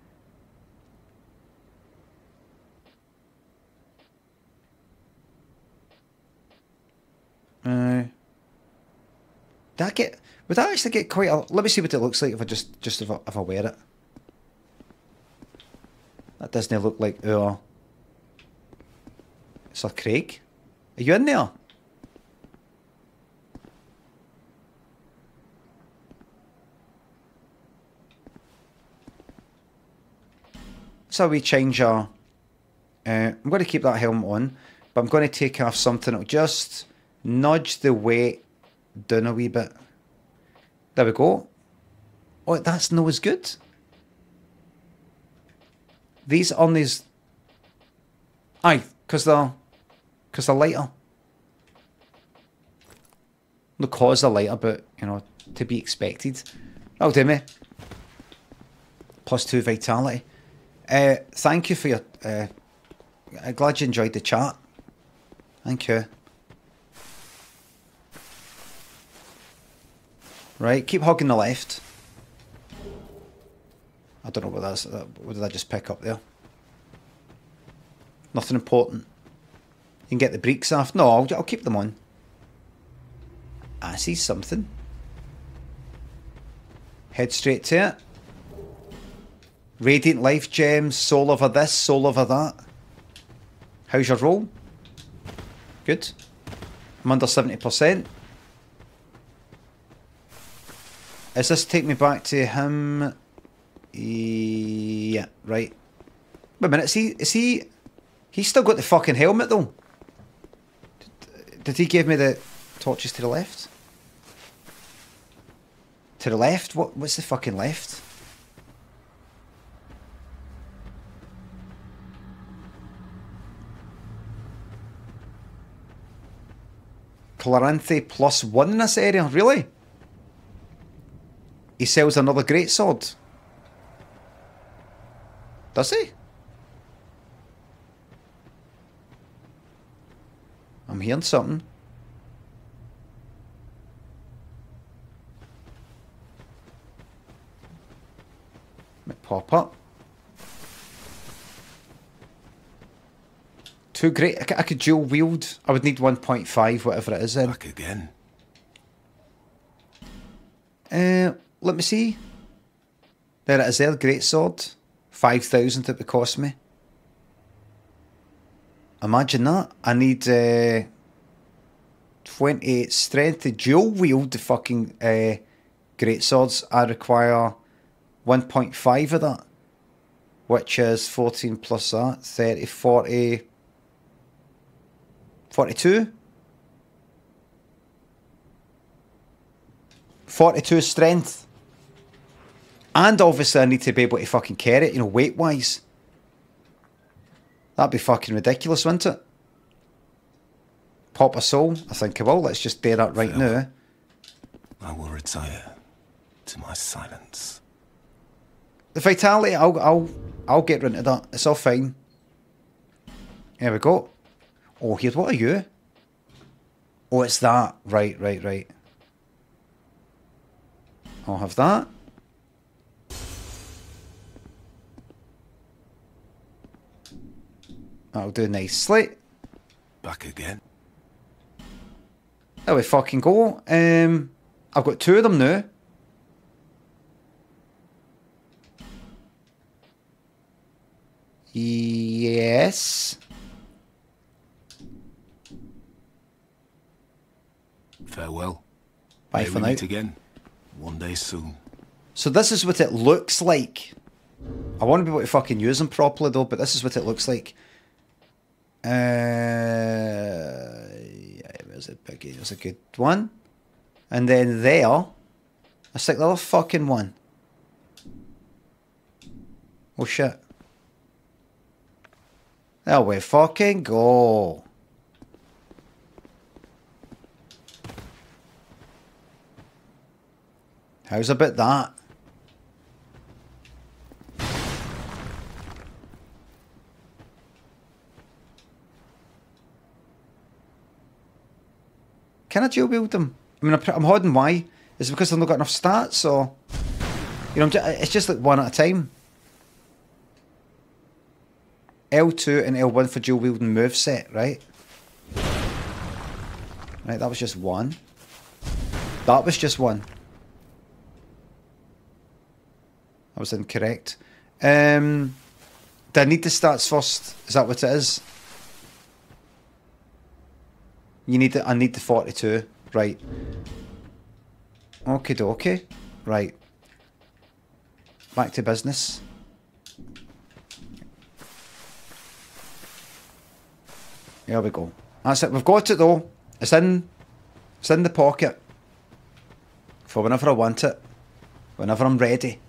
Uh, did I get? Would I actually get quite a? Let me see what it looks like if I just just if I, if I wear it. That doesn't look like. Uh, Sir Craig, are you in there? So we change our. Uh, I'm going to keep that helmet on, but I'm going to take off something that'll just nudge the weight down a wee bit. There we go. Oh, that's no as good. These on these. Aye, because they're. Because they're lighter. The cause they're lighter, but, you know, to be expected. That'll do me. Plus two vitality. Uh, thank you for your. Uh, I'm glad you enjoyed the chat. Thank you. Right, keep hugging the left. I don't know what that's. What did I just pick up there? Nothing important. You can get the breeks off. No, I'll, I'll keep them on. I see something. Head straight to it. Radiant life gems, soul over this, soul over that. How's your roll? Good. I'm under 70%. Does this take me back to him? Yeah, right. Wait a minute, see, is he, he's still got the fucking helmet though. Did, did he give me the torches to the left? To the left? What, what's the fucking left? Chloranthy plus one in this area, really? He sells another great sword. Does he? I'm hearing something. Might pop up. Too great. I could dual wield. I would need 1.5, whatever it is then. Back again. Uh, let me see. There it is there, great sword. 5,000 it would cost me. Imagine that. I need uh, 28 strength to dual wield the fucking uh, great swords. I require 1.5 of that. Which is 14 plus that. 30, 40... 42? 42 strength. And obviously I need to be able to fucking carry it, you know, weight wise. That'd be fucking ridiculous, wouldn't it? Pop a soul? I think I will. Let's just do that right now. I will retire to my silence. The vitality, I'll I'll I'll get rid of that. It's all fine. Here we go. Oh, here, what are you? Oh, it's that. Right, right, right. I'll have that. That'll do nicely. Back again. There we fucking go. Um, I've got two of them now. Yes. Farewell. Bye May for we now. meet again. One day soon. So this is what it looks like. I want to be able to fucking use them properly though, but this is what it looks like. Uh, yeah, where's it? Biggie? There's a good one. And then there, I stick the other fucking one. Oh shit. There we fucking go. How's about that? Can I dual wield them? I mean, I'm, I'm holding Y. Is it because I've not got enough stats, or you know, it's just like one at a time. L2 and L1 for dual wielding move set, right? Right, that was just one. That was just one. I was incorrect. Um, do I need the stats first? Is that what it is? You need the, I need the 42. Right. Okay, dokie. Right. Back to business. There we go. That's it. We've got it though. It's in. It's in the pocket. For whenever I want it. Whenever I'm ready.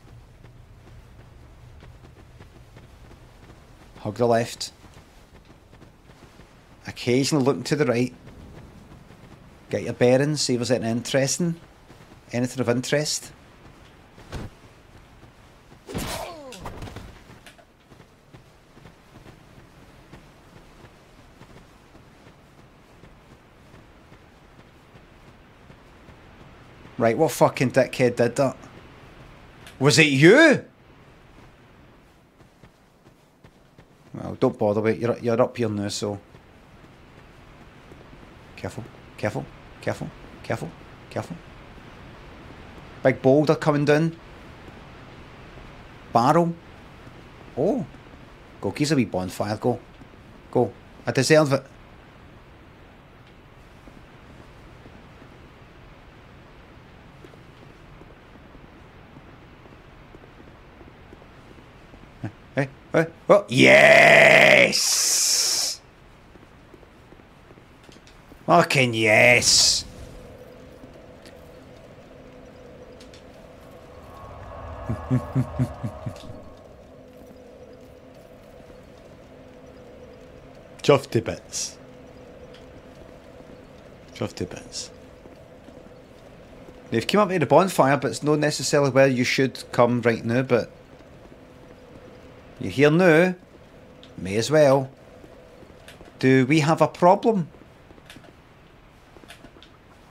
Hug the left. Occasionally looking to the right. Get your bearings, see if there's anything interesting. Anything of interest. Right, what fucking dickhead did that? Was it you? Well, don't bother with it. You're, you're up here now, so... Careful, careful, careful, careful. Careful. Big boulder coming down. Barrel. Oh. Go, geez a wee bonfire. Go. Go. I deserve it. Hey, hey, oh, yes! Fucking yes! Chuffed to bits. Chuffed to bits. They've come up to the bonfire, but it's not necessarily where you should come right now, but you're here now. May as well. Do we have a problem?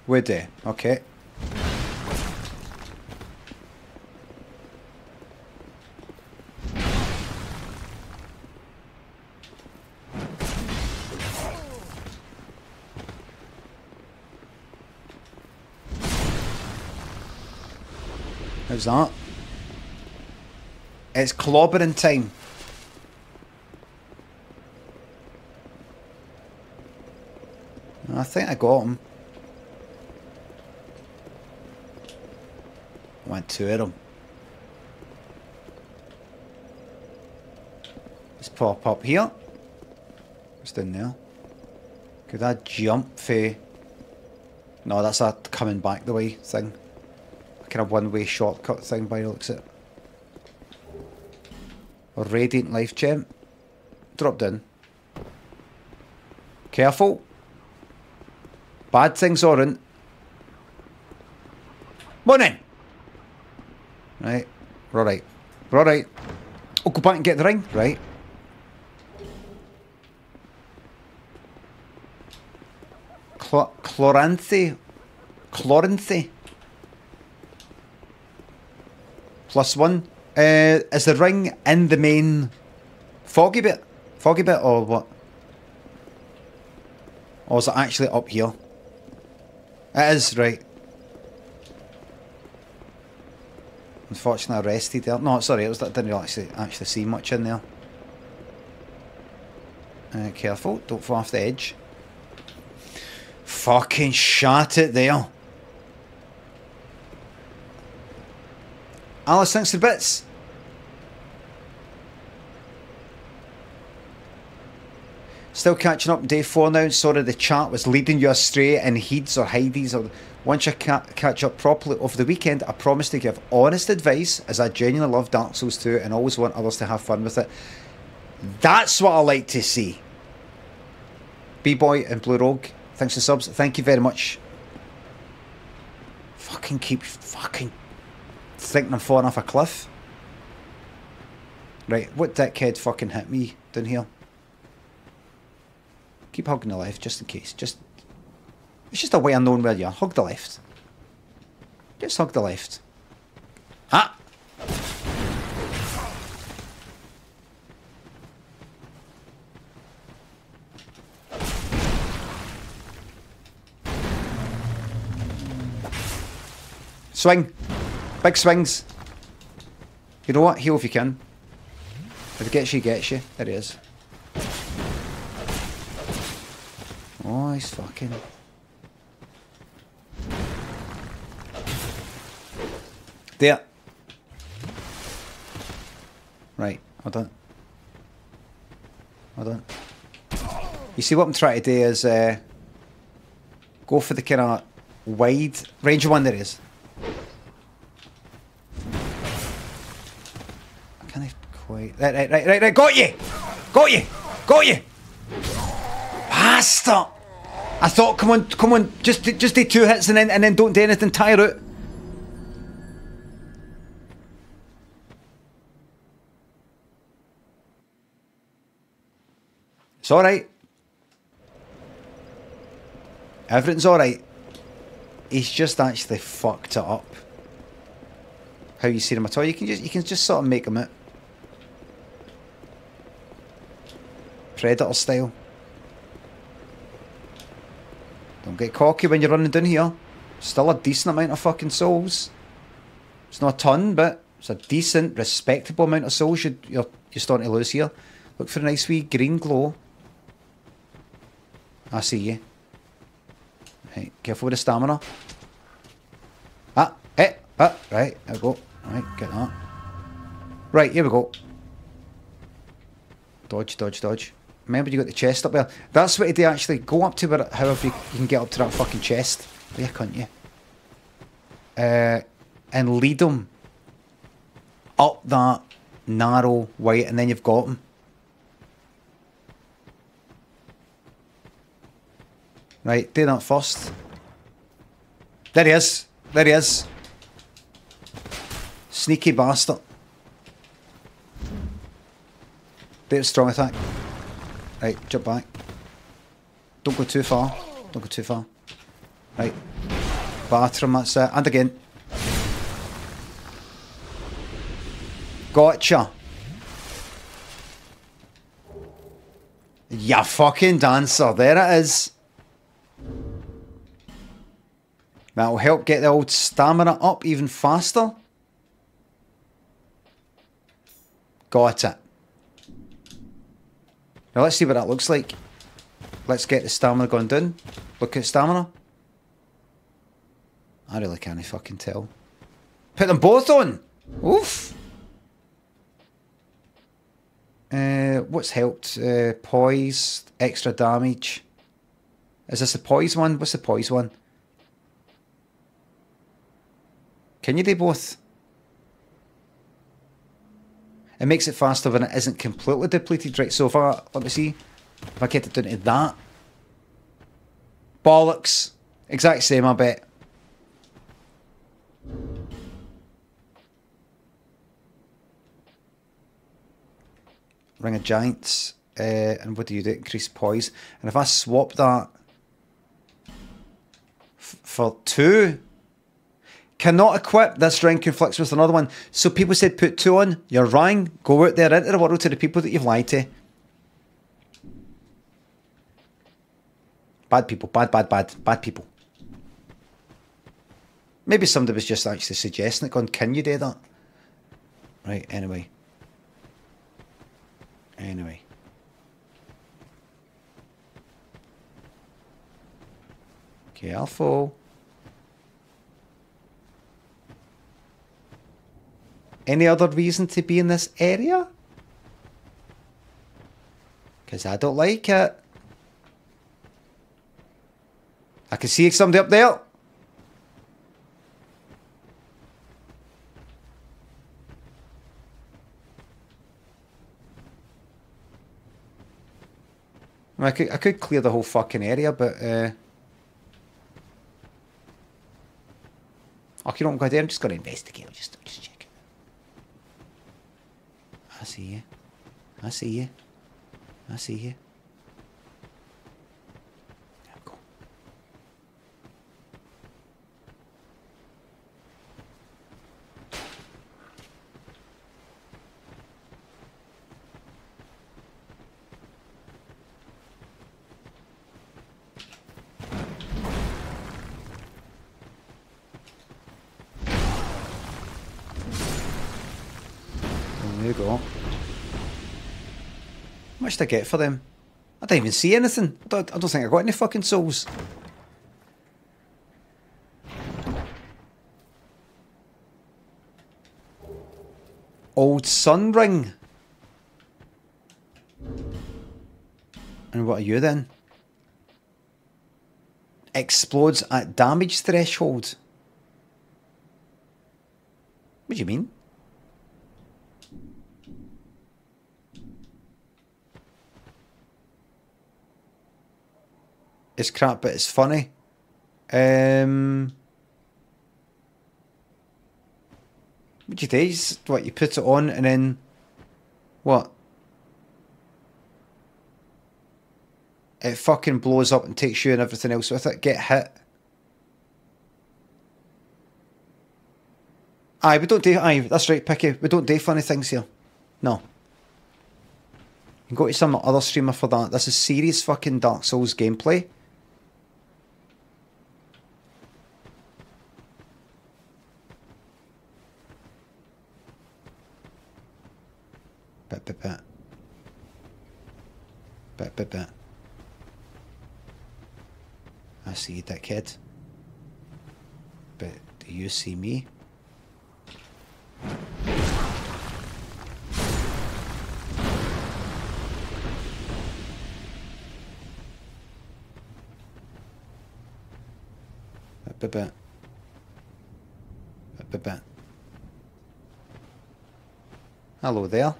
We do. Okay. How's that? It's clobbering time. I think I got him. Went two of them. Let's pop up here. What's down there? Could I jump for... No, that's a coming back the way thing. A kind of one-way shortcut thing by the looks of it. A radiant life gem. Drop down. Careful. Bad things aren't. Morning! Right. We're alright. We're alright. Oh, go back and get the ring. Right. Cl Chloranthy. Chloranthy. Plus one. Uh, is the ring in the main foggy bit? Foggy bit or what? Or is it actually up here? It is, right. Unfortunately I rested there. No, sorry, it was I didn't actually actually see much in there. Uh, careful, don't fall off the edge. Fucking shot it there. Alice, thanks for the bits. Still catching up day four now. Sorry the chat was leading you astray in Heeds or Heidies. Or once I ca catch up properly over the weekend, I promise to give honest advice as I genuinely love Dark Souls 2 and always want others to have fun with it. That's what I like to see. B-Boy and Blue Rogue, thanks for subs. Thank you very much. Fucking keep fucking thinking I'm falling off a cliff. Right, what dickhead fucking hit me down here? Keep hugging the life just in case. Just It's just a way of knowing where you are. Hug the left. Just hug the left. Ah! Swing. Big swings. You know what? Heal if you can. If it gets you, gets you. There he is. Oh, he's fucking... There. Right, hold on. Hold on. You see what I'm trying to do is uh, go for the kind of wide range of one there is. I can't quite. Right, right, right, right, right. Got you! Got you! Got you! Bastard! I thought, come on, come on, just just do two hits and then and then don't do anything, tire out. It's alright. Everything's alright. He's just actually fucked it up. How you see him at all? You can just you can just sort of make him it. Predator style. Don't get cocky when you're running down here. Still a decent amount of fucking souls. It's not a ton, but it's a decent, respectable amount of souls you, you're, you're starting to lose here. Look for a nice wee green glow. I see you. Right, careful with the stamina. Ah, eh, ah, right, there we go. Right, get that. Right, here we go. Dodge, dodge, dodge. Remember you got the chest up there. That's what do actually. Go up to where, however you, can get up to that fucking chest. There, can't you? Uh, and lead them up that narrow way, and then you've got them. Right, do that first. There he is. There he is. Sneaky bastard. Do a strong attack. Right, jump back. Don't go too far. Don't go too far. Right. Batter him, that's it. And again. Gotcha. Ya fucking dancer. There it is. That'll help get the old stamina up even faster. Got it. Now let's see what that looks like. Let's get the stamina going down. Look at stamina. I really can't fucking tell. Put them both on! Oof! Uh, what's helped? Uh, poise, extra damage. Is this the poise one? What's the poise one? Can you do both? It makes it faster when it isn't completely depleted. Right, so I, let me see. If I get it down to that. Bollocks. Exact same, I bet. Ring of Giants. Uh, and what do you do? Increase poise. And if I swap that for two, cannot equip this ring conflicts with another one. So people said put two on. You're wrong. Go out there into the world to the people that you've lied to. Bad people. Bad, bad, bad. Bad people. Maybe somebody was just actually suggesting it, going, can you do that? Right, anyway. Anyway. Okay. Careful. Any other reason to be in this area? Because I don't like it. I can see somebody up there. I could, I could clear the whole fucking area, but... Uh... Okay, don't go there. I'm just to investigate. Just, just. I see you. I see you. I see you. I get for them? I didn't even see anything. I don't, I don't think I got any fucking souls. Old Sun Ring. And what are you then? Explodes at damage threshold. What do you mean? It's crap, but it's funny. Um, what do you do? Just, what you put it on and then what? It fucking blows up and takes you and everything else with it. Get hit. Aye, we don't do. Aye, that's right, Picky. We don't do funny things here. No. You can go to some other streamer for that. This is serious fucking Dark Souls gameplay. Bit, bit. Bit, bit, bit. I see you, dickhead. But do you see me? Bit, bit. Hello there.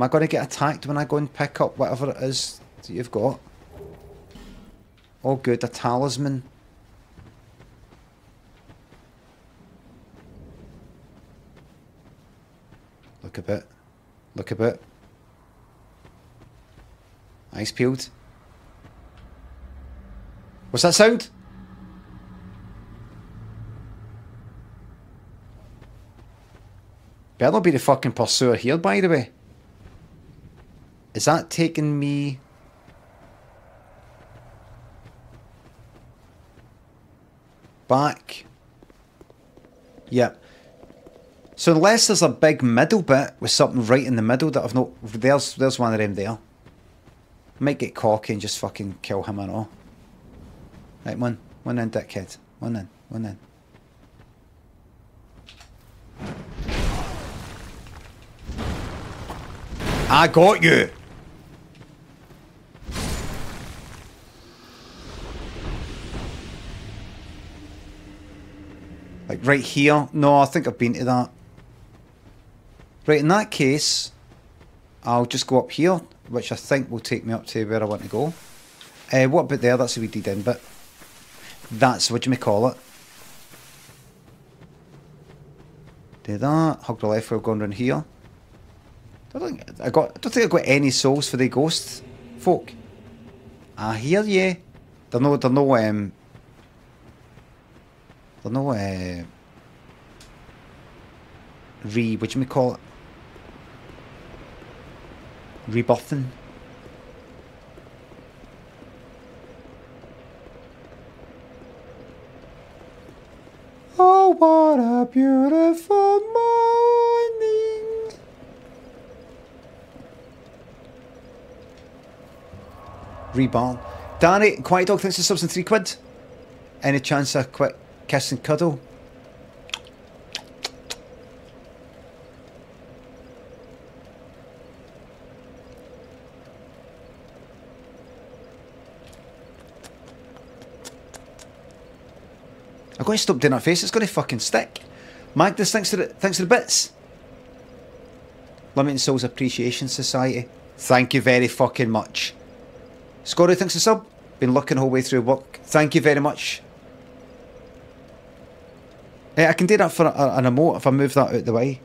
Am I going to get attacked when I go and pick up whatever it is that you've got? Oh good, a talisman. Look a bit. Look a bit. Eyes peeled. What's that sound? Better be the fucking pursuer here, by the way. Is that taking me... Back? Yep. So unless there's a big middle bit with something right in the middle that I've not... There's, there's one of them there. Might get cocky and just fucking kill him and all. Right, one. One in, dickhead. One in. One in. I got you! Like right here? No, I think I've been to that. Right, in that case, I'll just go up here, which I think will take me up to where I want to go. Uh, what bit there? That's a wee deed in bit. That's, what you may call it? Do that, hug the left while going around here. I don't think I got. I don't think I got any souls for the ghost folk. I hear ye. They're no. They're no. Um. They're no. Uh, re. What do you call it? Rebirthing. Oh, what a beautiful morning. Reborn. Danny, Quiet Dog thinks the subs in three quid. Any chance a quick kiss and cuddle? I've got to stop doing that face, it's going to fucking stick. Magnus, thanks to the, thanks to the bits. Limited Souls Appreciation Society. Thank you very fucking much. Scotty, thanks for sub. Been looking all the way through work. Thank you very much. Eh, I can do that for an emote if I move that out the way.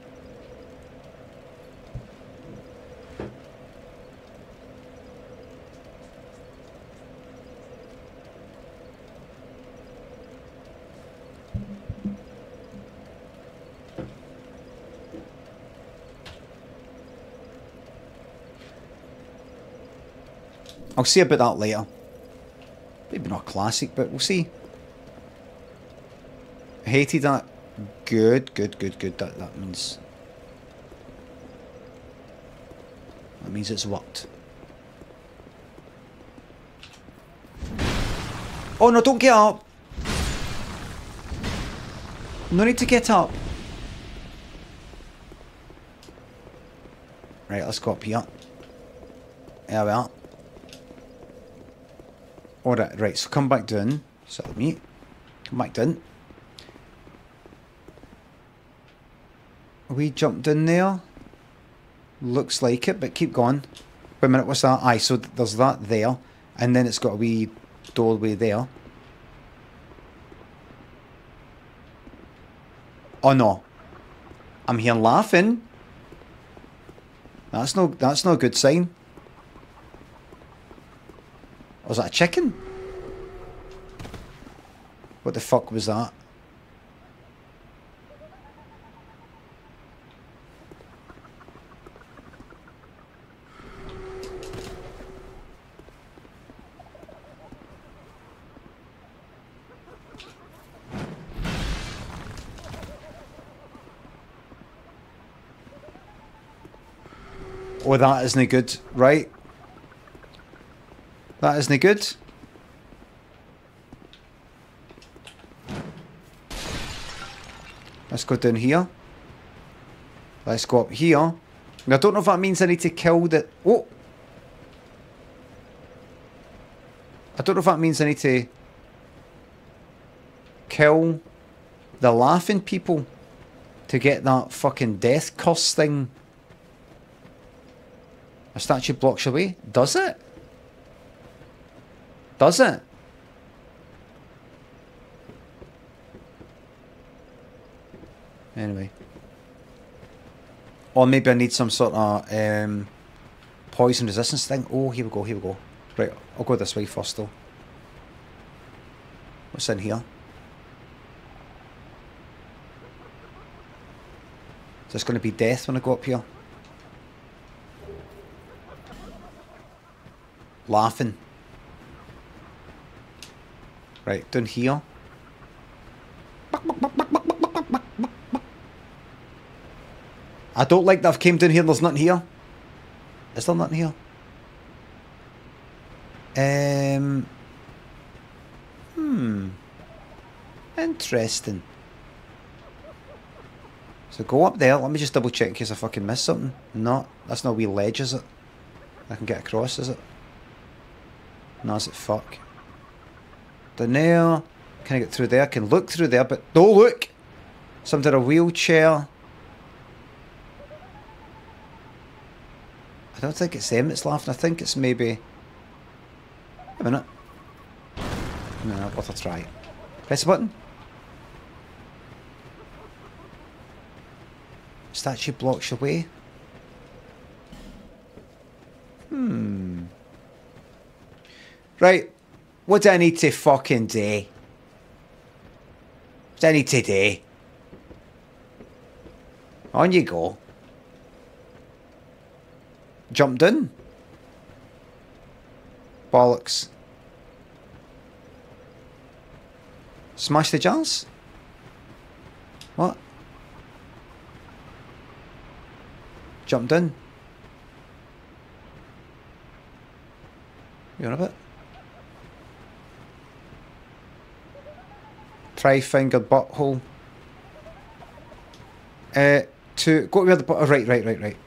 I'll see about that later. Maybe not classic, but we'll see. Hated that. Good, good, good, good. That that means that means it's worked. Oh no! Don't get up. No need to get up. Right, let's go up here. There we are. Alright, right, so come back down. So me. Come back down. We jumped in there. Looks like it, but keep going. Wait a minute, what's that? Aye, so there's that there. And then it's got a wee doorway there. Oh no. I'm here laughing. That's no that's no good sign. Was that a chicken? What the fuck was that? Oh, that isn't good, right? That isn't good. Let's go down here. Let's go up here. I don't know if that means I need to kill the... Oh! I don't know if that means I need to kill the laughing people to get that fucking death curse thing. A statue blocks away. Does it? Does it? Anyway. Or maybe I need some sort of um, poison resistance thing. Oh, here we go, here we go. Right, I'll go this way first though. What's in here? Is this going to be death when I go up here? Laughing. Right, down here. I don't like that I've came down here and there's nothing here. Is there nothing here? Um. Hmm. Interesting. So go up there. Let me just double check in case I fucking missed something. No, that's not a wee ledge, is it? I can get across, is it? Is it fuck? Down there. Can I get through there? I can look through there, but don't look! Something in a wheelchair. I don't think it's them that's laughing. I think it's maybe... A minute. No, worth a try. Press the button. Statue blocks your way. Hmm. Right. What do I need to fucking do? What I need to do? On you go. Jumped in. Bollocks. Smash the jars? What? Jumped in. You on a bit? Try fingered butthole. Uh, to go to where the but right, right, right, right.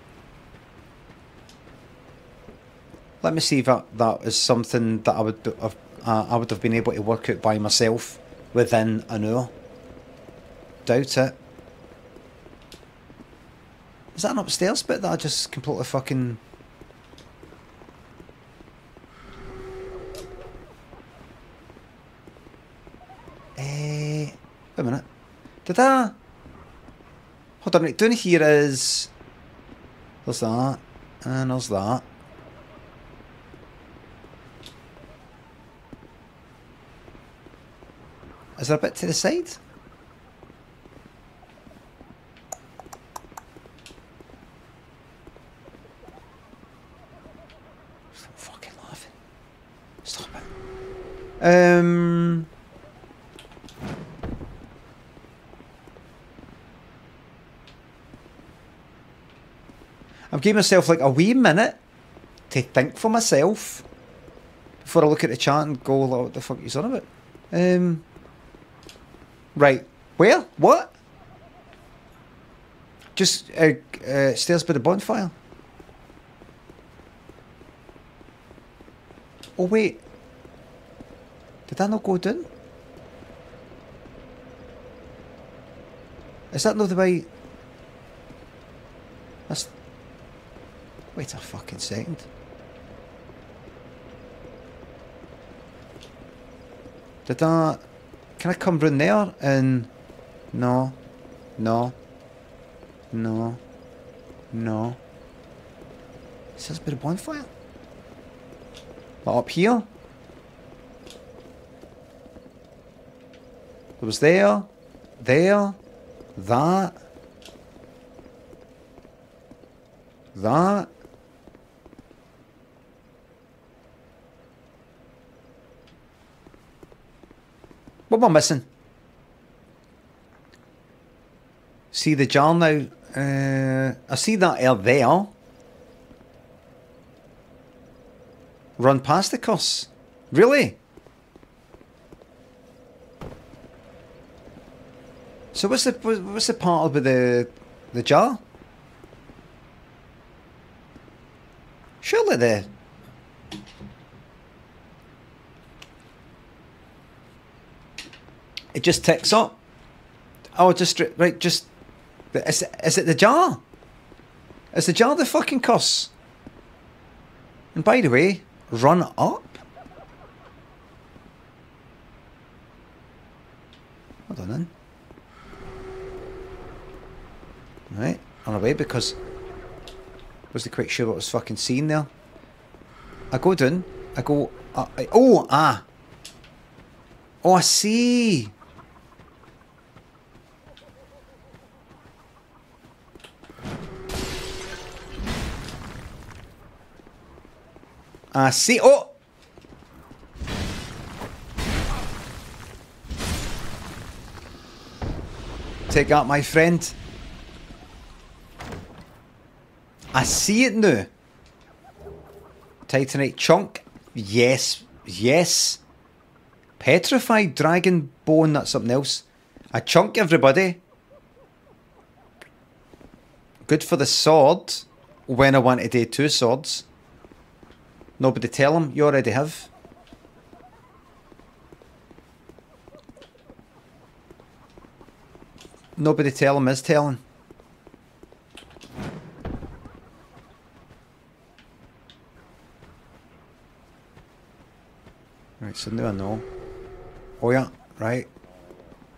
Let me see if that, that is something that I would have uh, I would have been able to work out by myself within an hour. Doubt it. Is that an upstairs bit that I just completely fucking... Eh, wait a minute. Did I... Hold on a minute. Down here is... There's that. And there's that. Is there a bit to the side? Stop fucking laughing. Stop it. Um. I'm giving myself like a wee minute to think for myself before I look at the chat and go, like, what the fuck is on about? Um. Right. Where? What? Just uh, uh, stairs by the bonfire. Oh wait. Did that not go down? Is that not the way? That's. Wait a fucking second. Did that? Can I come round there and... No. No. No. No. Is this a bit of bonfire? Up here? It was there. There. That. That. What am I missing? See the jar now. Uh, I see that air there. run past the cuss. Really? So what's the what's the part about the the jar? Surely the it just ticks up. Oh, just right, just is, is it the jar? Is the jar the fucking cuss? And by the way, run up. Hold on then. Right, on away because wasn't quite sure what was fucking seeing there. I go down. I go. Uh, I, oh ah. Oh, I see. I see. Oh. Take out my friend. I see it now. Titanite chunk. Yes. Yes. Petrified dragon bone. That's something else. A chunk, everybody. Good for the sword. When I want to do two swords. Nobody tell him. You already have. Nobody tell him is telling. Right, so now I know. Oh yeah, right.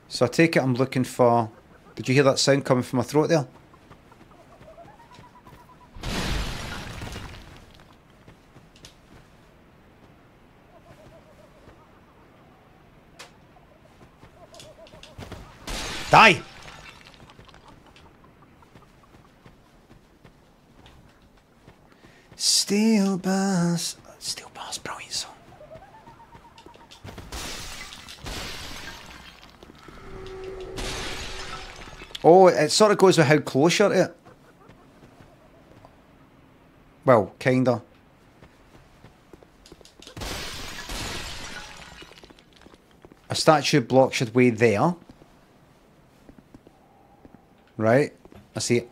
So I take it I'm looking for... Did you hear that sound coming from my throat there? Die! Steel Bass. Steel Bass, brilliant song. Oh, it sort of goes with how close you're to it. Well, kinda. A statue block should way there. Right? I see it.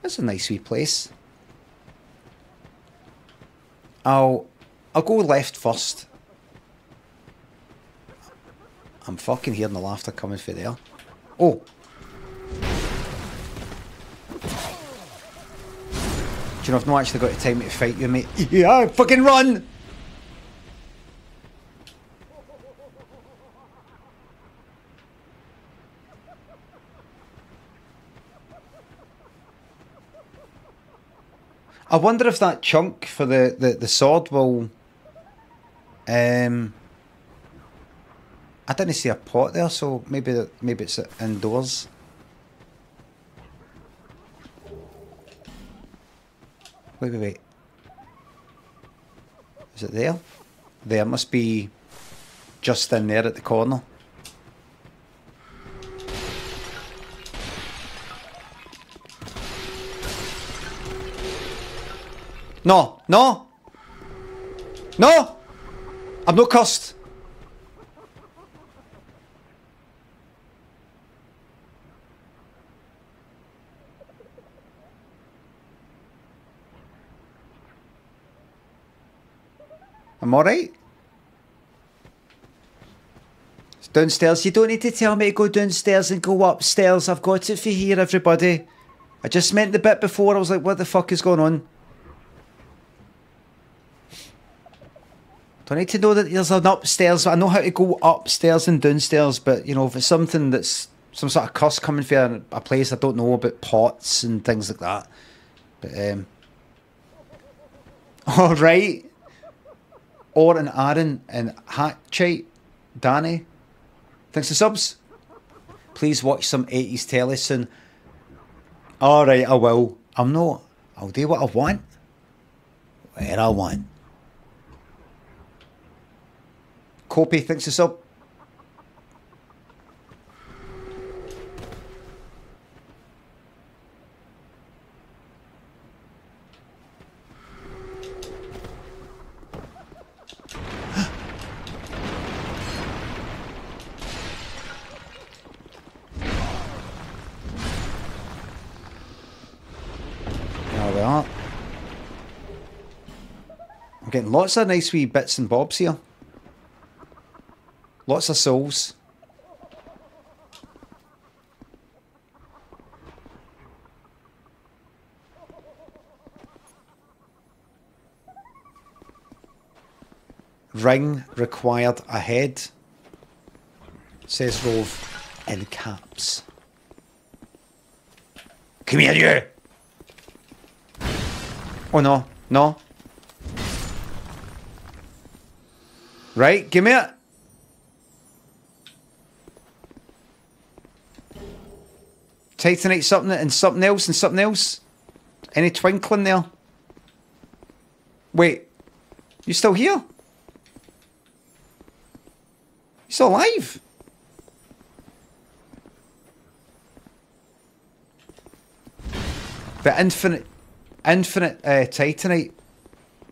That's a nice wee place. I'll I'll go left first. I'm fucking hearing the laughter coming from there. Oh. Do you know I've not actually got the time to fight you, mate? Yeah, fucking run! I wonder if that chunk for the, the, the sword will... Um, I didn't see a pot there, so maybe maybe it's indoors. Wait, wait, wait. Is it there? There must be just in there at the corner. No, no, no! I'm not cussed. I'm alright. It's downstairs. You don't need to tell me to go downstairs and go upstairs. I've got it for here, everybody. I just meant the bit before. I was like, what the fuck is going on? Don't need to know that there's an upstairs. I know how to go upstairs and downstairs, but you know, if it's something that's some sort of cuss coming from a place I don't know about pots and things like that. But um All right. Or and Aaron and Hatchite, Danny. Thanks for subs. Please watch some 80s telly soon. Alright, I will. I'm not. I'll do what I want. Where I want. Copy thinks this up. lots of nice wee bits and bobs here. Lots of souls. Ring required ahead, says Rove in caps. Come here, you! Oh no, no. Right, give me it. Titanite something and something else and something else. Any twinkling there? Wait, you still here? You still alive? The infinite, infinite uh, Titanite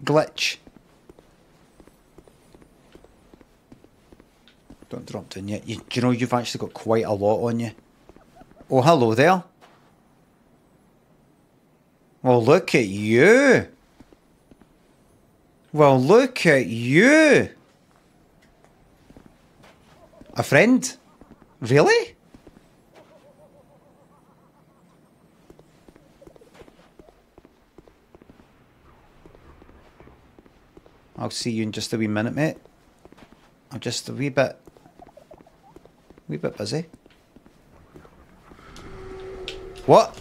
glitch. Don't drop down yet. You, you know you've actually got quite a lot on you? Oh, hello there. Well, look at you. Well, look at you. A friend? Really? I'll see you in just a wee minute, mate. I'm just a wee bit, wee bit busy. What?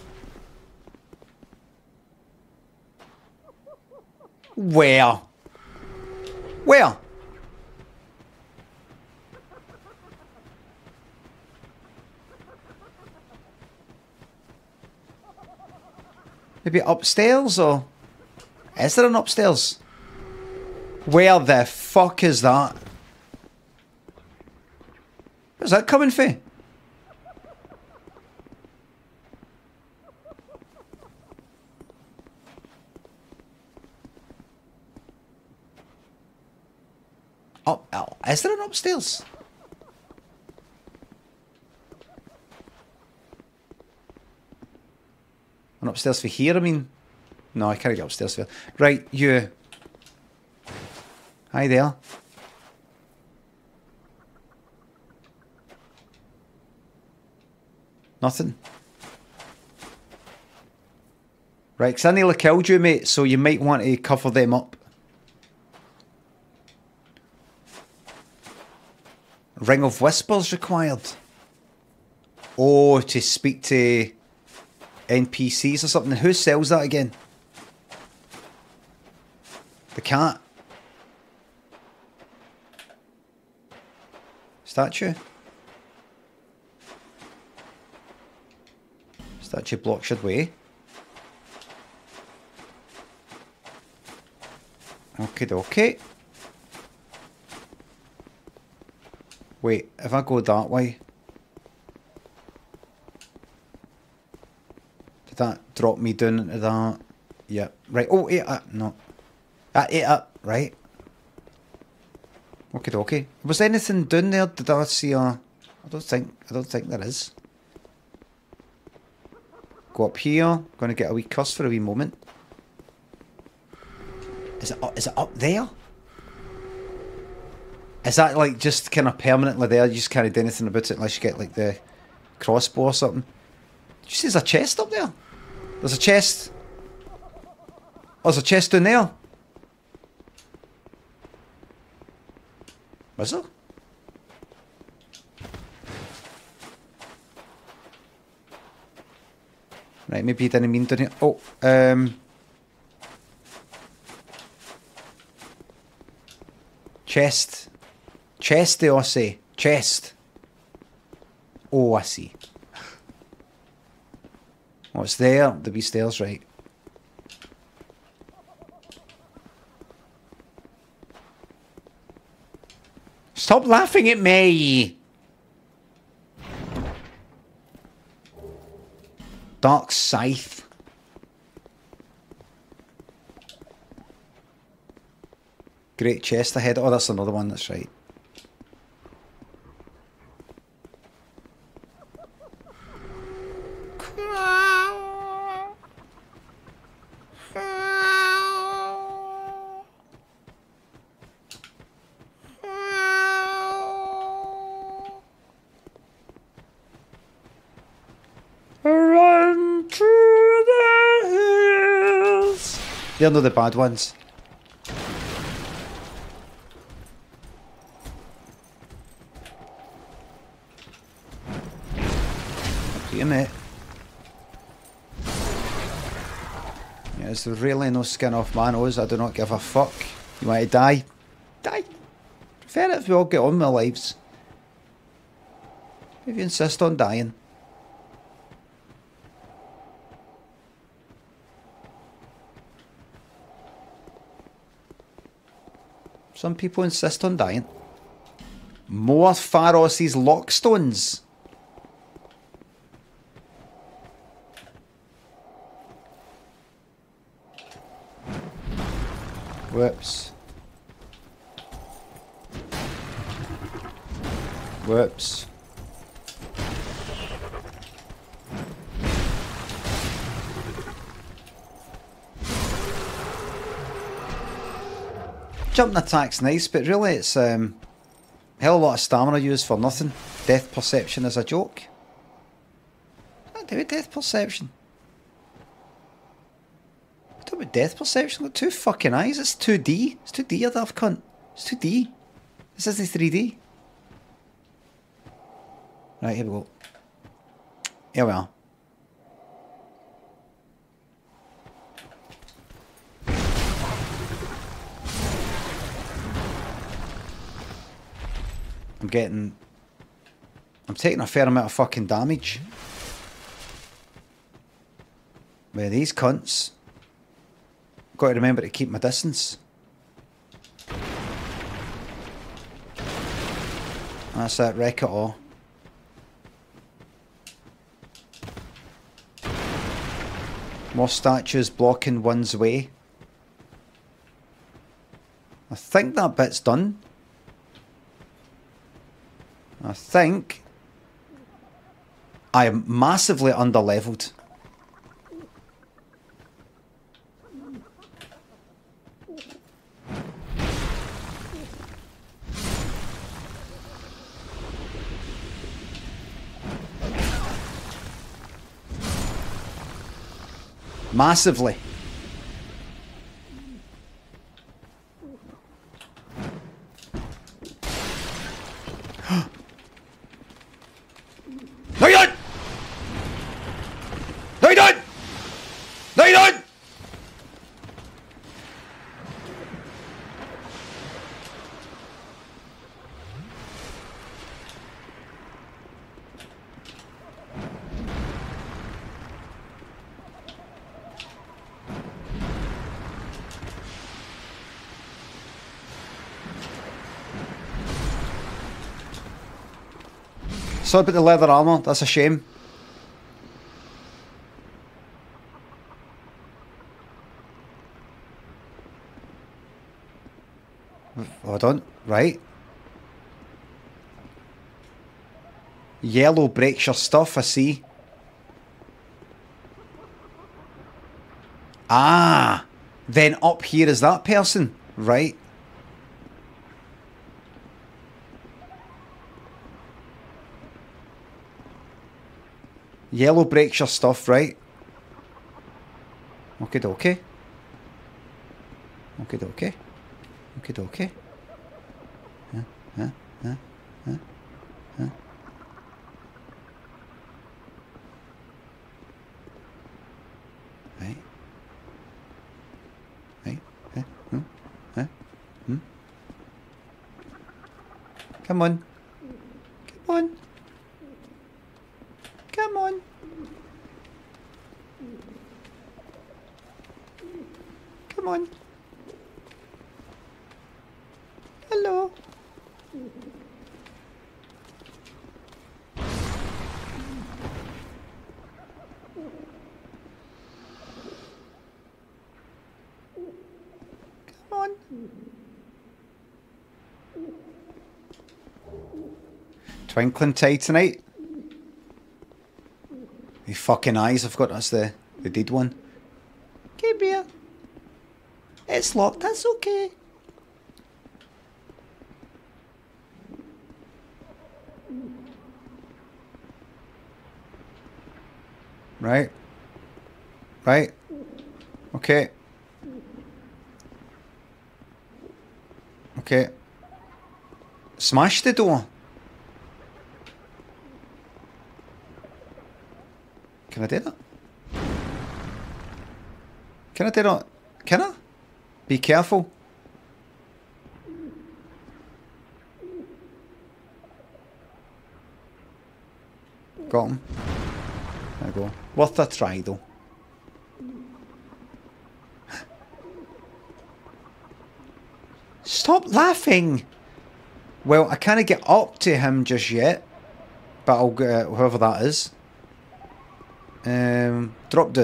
Where? Where? Maybe upstairs or is there an upstairs? Where the fuck is that? Where's that coming from? Up, oh, is there an upstairs? An upstairs for here, I mean. No, I can't get upstairs for Right, you. Hi there. Nothing. Right, because I nearly killed you, mate, so you might want to cover them up. Ring of Whispers required. Oh, to speak to NPCs or something. Who sells that again? The cat. Statue. Statue Blockshard Way. Okay, okay. Wait, if I go that way... Did that drop me down into that? Yeah. Right. Oh, eight up. No. That ate up. Right. Okay, okay. Was anything down there? Did I see a... I don't think... I don't think there is. Go up here. Going to get a wee cuss for a wee moment. Is it up, is it up there? Is that like just kind of permanently there? You just can't do anything about it unless you get like the crossbow or something. Did you see there's a chest up there? There's a chest. Oh, there's a chest down there. Was there? Right, maybe he didn't mean here. Oh, um... Chest. Chest, I say. Chest. Oh, I see. Oh, there. The be stairs, right. Stop laughing at me! Dark Scythe. Great chest ahead. Oh, that's another one, that's right. They're the bad ones. Mate. Yeah, there's really no skin off my nose. I do not give a fuck. You want to die? Die. Prefer it if we all get on with our lives. If you insist on dying. Some people insist on dying. More Pharros's lockstones. Jumping attack's nice, but really it's um, hell of a lot of stamina used for nothing. Death perception is a joke. What do with death perception? About death perception. Got two fucking eyes. It's 2D. It's 2D, you daft cunt. It's 2D. This isn't 3D. Right, here we go. Here we are. Getting... I'm taking a fair amount of fucking damage. With these cunts. Got to remember to keep my distance. That's that wreck it all. More statues blocking one's way. I think that bit's done. Think I am massively under leveled. Massively. No, you don't! No, you don't! No, you don't! Sorry about the leather armour, that's a shame. Hold on, right. Yellow breaks your stuff, I see. Ah, then up here is that person, right? Yellow breaks your stuff, right? Okay, okay. Okay, okay. Okay, okay. Huh? Huh? Huh? Clintatonite. The fucking eyes, I forgot that's the, the dead one. Gabriel. It's locked, that's okay. Right. Right. Okay. Okay. Smash the door. Can I do that? Can I do that? Can I? Be careful. Got him. There we go. Worth a try though. Stop laughing! Well, I can't get up to him just yet. But I'll get uh, whoever that is. Um, drop.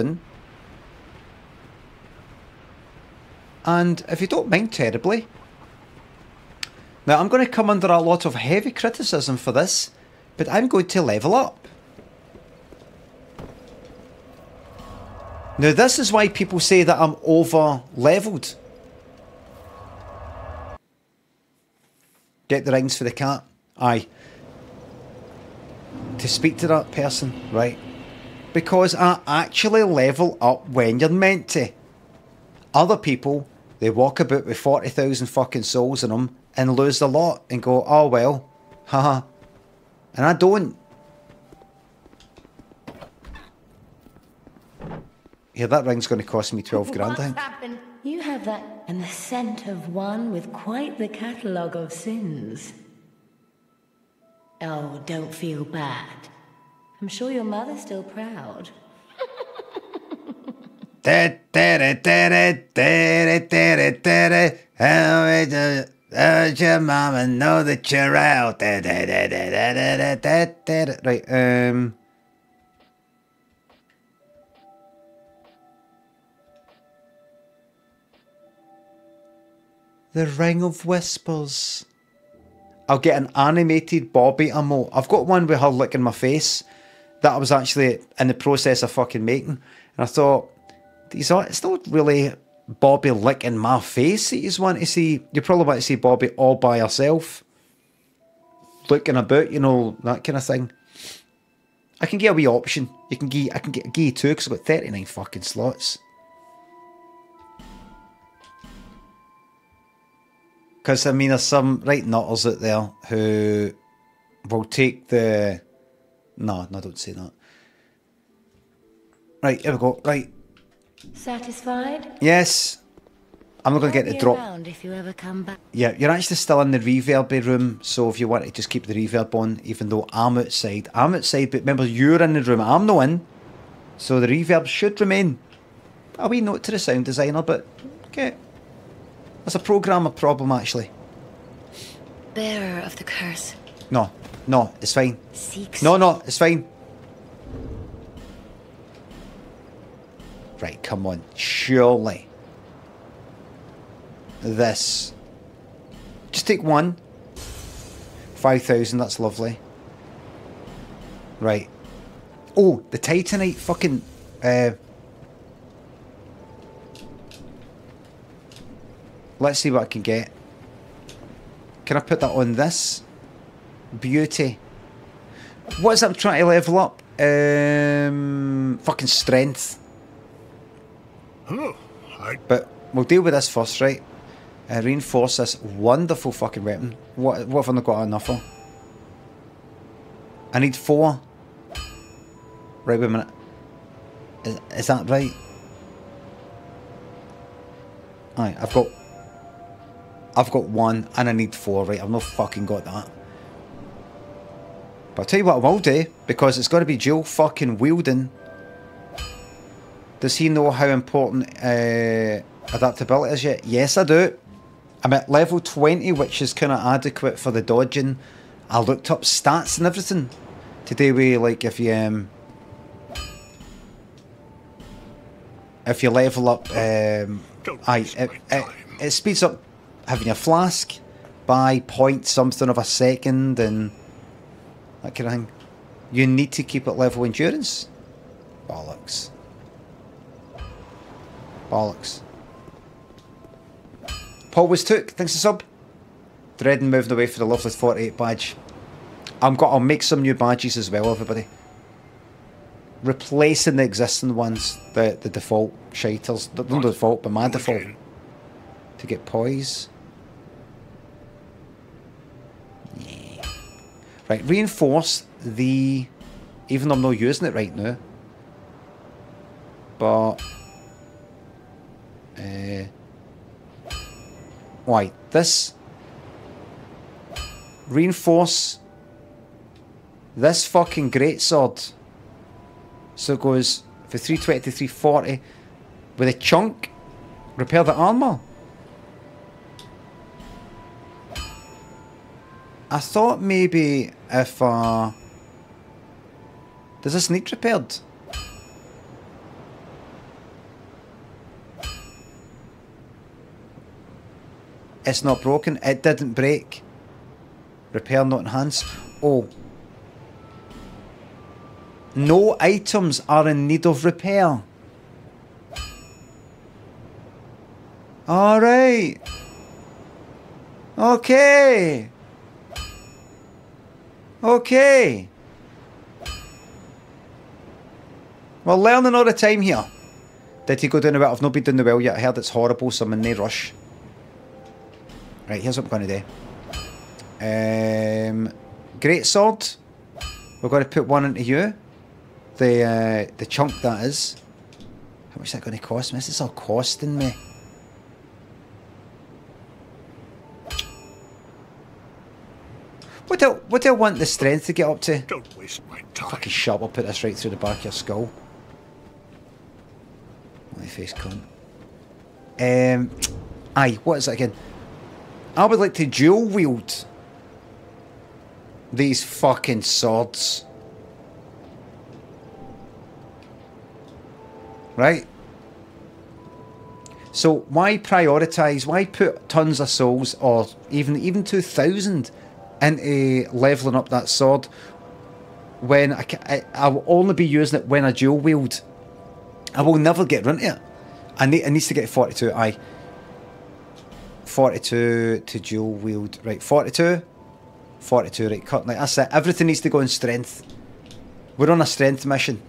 And if you don't mind terribly, now I'm going to come under a lot of heavy criticism for this, but I'm going to level up. Now this is why people say that I'm over leveled. Get the rings for the cat. Aye. To speak to that person, right? Because I actually level up when you're meant to. Other people, they walk about with 40,000 fucking souls in them and lose the lot and go, oh well, haha. And I don't. Yeah, that ring's going to cost me 12 grand, I think. happened? You have that and the scent of one with quite the catalogue of sins. Oh, don't feel bad. I'm sure your mother's still proud. How's your mama know that you're out? Right, um. The Ring of Whispers. I'll get an animated Bobby emote. I've got one with her licking my face that I was actually in the process of fucking making. And I thought, these are, it's not really Bobby licking my face that you want to see. You probably want to see Bobby all by herself. Looking about, you know, that kind of thing. I can get a wee option. You can get, I can get give you two because I've got 39 fucking slots. Because, I mean, there's some right nutters out there who will take the. No, no, don't say that. Right, here we go. Right, Satisfied? yes. I'm not going to get the drop. if you ever come back. Yeah, you're actually still in the reverb room, so if you want to just keep the reverb on, even though I'm outside. I'm outside, but remember, you're in the room, I'm the one. So the reverb should remain. A wee note to the sound designer, but okay. That's a programmer problem, actually. Bearer of the curse. No, no, it's fine. Seeks. No, no, it's fine. Right, come on. Surely. This. Just take one. 5,000, that's lovely. Right. Oh, the Titanite fucking. Uh, let's see what I can get. Can I put that on this? Beauty. What is that I'm trying to level up? Um, fucking strength. Oh, I But we'll deal with this first, right? Uh, reinforce this wonderful fucking weapon. What, what have I not got enough for? I need four. Right, wait a minute. Is, is that right? Aye, I've got... I've got one and I need four, right? I've not fucking got that. But I'll tell you what I will do, because it's got to be dual fucking wielding. Does he know how important uh, adaptability is yet? Yes, I do. I'm at level 20, which is kind of adequate for the dodging. I looked up stats and everything. Today we like if you um if you level up um waste it, it, it speeds up having a flask by point something of a second and that kind of thing. You need to keep it level endurance. Bollocks. Bollocks. Paul was took. Thanks to sub. Dreading moving away for the lovely 48 badge. I'm got. I'll make some new badges as well, everybody. Replacing the existing ones, the the default shiters. Not the default, but my default. To get poise. Right, reinforce the. Even though I'm not using it right now. But. Uh, why? This. Reinforce this fucking great sword. So it goes for 320 to 340 with a chunk. Repair the armor. I thought maybe if uh does this need repaired? It's not broken. It didn't break. Repair not enhanced. Oh. No items are in need of repair. Alright. Okay. Okay. We're learning all the time here. Did he go down the well? I've not been doing the well yet. I heard it's horrible, so I'm in no rush. Right, here's what I'm going to do. Um, great sword. We're going to put one into you. The uh, the chunk that is. How much is that going to cost me? This is all costing me. What do, what do I want the strength to get up to? Don't waste my time. Fucking shut up, I'll put this right through the back of your skull. My face cunt. Um, aye, what is that again? I would like to dual wield these fucking swords. Right? So why prioritise? Why put tons of souls or even even two thousand into leveling up that sword when I, I, I will only be using it when I dual wield. I will never get run to it. I need it needs to get 42. I 42 to dual wield. Right, 42. 42, right, cut. Like, that's it. Everything needs to go in strength. We're on a strength mission.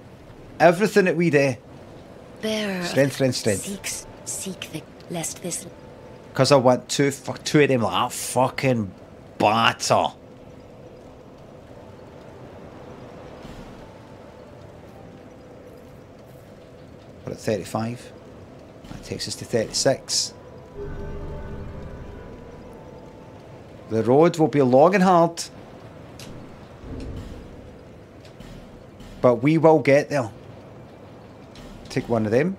Everything that we do. Bearer Strength, strength, strength. Seeks, seek the lest this Because I want two, fuck, two of them like that fucking batter. We're at 35. That takes us to 36. The road will be long and hard. But we will get there. Take one of them.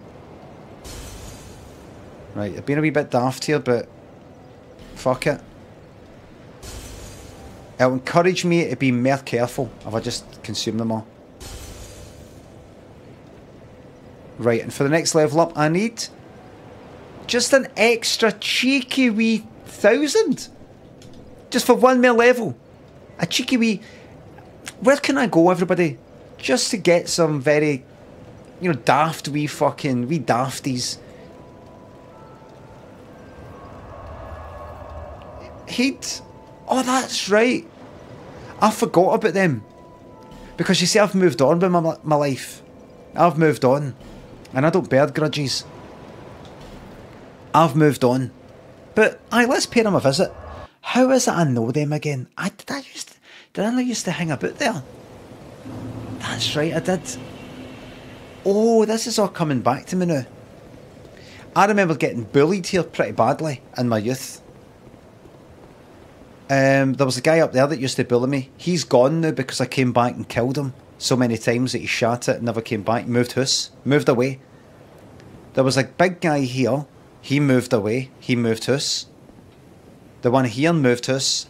Right, I've been a wee bit daft here, but fuck it. It'll encourage me to be more careful if I just consume them all. Right, and for the next level up, I need just an extra cheeky wee thousand. Just for one more level. A cheeky wee. Where can I go, everybody? Just to get some very, you know, daft wee fucking wee dafties. He'd. Oh, that's right. I forgot about them. Because you see, I've moved on with my, my life. I've moved on. And I don't bear grudges. I've moved on. But aye, let's pay them a visit. How is it I know them again? I did I used to, did I used to hang about there? That's right, I did. Oh, this is all coming back to me now. I remember getting bullied here pretty badly in my youth. Um, there was a guy up there that used to bully me. He's gone now because I came back and killed him so many times that he shot it and never came back. Moved house, moved away. There was a big guy here. He moved away. He moved house. The one here moved house.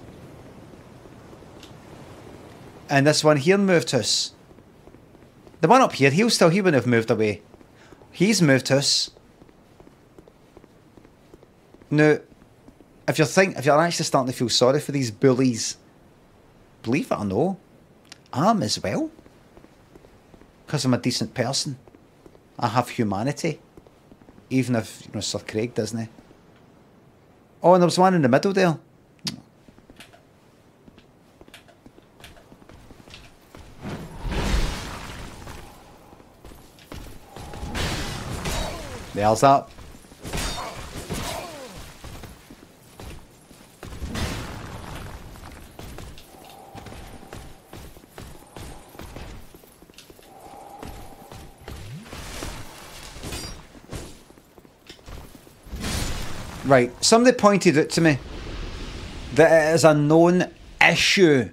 And this one here moved house. The one up here, he'll still he wouldn't have moved away. He's moved house. Now, if you're think if you're actually starting to feel sorry for these bullies, believe it or no, I'm as well. Because I'm a decent person. I have humanity. Even if, you know, Sir Craig doesn't he? Oh, and there was one in the middle there. There's that. Right. Somebody pointed it to me that it is a known issue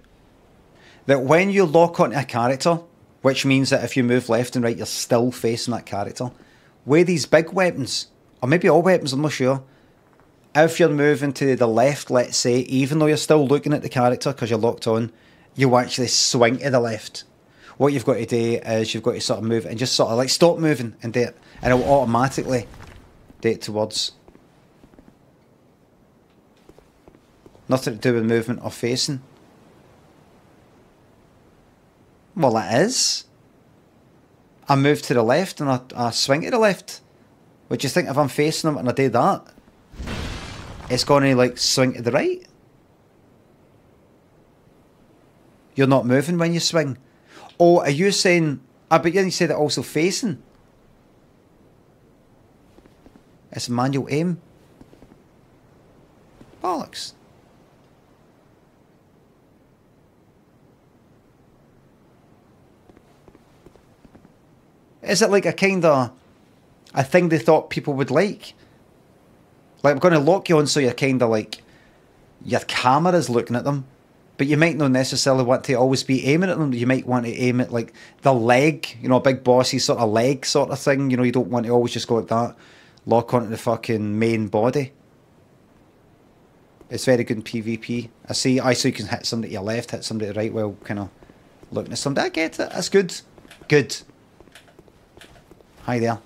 that when you lock onto a character, which means that if you move left and right, you're still facing that character. With these big weapons, or maybe all weapons, I'm not sure. If you're moving to the left, let's say, even though you're still looking at the character because you're locked on, you actually swing to the left. What you've got to do is you've got to sort of move and just sort of like stop moving and do it, and it will automatically do it towards. Nothing to do with movement or facing. Well, it is. I move to the left and I, I swing to the left. Would you think if I'm facing them and I do that, it's going to like swing to the right? You're not moving when you swing. Or are you saying, I but you said it also facing? It's manual aim. Bollocks. Is it like a kind of a thing they thought people would like? Like I'm going to lock you on so you're kind of like your camera's looking at them, but you might not necessarily want to always be aiming at them. You might want to aim at like the leg, you know, a big bossy sort of leg sort of thing. You know, you don't want to always just go like that. Lock onto the fucking main body. It's very good in PvP. I see. I so you can hit somebody to your left, hit somebody to the right while kind of looking at somebody. I get it. That's good. Good. Hi there.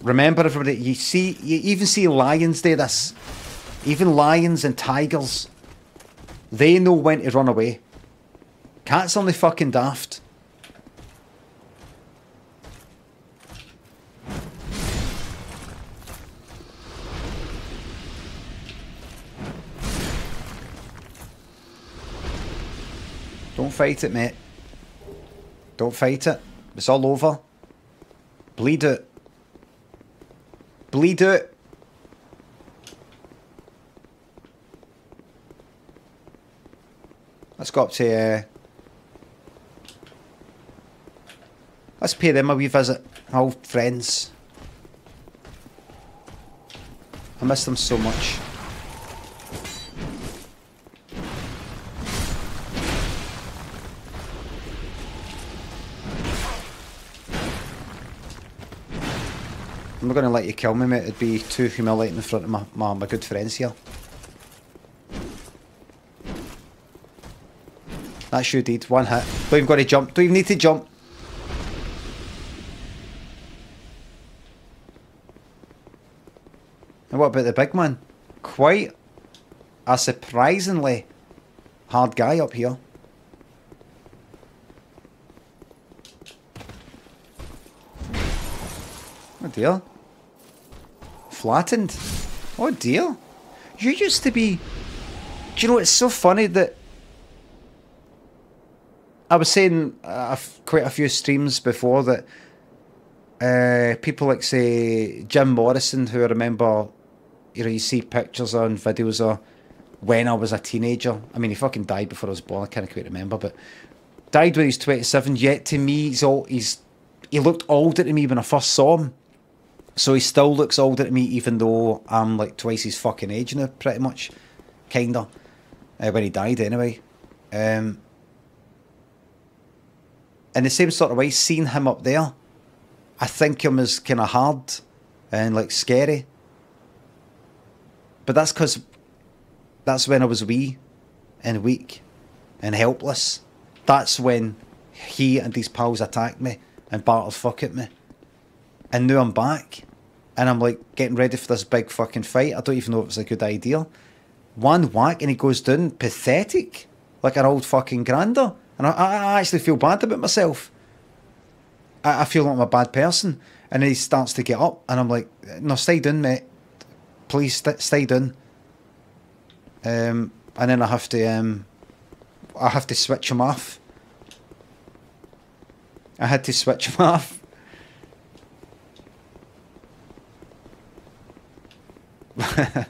Remember everybody, you see you even see lions do this. Even lions and tigers. They know when to run away. Cats only fucking daft. Don't fight it, mate. Don't fight it. It's all over. Bleed it. Bleed it. Let's go up to. Uh, let's pay them a wee visit. Old friends. I miss them so much. Not going to let you kill me, mate. It'd be too humiliating in front of my, my, my good friends here. That's you, did. One hit. Don't even got to jump. Don't even need to jump. And what about the big man? Quite a surprisingly hard guy up here. Oh dear. Flattened. Oh dear. You used to be... Do you know, it's so funny that... I was saying uh, quite a few streams before that uh, people like, say, Jim Morrison, who I remember, you know, you see pictures on videos of when I was a teenager. I mean, he fucking died before I was born, I can't quite remember, but died when he was 27, yet to me, he's all, he's, he looked older to me when I first saw him. So he still looks older to me, even though I'm like twice his fucking age now, pretty much. Kinda. Uh, when he died, anyway. Um, in the same sort of way, seeing him up there, I think him as kind of hard and like scary. But that's because that's when I was wee and weak and helpless. That's when he and his pals attacked me and battered fuck at me. And now I'm back. And I'm like getting ready for this big fucking fight. I don't even know if it's a good idea. One whack and he goes down pathetic. Like an old fucking grander. And I, I actually feel bad about myself. I, I feel like I'm a bad person. And he starts to get up and I'm like, no, stay down, mate. Please st- stay down. Um, and then I have to um, I have to switch him off. I had to switch him off.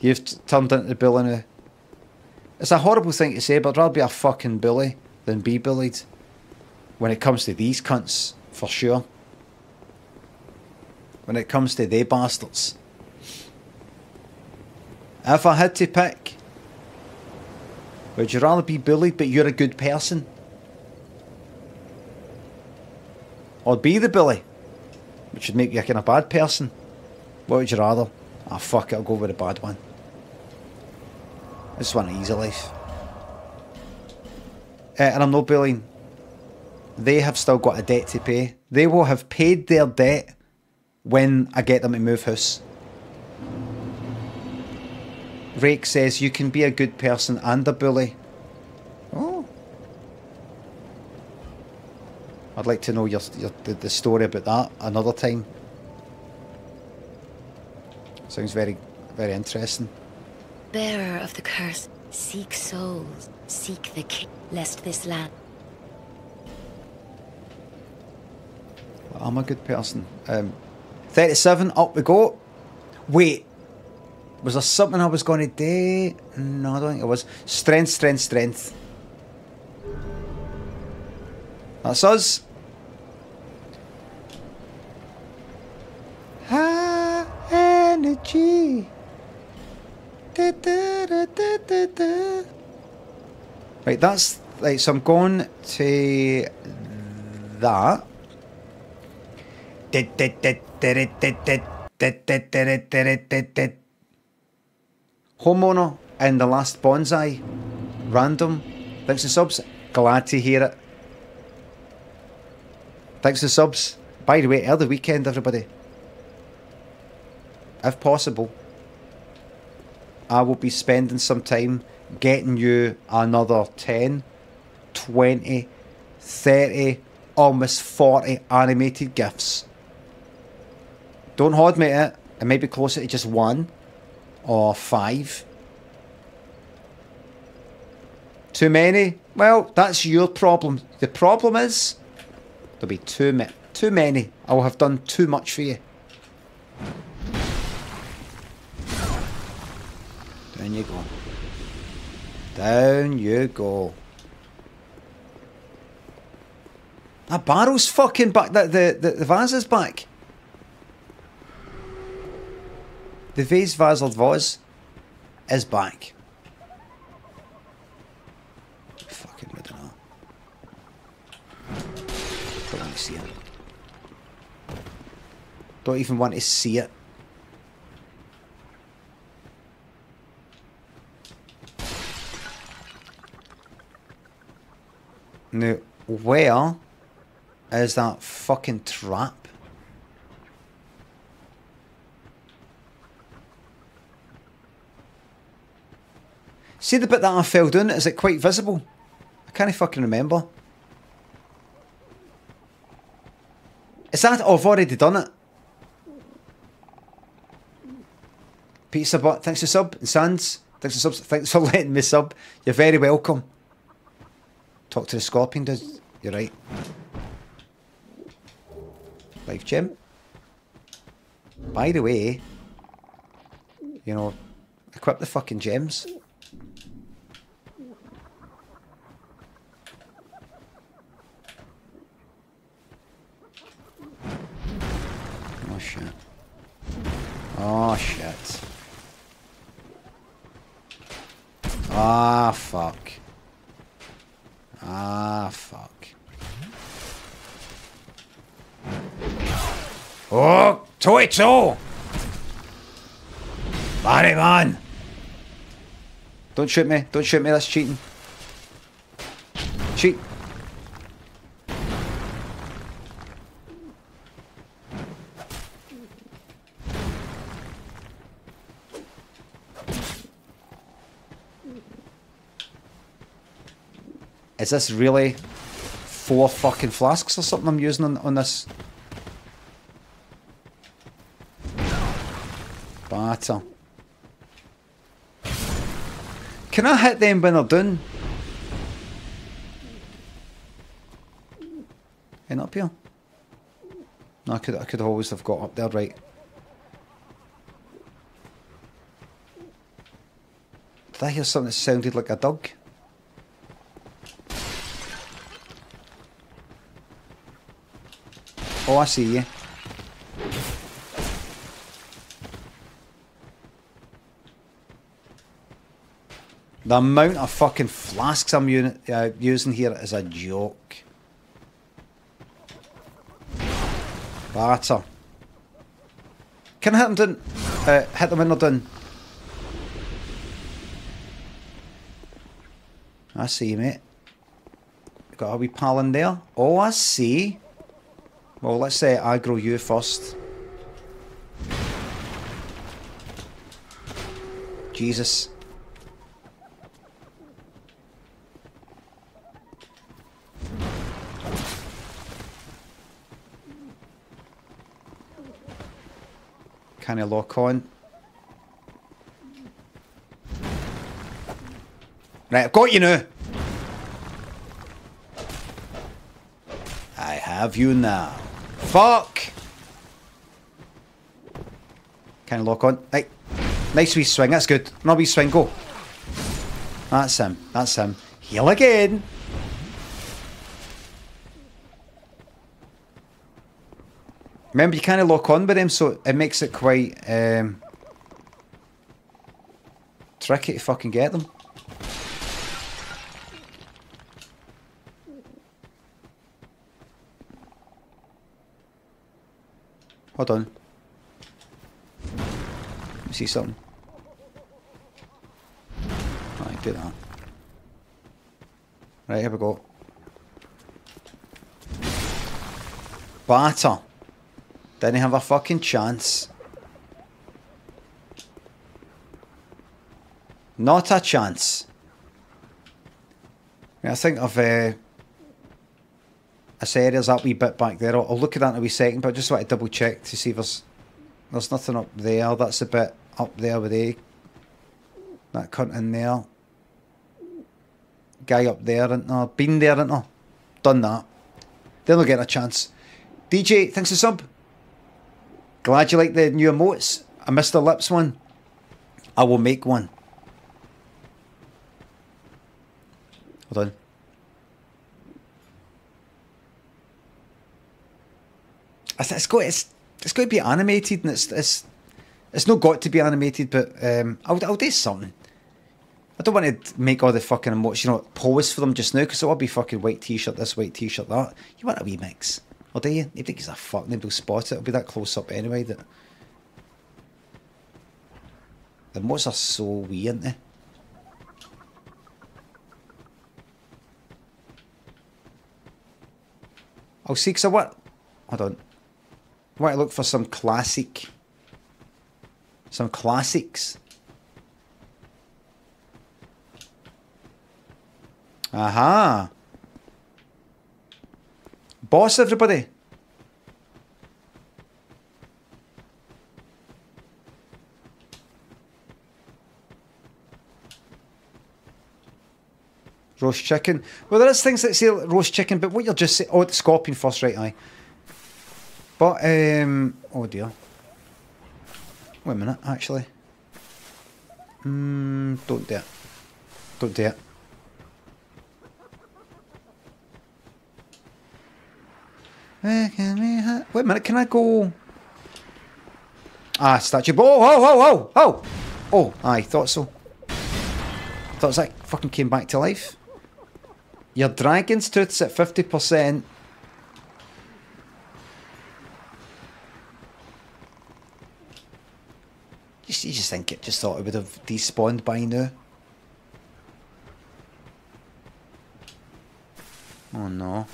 You've turned into in a It's a horrible thing to say, but I'd rather be a fucking bully than be bullied. When it comes to these cunts, for sure. When it comes to they bastards. If I had to pick, would you rather be bullied but you're a good person? Or be the bully, which would make you a kind of bad person? What would you rather? Ah, fuck it, I'll go with the bad one. I just want an easy life. Uh, and I'm not bullying. They have still got a debt to pay. They will have paid their debt when I get them to move house. Rake says you can be a good person and a bully. I'd like to know your, your the, the story about that another time. Sounds very, very interesting. Bearer of the curse, seek souls, seek the king, lest this land. I'm a good person. Um, 37, up we go. Wait, was there something I was going to do? No, I don't think it was. Strength, strength, strength. That's us. High energy. Da, da, da. Right, that's right. So I'm going to that. Homeowner and the last bonsai. Random. Thanks for subs. Glad to hear it. Thanks for subs. By the way, early weekend, everybody. If possible, I will be spending some time getting you another 10, 20, 30, almost 40 animated GIFs. Don't hold me it. It may be closer to just one or five. Too many? Well, that's your problem. The problem is there'll be too many. Too many. I will have done too much for you. Down you go. Down you go. That barrel's fucking back. The, the, the, the vase is back. The vase Vazel vase is back. Fucking rid of that. Don't want to see it. Don't even want to see it. Now, where is that fucking trap? See the bit that I fell down? Is it quite visible? I can't fucking remember. Is that? Oh, I've already done it. Pizza but thanks for sub. And Sands, thanks for subs. Thanks for letting me sub. You're very welcome. Talk to the scorpion, does you're right. Life gem. By the way, you know, equip the fucking gems. Oh shit. Oh shit. Ah fuck. Ah fuck. Oh, Toito! Body man! Don't shoot me, don't shoot me, that's cheating. Cheat. Is this really four fucking flasks or something I'm using on, on this? Batter. Can I hit them when they're done? And up here? No, I could I could always have got up there, right. Did I hear something that sounded like a dog? Oh, I see you. The amount of fucking flasks I'm uh, using here is a joke. Batter. Can I hit them down? Uh, hit them when they're done. I see, you, mate. Got a wee pal in there. Oh, I see. Well, let's say aggro you first. Jesus. Can I lock on? Right, I've got you now. I have you now. Fuck! Kind of lock on? Hey. Nice wee swing, that's good. No wee swing, go. That's him, that's him. Heal again. Remember, you kind of lock on with him, so it makes it quite um, tricky to fucking get them. Hold on. Me see something. Right, do that. Right, here we go. Batter. Didn't have a fucking chance. Not a chance. I think I've uh, this area's that wee bit back there. I'll, I'll look at that in a wee second, but I just want to double check to see if there's there's nothing up there. That's a bit up there with A. That cunt in there. Guy up there, isn't there? Been there, isn't there? Done that. They're not getting a chance. DJ, thanks for sub. Glad you like the new emotes. I missed the lips one. I will make one. Hold on. I th- It's got it's it's got to be animated, and it's it's it's not got to be animated, but um, I'll I'll do something. I don't want to make all the fucking emotes, you know, pose for them just now, because it'll be fucking white t-shirt this, white t-shirt that. You want a wee mix, or do you? Nobody gives a fuck. Nobody will spot it. It'll be that close up anyway. That the emotes are so wee, aren't they? I'll see, because I want... Hold on. I want to look for some classic... Some classics. Aha. Boss, everybody. Roast chicken. Well, there is things that say roast chicken, but what you're just saying... Oh, the scorpion first, right, aye. But, um... Oh, dear. Wait a minute, actually. Hmm, don't do it. Don't do it. Wait a minute, can I go... Ah, statue. Oh, oh, oh, oh, oh! Oh, I thought so. Thought that fucking came back to life. Your dragon's tooth's at 50%. Just, you just think it just thought it would have despawned by now. Oh no.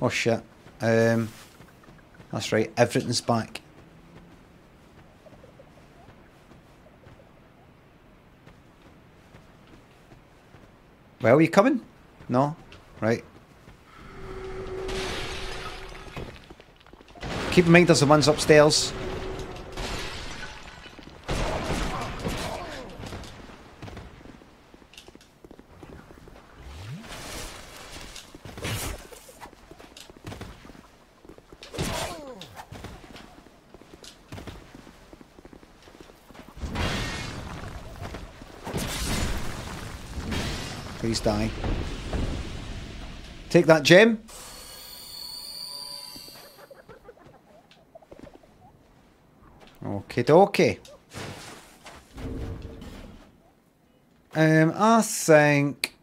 Oh shit. Um, that's right, everything's back. Well, are you coming? No? Right. Keep in mind there's the ones upstairs. Die. Take that gem. Okay, dokie. Um, I think.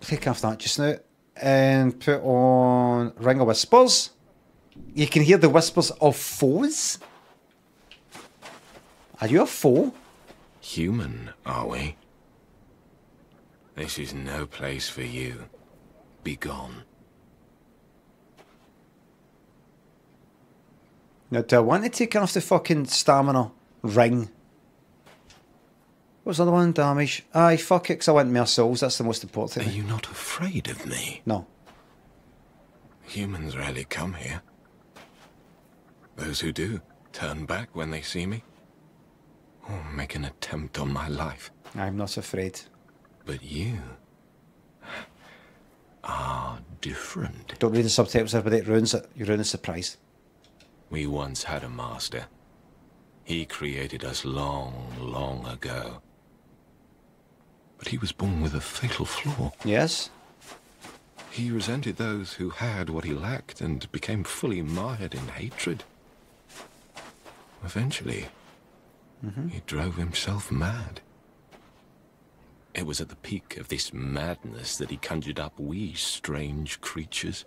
Take off that just now and put on Ring of Whispers. You can hear the whispers of foes. Are you a fool? Human, are we? This is no place for you. Be gone. Now, do I want to take off the fucking stamina ring? What was the other one? Damage. Aye, fuck it, because I want more souls. That's the most important thing. Are you not afraid of me? No. Humans rarely come here. Those who do turn back when they see me. Or make an attempt on my life. I'm not afraid. But you are different. Don't read the subtitles, everybody. It ruins it. You ruin the surprise. We once had a master. He created us long, long ago. But he was born with a fatal flaw. Yes? He resented those who had what he lacked and became fully mired in hatred. Eventually, he drove himself mad. It was at the peak of this madness that he conjured up we strange creatures.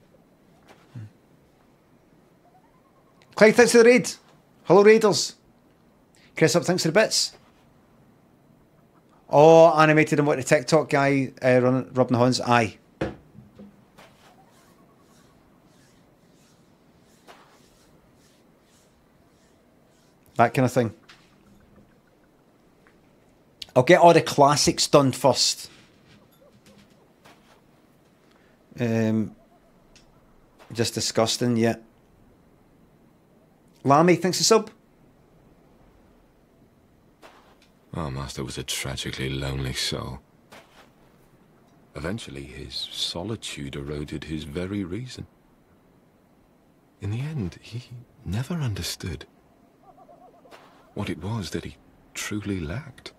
Clyde, thanks for the raid. Hello, Raiders. Chris up, thanks for the bits. Oh, animated and what the TikTok guy uh, running, rubbing horns. Aye. That kind of thing. I'll get all the classics done first. Um, just disgusting, yeah. Lammy, thanks for sub. Our master was a tragically lonely soul. Eventually, his solitude eroded his very reason. In the end, he never understood what it was that he truly lacked.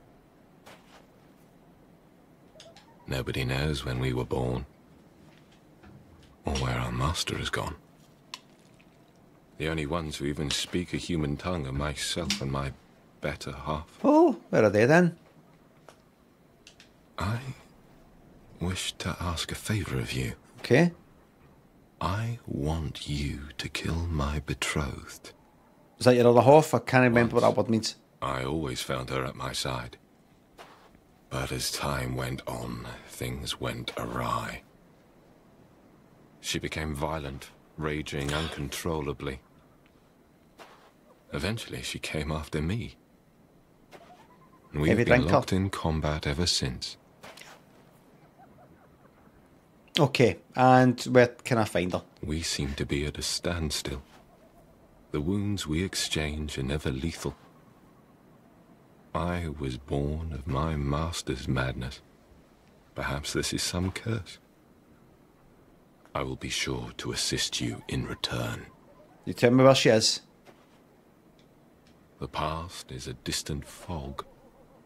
Nobody knows when we were born, or where our master has gone. The only ones who even speak a human tongue are myself and my better half. Oh, where are they then? I wish to ask a favor of you. Okay. I want you to kill my betrothed. Is that your other half? I can't remember what that word means. I always found her at my side. But as time went on, things went awry. She became violent, raging uncontrollably. Eventually, she came after me. And we've been locked in combat ever since. Okay, and where can I find her? We seem to be at a standstill. The wounds we exchange are never lethal. I was born of my master's madness. Perhaps this is some curse. I will be sure to assist you in return. You tell me where she is. The past is a distant fog.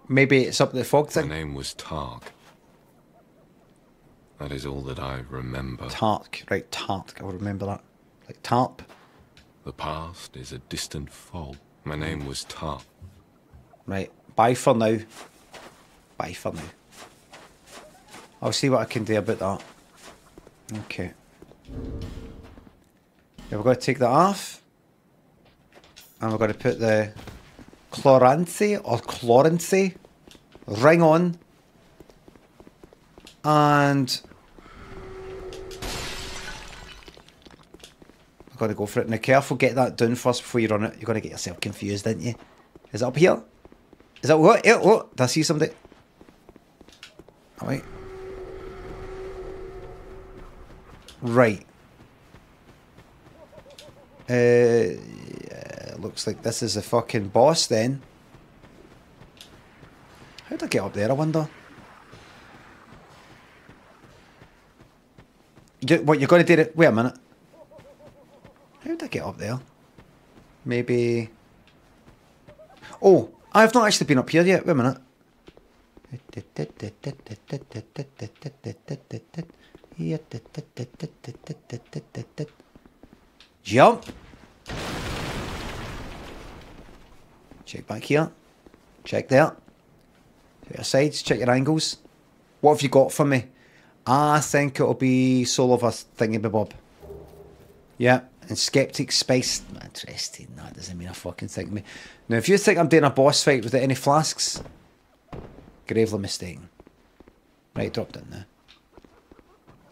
Maybe it's up the fog thing. My name was Tark. That is all that I remember. Tark, right? Tark. I'll remember that. Like tarp. The past is a distant fog. My name was Tark. Right. Bye for now. Bye for now. I'll see what I can do about that. Okay. Yeah, we're going to take that off. And we're going to put the Chloranthe or Chloranthe ring on. And we're going to go for it. Now, careful, get that down first before you run it. You're going to get yourself confused, didn't you? Is it up here? Is that what? Yeah, what? Did I see somebody? Oh, wait. Right. Uh, yeah, looks like this is a fucking boss then. How'd I get up there, I wonder? You, what, you're going to do it? Wait a minute. How'd I get up there? Maybe... Oh, I've not actually been up here yet. Wait a minute. Jump. Check back here. Check there. Check your sides. Check your angles. What have you got for me? I think it'll be Soul of a Thingy Bob. Yeah, and Skeptic Space. No, that doesn't mean a fucking thing me. Now, if you think I'm doing a boss fight without any flasks, gravely mistaken. Right, dropped in there.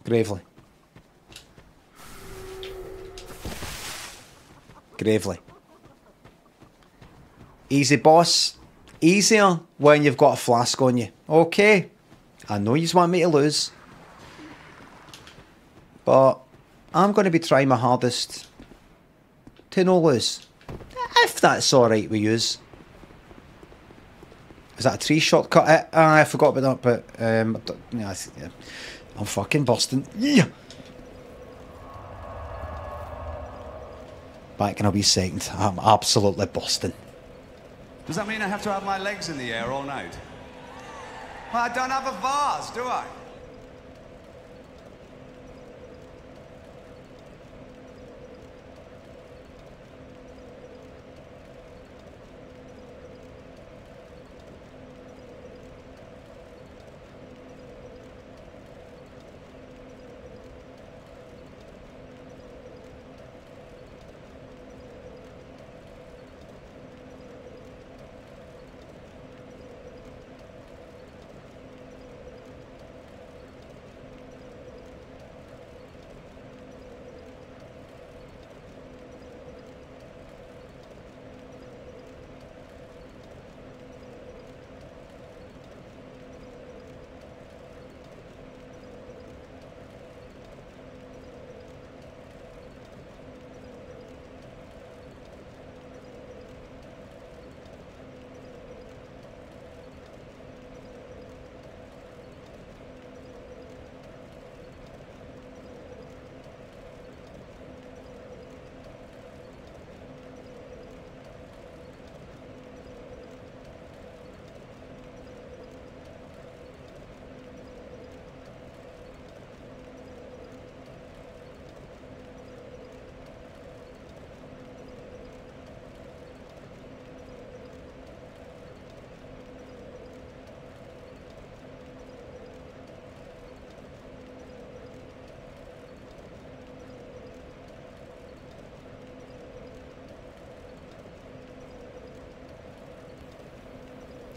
Gravely. Gravely. Easy, boss. Easier when you've got a flask on you. Okay. I know you want me to lose. But I'm going to be trying my hardest to no lose. If that's alright with yous. Is that a tree shortcut? Uh, I forgot about that, but um, I'm fucking busting. Yeah. Back in a wee second. I'm absolutely busting. Does that mean I have to have my legs in the air all night? I don't have a vase, do I?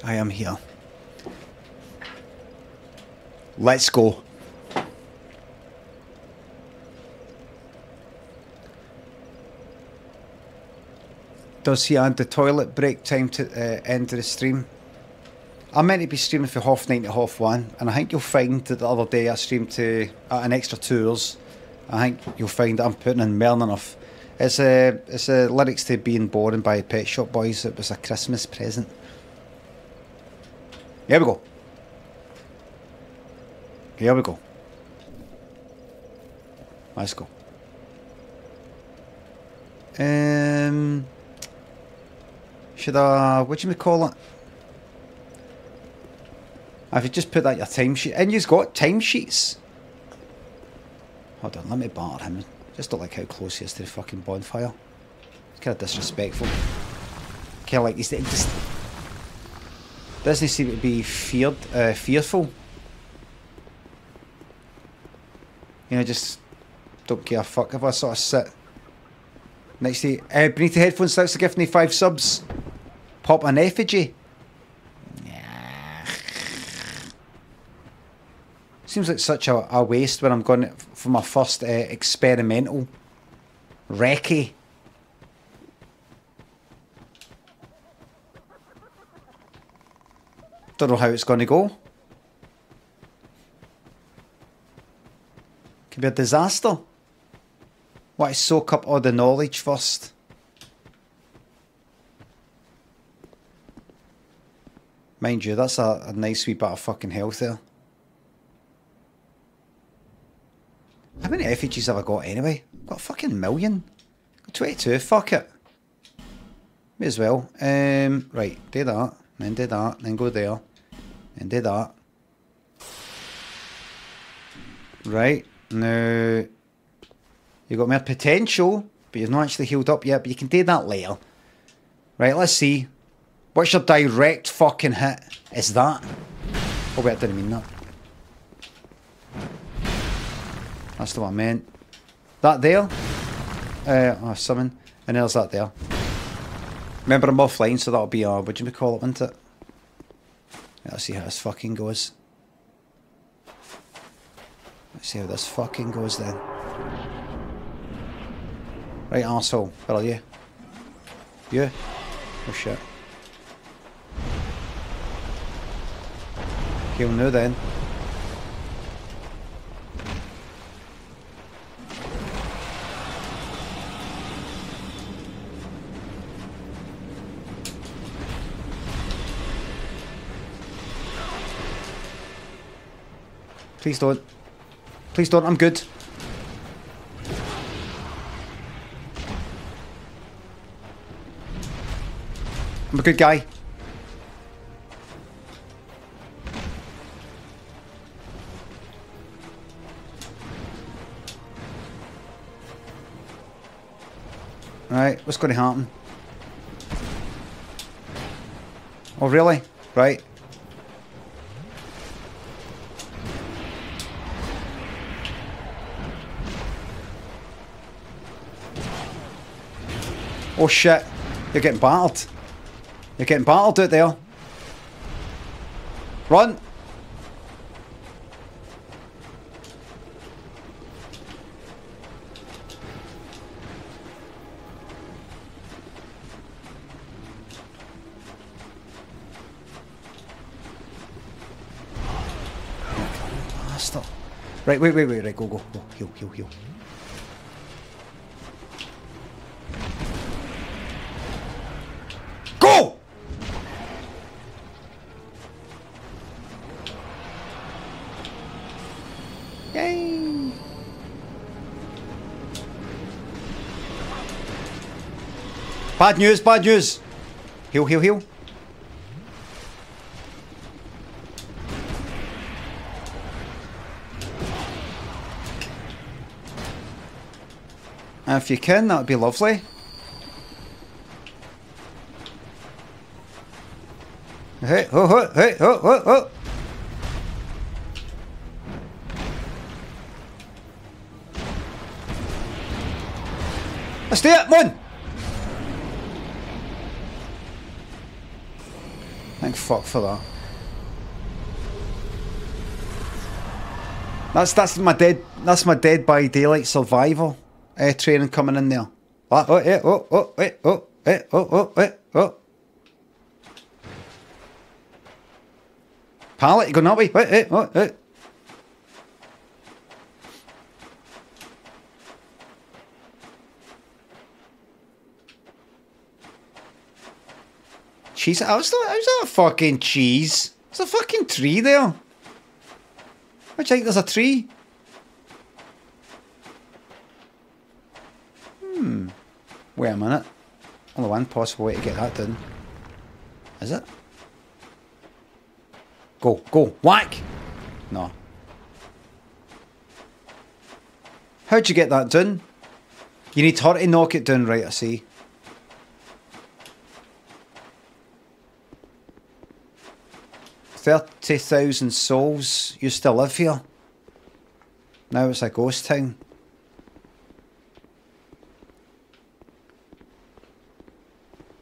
I am here. Let's go. Does he add the toilet break time to uh, end the stream? I'm meant to be streaming for half nine to half one, and I think you'll find that the other day I streamed to uh, an extra two hours. I think you'll find that I'm putting in than enough. It's a it's a lyrics to Being Boring by Pet Shop Boys. It was a Christmas present. Here we go. Here we go. Let's go. Um, should I? What do you call it? Have you just put that your timesheet? And you've got timesheets. Hold on, let me bar him. Just don't like how close he is to the fucking bonfire. It's kind of disrespectful. Kind of like he's just doesn't seem to be feared, uh, fearful. You know, just don't give a fuck if I sort of sit next to you. Uh, beneath the headphones, thanks for giving me five subs. Pop an effigy. Seems like such a, a waste when I'm going for my first uh, experimental recce. Don't know how it's going to go. Could be a disaster. To soak up all the knowledge first. Mind you, that's a, a nice wee bit of fucking health there. How many effigies have I got anyway? Got a fucking million. Got 22, fuck it. May as well. Um, right, do that, then do that, then go there, then do that. Right, now you've got more potential, but you've not actually healed up yet, but you can do that later. Right, let's see. What's your direct fucking hit? Is that? Oh wait, I didn't mean that. That's the one I meant. That there? Uh, oh, summon. And there's that there. Remember I'm offline, so that'll be, uh, what do you call it, won't it? Let's see how this fucking goes. Let's see how this fucking goes then. Right, asshole, Where are you? You? Oh shit. He'll know then. Please don't. Please don't, I'm good. I'm a good guy. Right, what's going to happen? Oh, really? Right. Oh shit, you're getting battered. You're getting battered out there. Run! Right, wait, wait, wait, right, go, go, go, heal, heal, heal. Bad news, bad news! Heal, heal, heal. If you can, that would be lovely. Hey, ho, ho, hey, ho, ho, ho. Let's do it, come! Thank fuck for that. That's that's my dead that's my Dead by Daylight survival uh, training coming in there. Oh, oh, eh, oh, oh, eh, oh, eh, oh, oh, eh, oh. Pallet, going that way? Wait, eh, oh, eh. Cheese? How's that, how's that a fucking cheese? There's a fucking tree there. I think there's a tree. Hmm. Wait a minute. Only one possible way to get that done. Is it? Go, go, whack! No. How'd you get that done? You need her to knock it down, right, I see. Thirty thousand souls used to live here. Now it's a ghost town.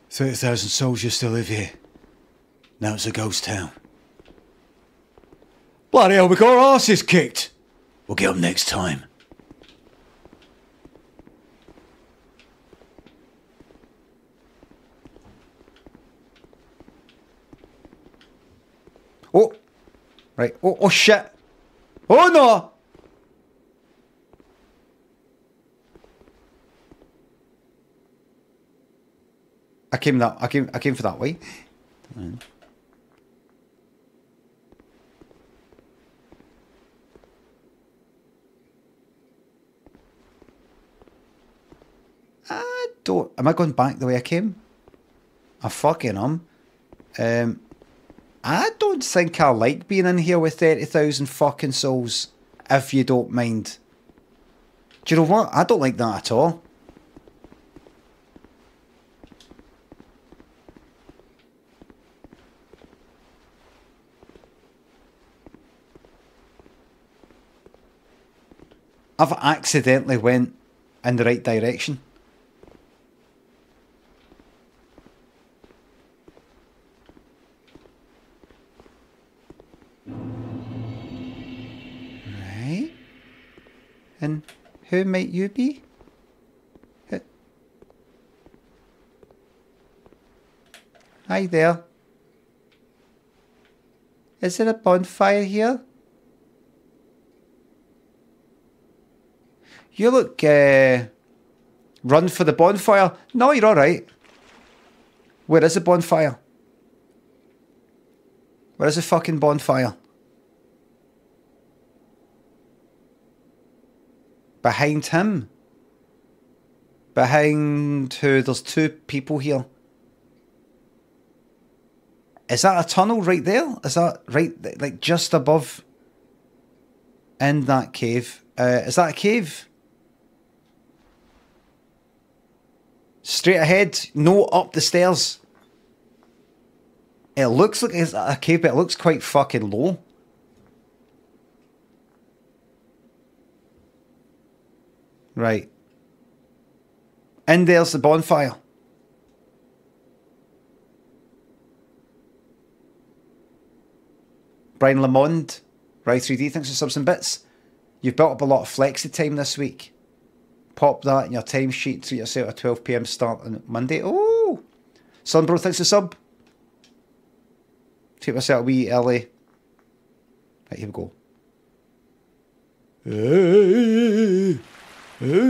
Thirty thousand souls used to live here. Now it's a ghost town. Bloody hell, we got our asses kicked. We'll get them next time. Oh, right. Oh, oh shit. Oh no. I came that. I came. I came for that way. I don't. Am I going back the way I came? I fucking am. Um, I don't think I like being in here with 30,000 fucking souls, if you don't mind. Do you know what? I don't like that at all. I've accidentally went in the right direction. And who might you be? Hi there. Is there a bonfire here? You look uh, run for the bonfire. No, you're all right. Where is the bonfire? Where is the fucking bonfire? Behind him. Behind who? There's two people here. Is that a tunnel right there? Is that right, like just above? In that cave. Uh, is that a cave? Straight ahead, no up the stairs. It looks like it's a cave, but it looks quite fucking low. Right. And there's the bonfire. Brian Limond, Right 3D, thanks for subs and bits. You've built up a lot of flexi time this week. Pop that in your timesheet to yourself a 12 pm start on Monday. Oh! Sunbro, thanks for sub. Take myself a wee early. Right, here we go. Can't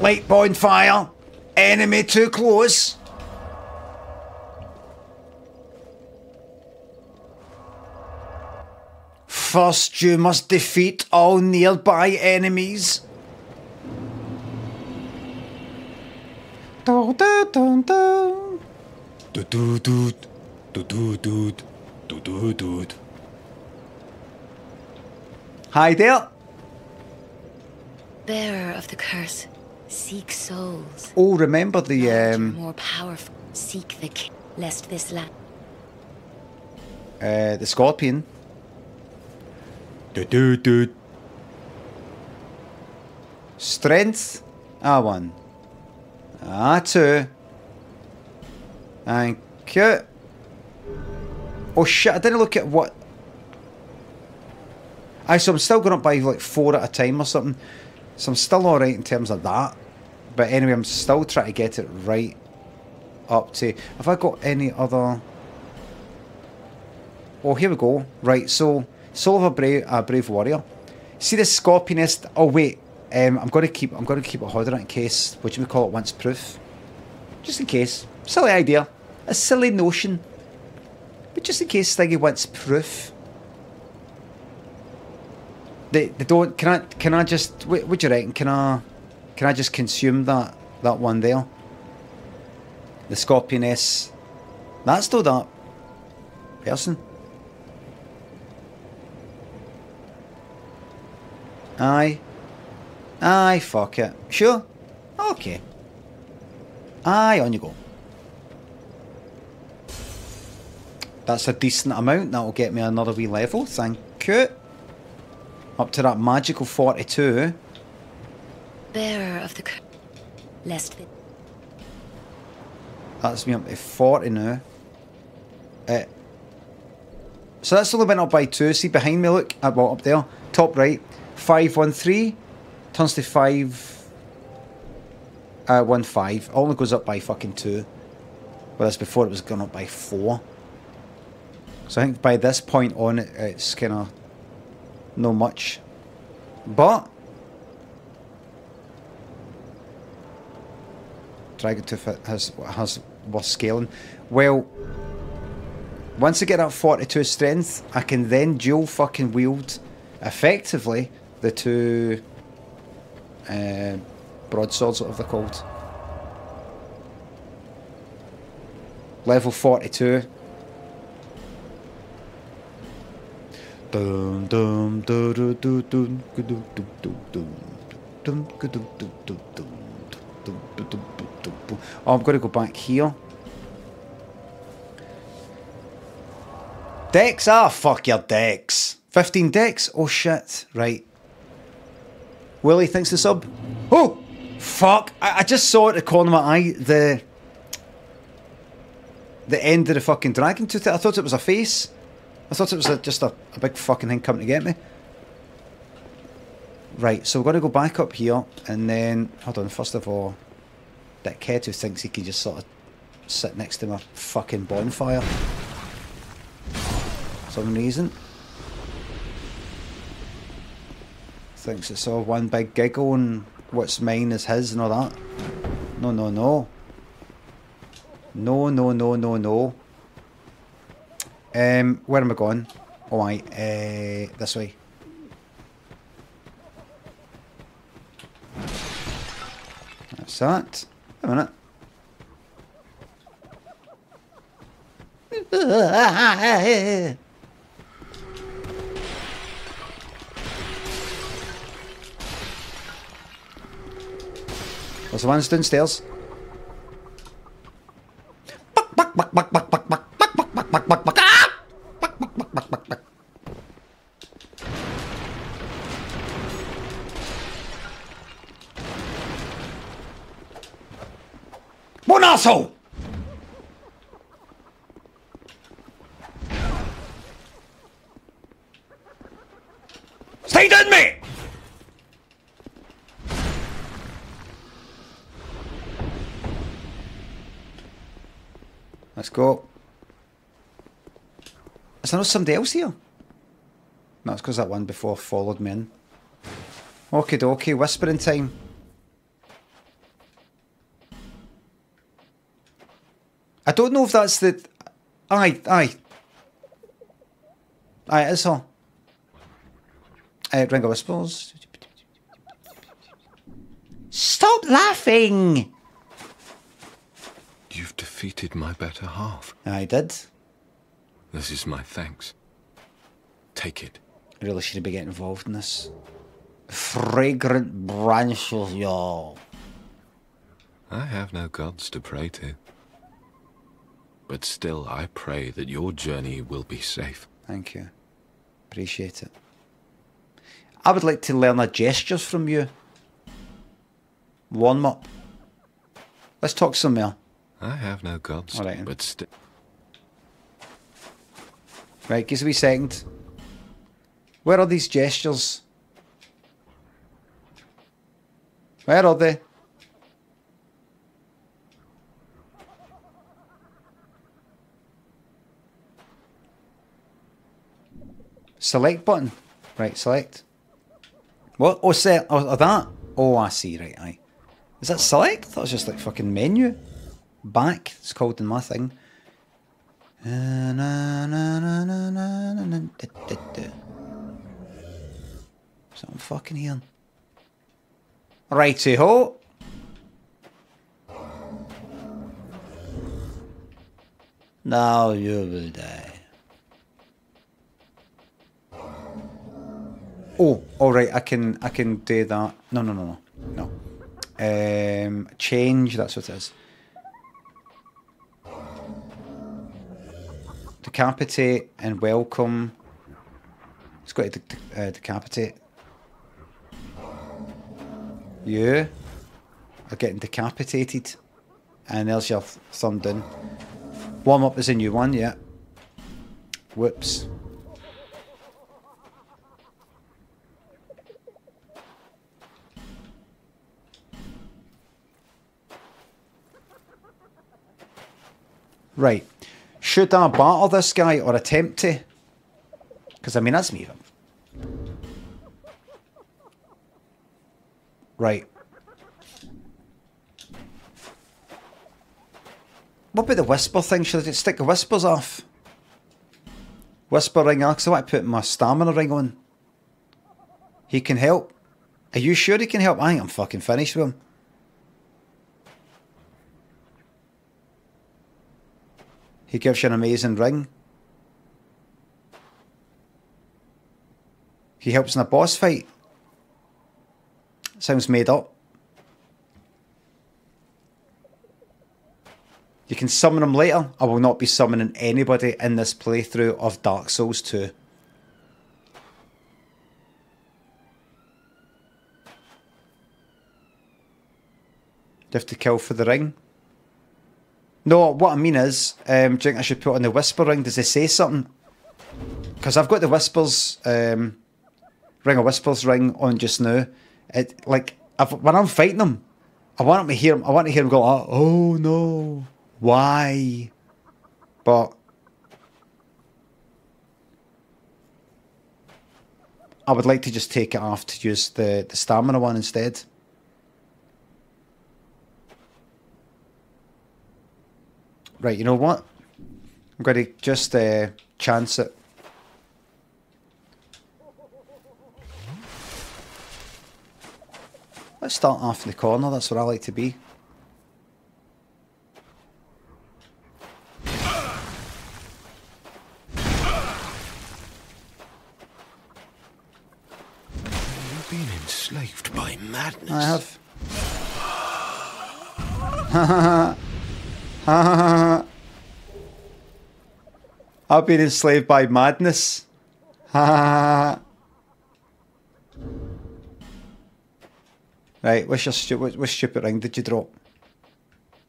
light bonfire. Enemy too close. First, you must defeat all nearby enemies. Do, do, do, do. Do, do, do. Do, do, do. Do, do, do. Hi there. Bearer of the curse, seek souls. Oh, remember the um, More powerful, seek the king, lest this land. uh, the scorpion. Do, do, do. Strength. Ah, one. Ah, two. Thank you. Oh shit! I didn't look at what. I so I'm still going up by like four at a time or something. So I'm still alright in terms of that. But anyway, I'm still trying to get it right up to. Have I got any other? Oh, here we go. Right, so Soul of a Brave, a brave Warrior. See the Scorpioness. Oh wait, um, I'm going to keep. I'm going to keep a hold on it in case. What do we call it? Once proof. Just in case. Silly idea. A silly notion. But just in case Stiggy wants proof. They, they don't. Can I? Can I just? What, what do you reckon? Can I? Can I just consume that that one there? The Scorpioness. That's still that person. Aye. Aye, fuck it. Sure? Okay. Aye, on you go. That's a decent amount. That'll get me another wee level. Thank you. Up to that magical 42. Bearer of the curse, lest. That's me up to 40 now. Uh, so that's only went up by two. See behind me, look. Uh, well, up there. Top right. 513 turns to 5. Uh, 1 5. Only goes up by fucking two. Whereas before it was going up by 4. So I think by this point on, it's kind of no much. But. Dragon Tooth has, has worth scaling. Well, Once I get up 42 strength, I can then dual fucking wield effectively the two uh, broadswords, whatever they're called. Level 42. Dum dum dum dum dum dum dum dum dum dum dum dum dum dum dum dum dum dum dum dum. Oh, I'm going to go back here. Dex? Ah, fuck your Dex. 15 Dex? Oh shit. Right. Willie thinks the sub. Oh! Fuck. I, I just saw at the corner of my eye the. The end of the fucking dragon tooth. I thought it was a face. I thought it was a, just a, a big fucking thing coming to get me. Right, so we're going to go back up here and then. Hold on, first of all. That Ketu thinks he can just sort of sit next to my fucking bonfire. For some reason. Thinks it's all one big giggle and what's mine is his and all that. No, no, no. No, no, no, no, no. Um, where am I going? Oh, I, uh, this way. That's that. A minute. There's the ones downstairs. One asshole! Stay dead, mate! Let's go. Is there not somebody else here? No, it's because that one before followed me in. Okie dokie, whispering time. I don't know if that's the. Aye, aye. Aye, it is her. Uh, Ring of Whispers. Stop laughing! You've defeated my better half. I did. This is my thanks. Take it. I really should be getting involved in this. Fragrant Branch of Yore. I have no gods to pray to. But still, I pray that your journey will be safe. Thank you. Appreciate it. I would like to learn a gestures from you. Warm up. Let's talk some more. I have no gods, right, but still. Right, give us a wee second. Where are these gestures? Where are they? Select button. Right, select. What? Oh, set. Oh, oh, that. Oh, I see. Right, aye. Is that select? I thought it was just like fucking menu. Back. It's called in my thing. Da. Something fucking here. Righty ho. Now you will die. Oh, all right. I can I can do that. No, no, no, no, no. Um, change. That's what it is. Decapitate and welcome. It's got to de- uh, decapitate. You are getting decapitated, and there's your th- thumb down. Warm up is a new one, yeah. Whoops. Right. Should I battle this guy or attempt to? Because, I mean, that's me. Right. What about the whisper thing? Should I just stick the whispers off? Whisper ring, Alex. I want to put my stamina ring on. He can help. Are you sure he can help? I think I'm fucking finished with him. He gives you an amazing ring. He helps in a boss fight. Sounds made up. You can summon him later. I will not be summoning anybody in this playthrough of Dark Souls 2. You have to kill for the ring? No, what I mean is, um, do you think I should put on the whisper ring? Does it say something? Because I've got the whispers, um, ring of whispers ring on just now. It like I've, when I'm fighting them, I want to hear. I want to hear him go, "Oh, oh no, why?" But I would like to just take it off to use the the stamina one instead. Right, you know what? I'm going to just uh, chance it. Let's start off in the corner, that's where I like to be. You've been enslaved by madness. I have. Ha. I've been enslaved by madness. Ha. Right, what's your stu- what, what stupid ring did you drop?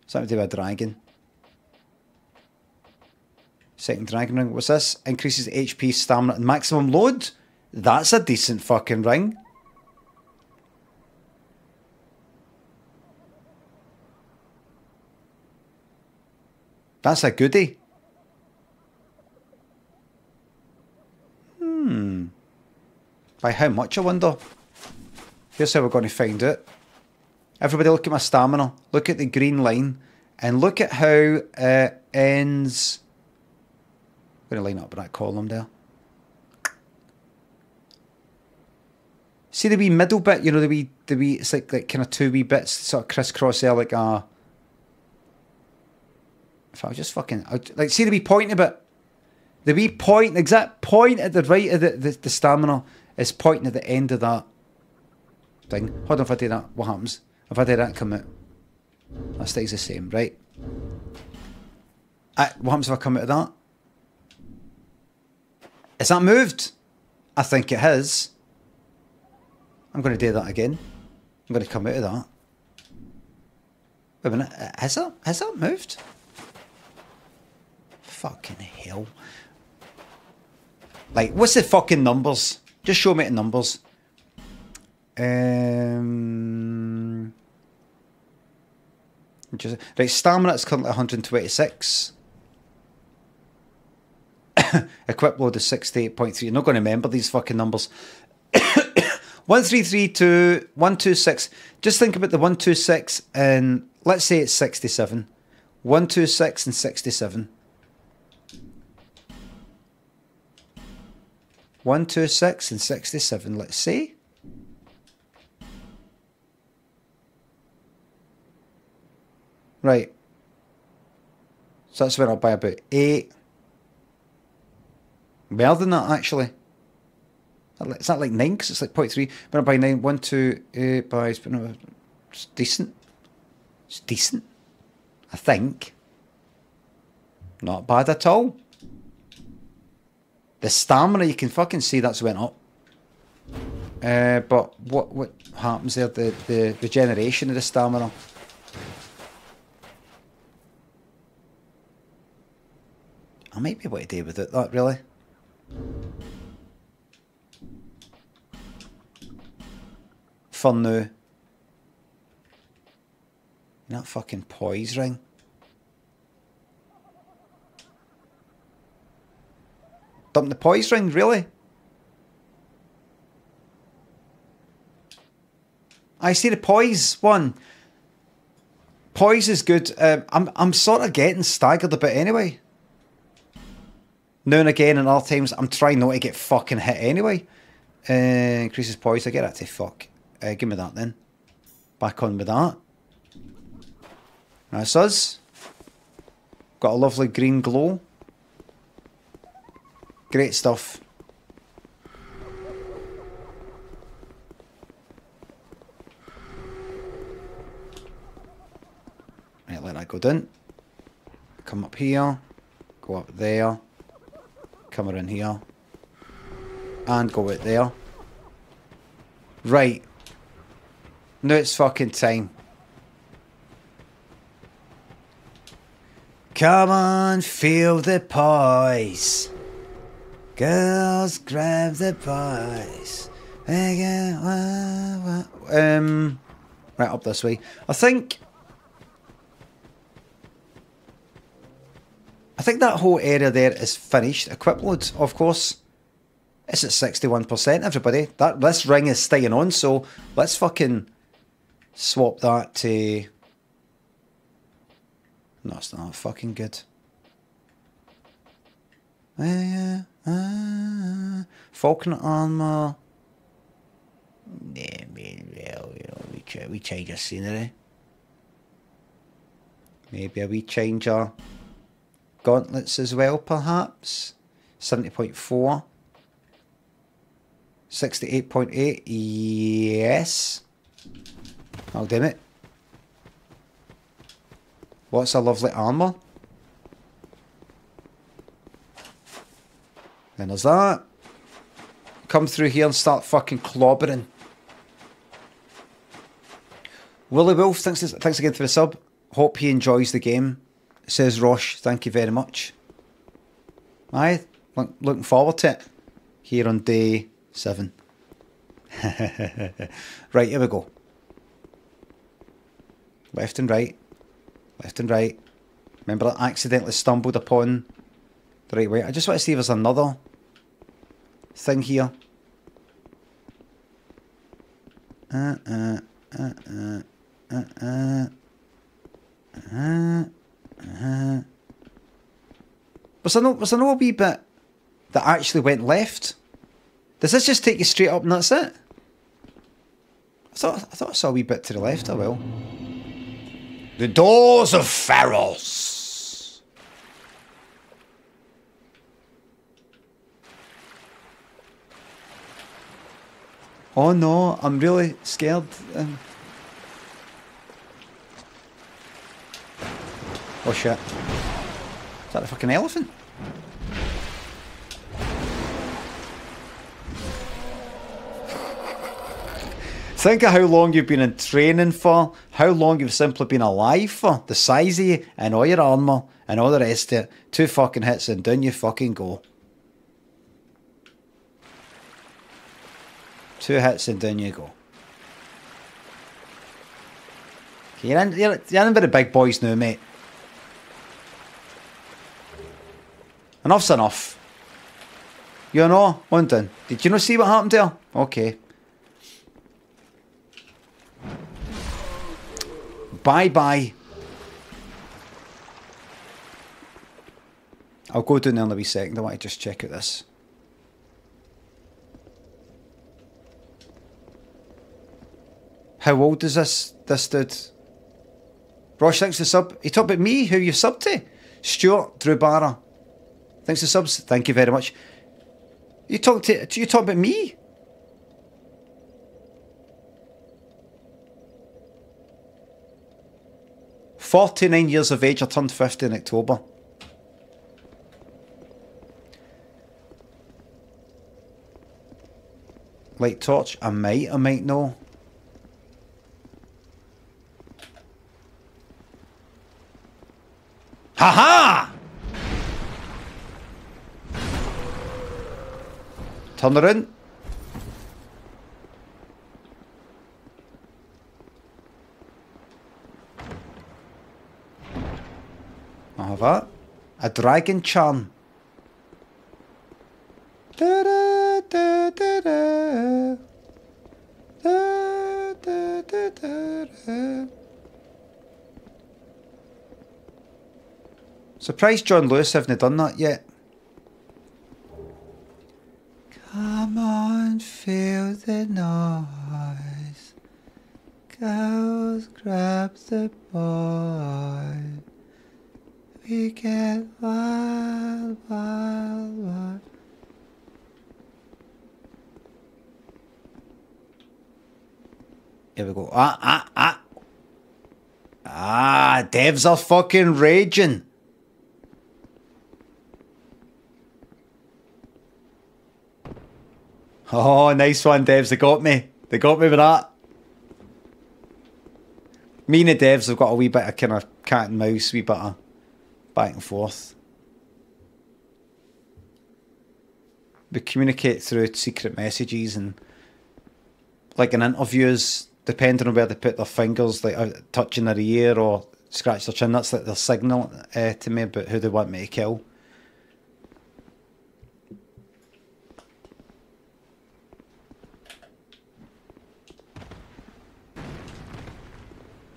Something to do with a dragon. Second dragon ring. What's this? Increases HP, stamina, and maximum load? That's a decent fucking ring. That's a goodie. Hmm. By how much, I wonder? Here's how we're going to find it. Everybody look at my stamina. Look at the green line. And look at how it ends. I'm going to line up that column there. See the wee middle bit, you know, the wee, the wee, it's like, like kind of two wee bits, sort of crisscross there, like a. If I was just fucking, I'd, like, see the wee pointy bit? The wee point, the exact point at the right of the, the, the stamina is pointing at the end of that thing. Hold on, if I do that, what happens? If I do that, come out. That stays the same, right? I, what happens if I come out of that? Is that moved? I think it has. I'm going to do that again. I'm going to come out of that. Wait a minute. Has that, has that moved? Fucking hell. Like, what's the fucking numbers? Just show me the numbers. Um, just, right, stamina is currently 126. Equip load is 68.3. You're not going to remember these fucking numbers. 1332, 126. Just think about the 126 and let's say it's 67. 126 and 67. 126 and 67, let's see. Right. So that's went up by about eight. More than that, actually. Is that like nine? Because it's like 0.3. Went up by nine. One, two, eight by. It's been it's decent. It's decent. I think. Not bad at all. The stamina, you can fucking see that's went up. Uh, but what what happens there? The the regeneration of the stamina. I might be able to deal with it, that really. Fun now. That fucking poise ring. Dump the poise ring, really? I see the poise one. Poise is good. Um, I'm I'm sort of getting staggered a bit anyway. now and again, and other times I'm trying not to get fucking hit anyway. Uh, increases poise. I get that to fuck. Uh, give me that then. Back on with that. That's us. Got a lovely green glow. Great stuff. Right, let that go down. Come up here. Go up there. Come around here. And go out there. Right. Now it's fucking time. Come on, feel the poise. Girls, grab the poise. Um, right up this way. I think. I think that whole area there is finished. Equip load, of course. It's at sixty-one percent. Everybody, that this ring is staying on. So let's fucking swap that to. No, it's not fucking good. Uh, uh, Falcon armor. Yeah, we, we, ch- we change our scenery. Maybe a change our gauntlets as well, perhaps. 70.4. 68.8. Yes. Oh, damn it. What's a lovely armour? Then there's that. Come through here and start fucking clobbering. Willie Wolf, thanks, thanks again for the sub. Hope he enjoys the game. Says Rosh, thank you very much. Aye, look, looking forward to it. Here on day seven. right, here we go. Left and right. Left and right. Remember I accidentally stumbled upon the right way. I just want to see if there's another thing here. Uh, uh, uh, uh, uh, uh, uh, uh. Was there no, was there no wee bit that actually went left? Does this just take you straight up and that's it? I thought, I thought I saw a wee bit to the left, I will. The doors of Pharros. Oh no, I'm really scared. Um, oh shit. Is that a fucking elephant? Think of how long you've been in training for, how long you've simply been alive for, the size of you, and all your armour, and all the rest of it. Two fucking hits and down you fucking go. Two hits and down you go. Okay, you're in, you're, you're in with the big boys now, mate. Enough's enough. You know, one done. Did you not see what happened there? Okay. Bye bye. I'll go down there in a wee second. I want to just check out this. How old is this this dude? Rosh, thanks for sub. You talk about me, who you sub to? Stuart Drew Barra. Thanks for subs. Thank you very much. You talk to you talk about me? Forty-nine years of age. I turned fifty in October. Light torch. I might. I might know. Ha ha! Turn around. I have that. A dragon charm. Da, Surprised John Lewis haven't done that yet. Come on, feel the noise. Girls grab the boy. We get wild, wild, wild. Here we go. Ah, ah, ah. Ah, devs are fucking raging. Oh, nice one, devs. They got me. They got me with that. Me and the devs have got a wee bit of kind of cat and mouse, wee bit of back and forth. We communicate through secret messages and like in interviews, depending on where they put their fingers, like touching their ear or scratch their chin, that's like their signal uh, to me about who they want me to kill.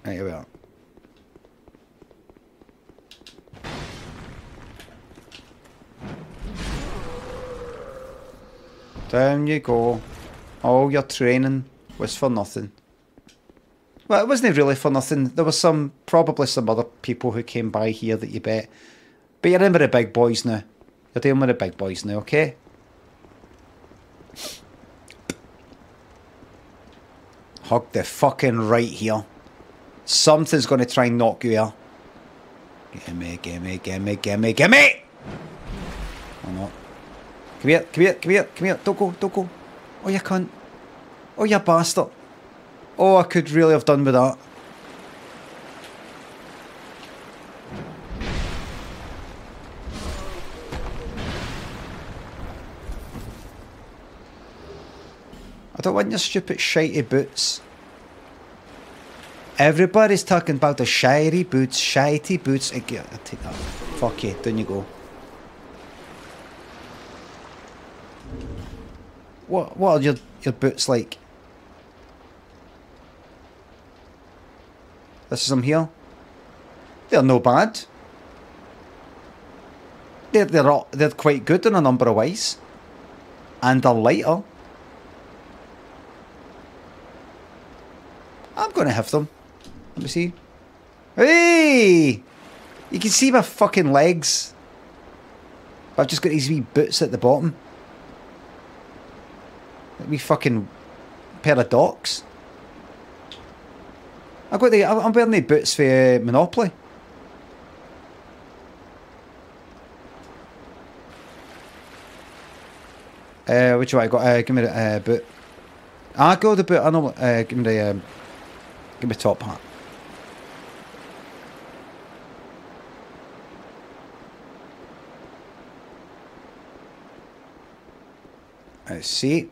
We. Down you go. All your training was for nothing. Well, it wasn't really for nothing. There was some, probably some other people who came by here that you bet. But you're in with the big boys now. You're dealing with the big boys now, okay? Hug the fucking right here. Something's going to try and knock you here. Gimme, gimme, gimme, gimme, gimme! Or not. Come here, come here, come here, come here. Don't go, don't go. Oh, you cunt. Oh, you bastard. Oh, I could really have done with that. I don't want your stupid shitey boots. Everybody's talking about the shiny boots, shitey boots. I take that. Fuck you, down you er go. What what are your your boots like? This is them here. They're no bad. They're they're all, they're quite good in a number of ways, and they're lighter. I'm gonna have them. Let me see. Hey! You can see my fucking legs. I've just got these wee boots at the bottom. Like wee fucking pair of docks. I've got the. I'm wearing the boots for uh, Monopoly. Uh, which one I got? Uh, give me the uh, boot. I go the boot. I know. Uh, give me the. Um, give me top hat. Let's see.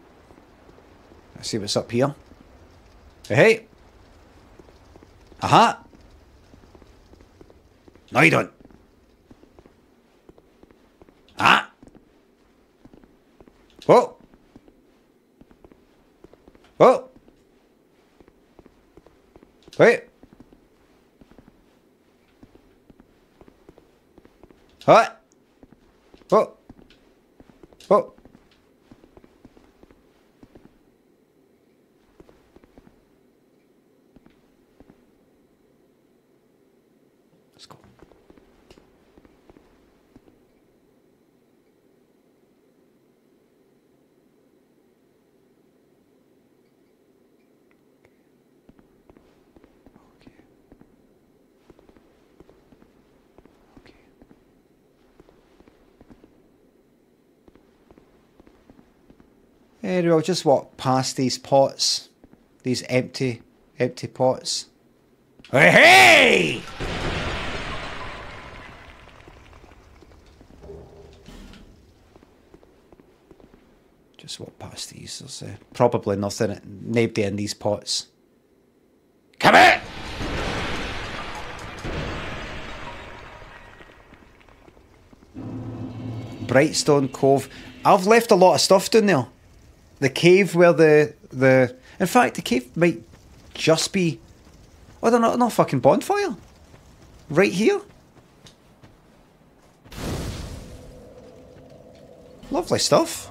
Let's see what's up here. Hey. Aha. No, you don't. Ah. Whoa. Whoa. Wait. What? Whoa. Whoa. Anyway, I'll just walk past these pots, these empty, empty pots. Hey! hey! Just walk past these. There's uh, probably nothing, nobody in these pots. Come here! Brightstone Cove. I've left a lot of stuff down there the cave where the the in fact the cave might just be oh they're not, not fucking bonfire. Right here. Lovely stuff.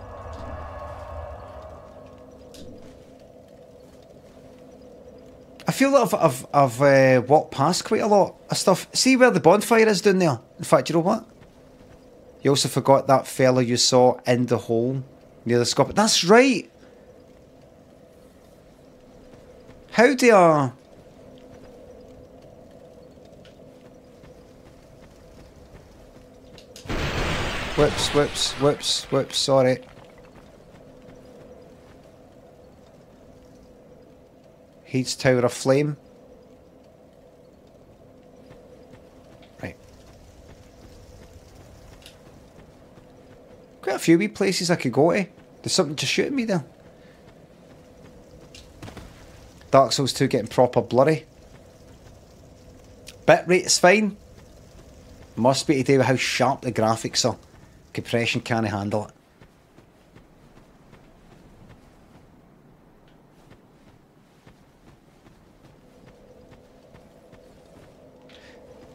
I feel that I've I've, I've uh, walked past quite a lot of stuff. See where the bonfire is down there? In fact you know what? You also forgot that fella you saw in the hole near the scorpion. That's right! How do I... Whoops, whoops, whoops, whoops, sorry. Heide's Tower of Flame. Right. Quite a few wee places I could go to. There's something just shooting me there. Dark Souls 2 getting proper blurry. Bitrate is fine. Must be to do with how sharp the graphics are. Compression can't handle it.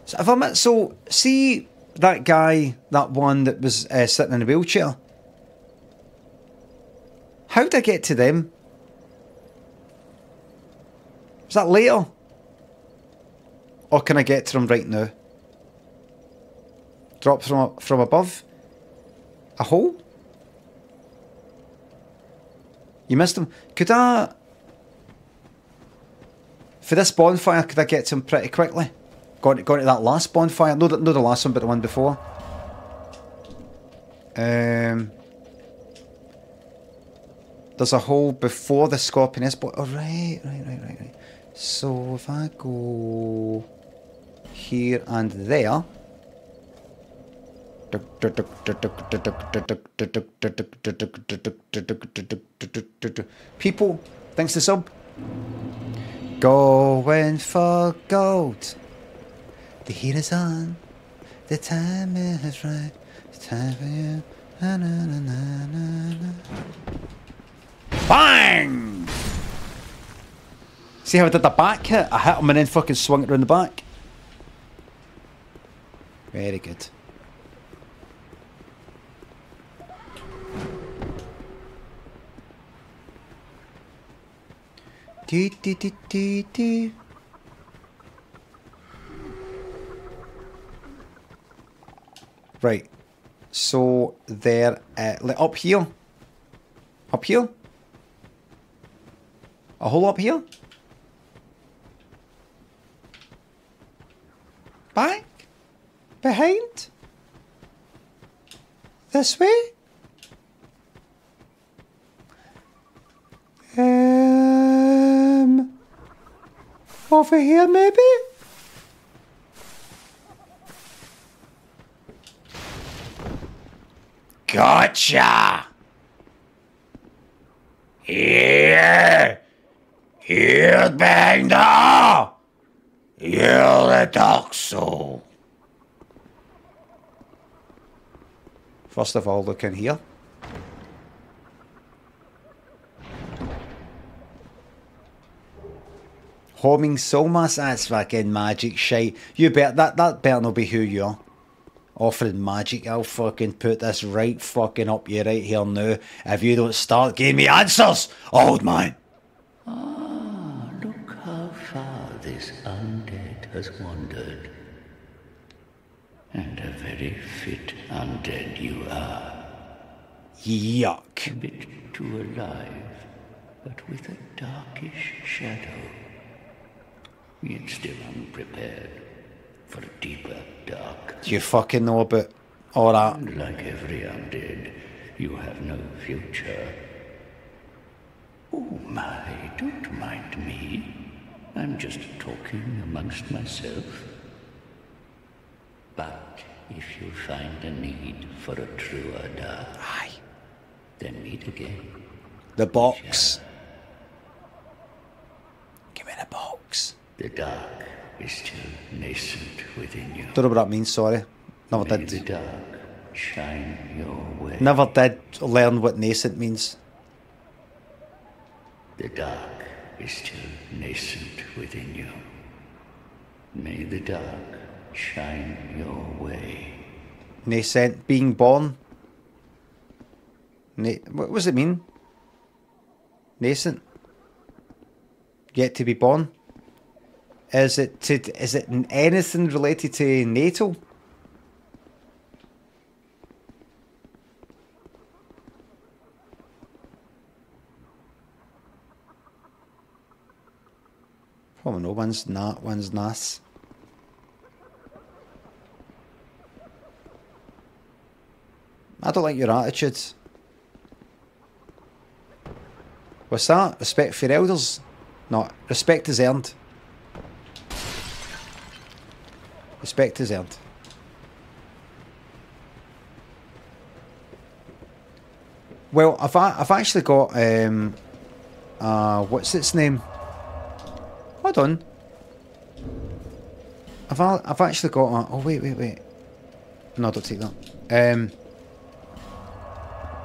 So, if I'm, so see that guy, that one that was uh, sitting in a wheelchair. How did I get to them? Is that later? Or can I get to them right now? Drop from from above? A hole? You missed them. Could I... For this bonfire, could I get to them pretty quickly? Got, got to that last bonfire? No, the- no the last one, but the one before. Um... There's a hole before the Scorpioness, but... Oh, right, right, right, right, right. So, if I go... Here and there... People, thanks to sub. Going for gold. The heat is on. The time is right. It's time for you. Na, na, na, na, na. Bang! See how I did the back hit? I hit him and then fucking swung it around the back. Very good. Right. So there, uh, up here, up here, a hole up here. Back, behind, this way. Um, over here maybe. Gotcha! Here! Here, Bangda! You're the dark soul. First of all, look in here. Homing Soulmass, that's fucking magic shite. You bet that that better not be who you are. Offering magic, I'll fucking put this right fucking up you right here now. If you don't start giving me answers, old man. Has wandered. And a very fit undead you are. Yuck. A bit too alive, but with a darkish shadow. Yet still unprepared for a deeper dark. Do you fucking know about all that? And like every undead, you have no future. Oh my, don't mind me. I'm just talking amongst myself. But if you find a need for a truer dark, Aye. then meet again. The box. Give me the box. The dark is still nascent within you. Don't know what that means, sorry. Never May the dark shine your way. Never did learn what nascent means. The dark is still nascent within you. May the dark shine your way. Nascent, being born. Na- what does it mean? Nascent. Yet to be born. Is it to, is it anything related to NATO? Probably no one's not, one's nas. I don't like your attitude. What's that? Respect for elders? No, respect is earned. Respect is earned. Well, I've I've actually got um, uh, what's its name? Hold on. I've I've actually got a, oh wait wait wait. No, don't take that. Um,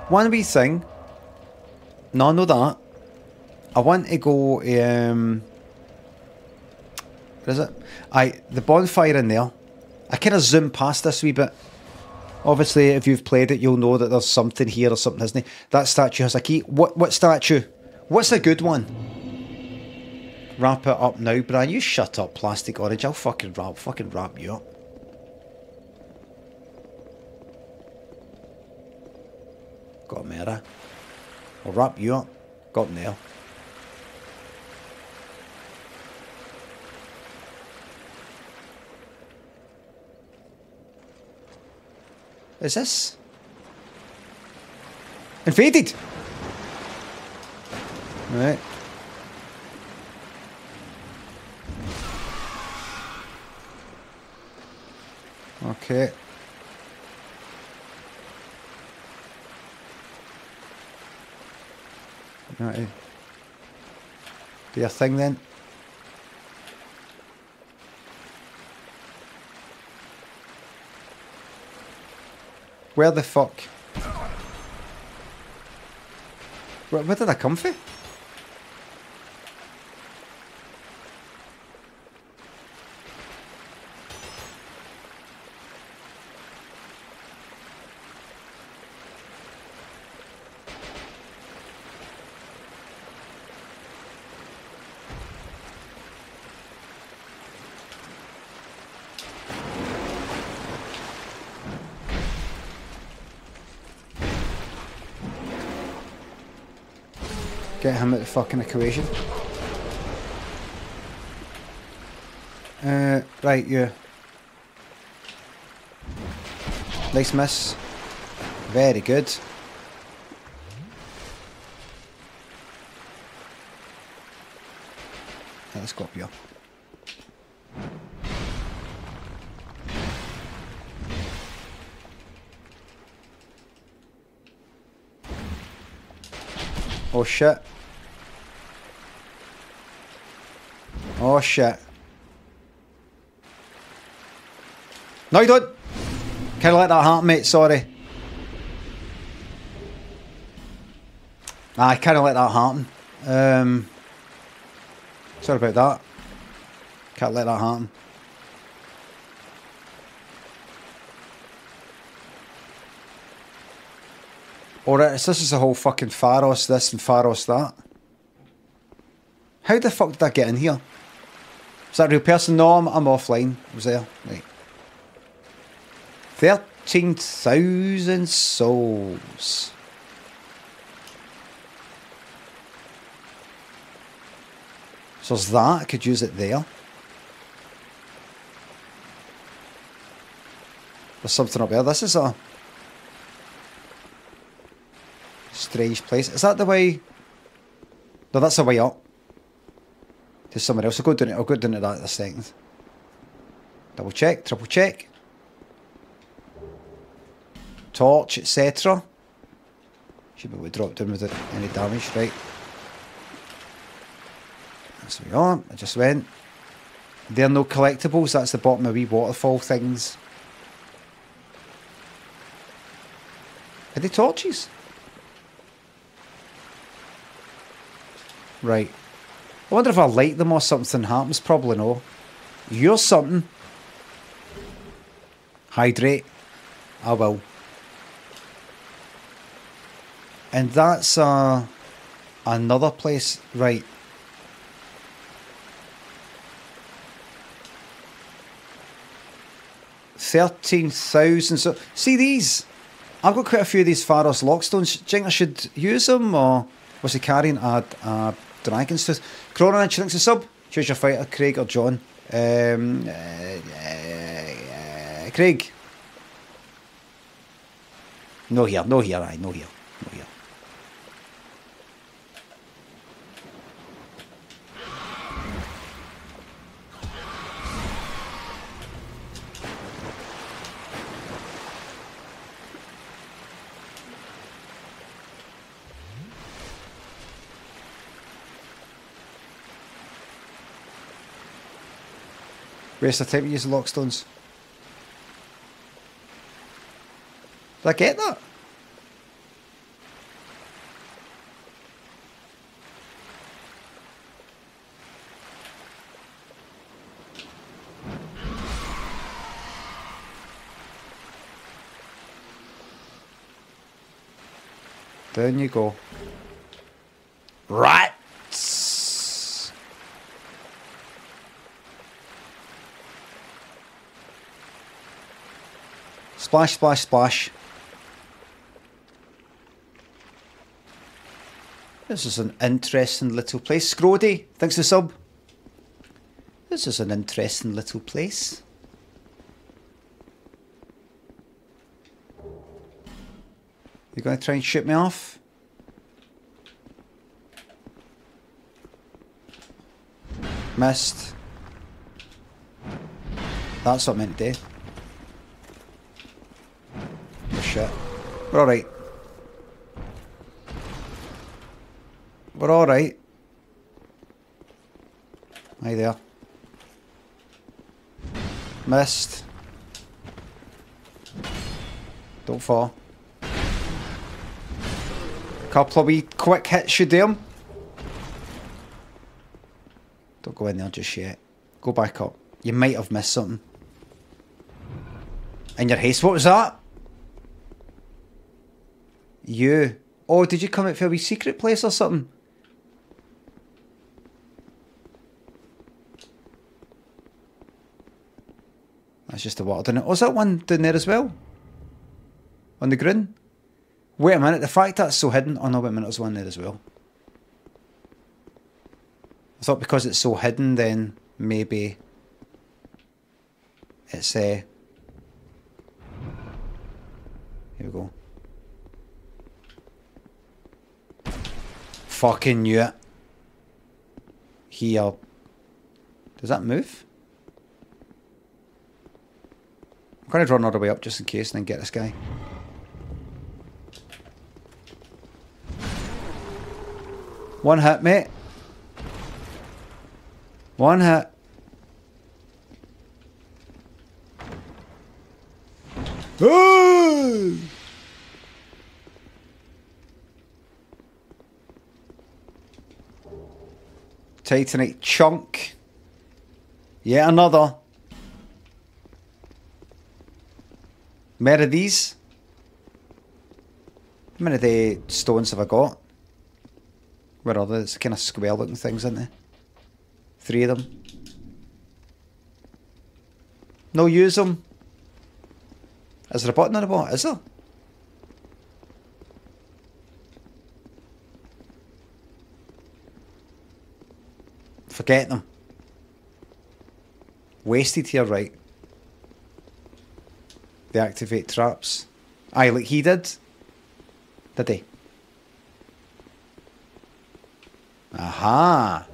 one wee thing. No, no that. I want to go. Um, what is it? I the bonfire in there. I kind of zoom past this wee bit. Obviously, if you've played it, you'll know that there's something here or something, isn't it? That statue has a key. What what statue? What's a good one? Wrap it up now, Brian. You shut up, plastic orange. I'll fucking wrap, fucking wrap you up. Got a mirror. I'll wrap you up. Got nail. Is this? Invaded! Right. Okay. Right. Do your thing then. Where the fuck? Where, where did I come from? Get him at the fucking equation. Uh, right, yeah. Nice miss. Very good. Let's go up here. Oh shit. Oh shit. No you don't! Kinda let that happen mate, sorry. I kinda let that happen. Um, sorry about that. Can't let that happen. Alright, this is the whole fucking Pharros this and Pharros that. How the fuck did I get in here? Is that real person? No, I'm, I'm offline. I was there. Right. 13,000 souls. So there's that. I could use it there. There's something up there. This is a strange place. Is that the way? No, that's the way up. To somewhere else. I'll go down it. I'll go down to that in a second. Double check, triple check. Torch, etc. Should be able to drop down without any damage, right? That's we are. I just went. There are no collectibles. That's the bottom of wee waterfall things. Are they torches? Right. I wonder if I like them or something happens. Probably no. You're something. Hydrate. I will. And that's uh, another place. Right. Thirteen thousand. So see these. I've got quite a few of these Pharros Lockstones. Do you think I should use them, or was he carrying a, a dragon's tooth? Cronin, thinks a sub. Choose your fighter, Craig or John. Um, uh, uh, Craig. No here, no here, aye, no here, no here. Waste of time the lockstones. Did I get that? Down you go. Splash, splash, splash. This is an interesting little place. Scrody, thanks for sub. This is an interesting little place. You gonna try and shoot me off? Missed. That's what I meant to do. We're alright. We're alright. Hi there. Missed. Don't fall. Couple of wee quick hits should do 'em. Don't go in there just yet. Go back up. You might have missed something. In your haste, what was that? You. Oh, did you come out for a wee secret place or something? That's just the water down it. Was that one down there as well? On the green? Wait a minute, the fact that's so hidden. Oh no, wait a minute, there's one there as well. I thought because it's so hidden, then maybe it's uh, here we go. Fucking knew it. Here. Does that move? I'm going to all the way up just in case and then get this guy. One hit, mate. One hit. Ooh! Titanite chunk. Yet another. More of these. How many of the stones have I got? Where are they? It's kind of square looking things, isn't they? Three of them. No use them. Is there a button on the bottom? Is there? Forget them. Wasted here, right? They activate traps. Aye, like he did. Did he? Aha!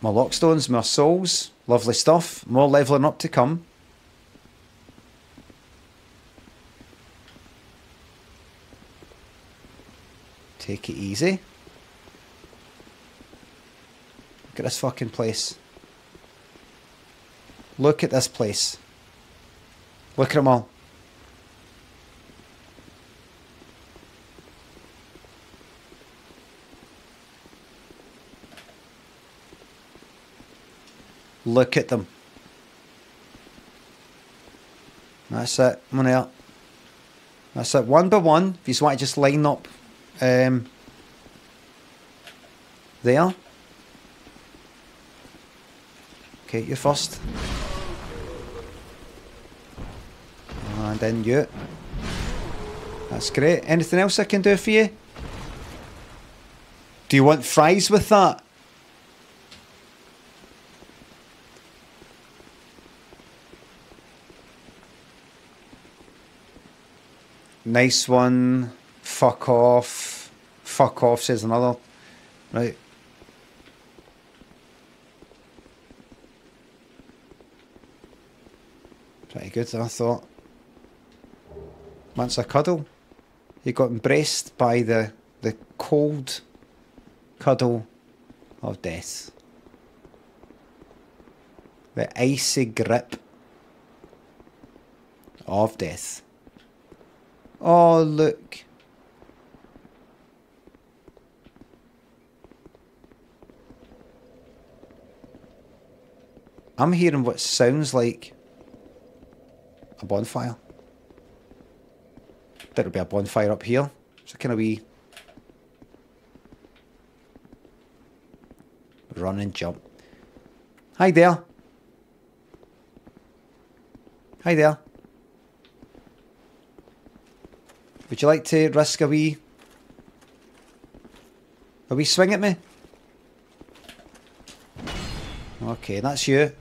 More lockstones, more souls. Lovely stuff. More levelling up to come. Take it easy. Look at this fucking place. Look at this place. Look at them all. Look at them. That's it. On out. That's it. One by one. If you just want to just line up um, there. You first. And in, you. That's great. Anything else I can do for you? Do you want fries with that? Nice one. Fuck off. Fuck off, says another. Right. Pretty good, I thought. Once a cuddle, he got embraced by the the cold cuddle of death. The icy grip of death. Oh, look. I'm hearing what sounds like a bonfire. There'll be a bonfire up here. So kind of wee run and jump. Hi there. Hi there. Would you like to risk a wee a wee swing at me? Okay, that's you.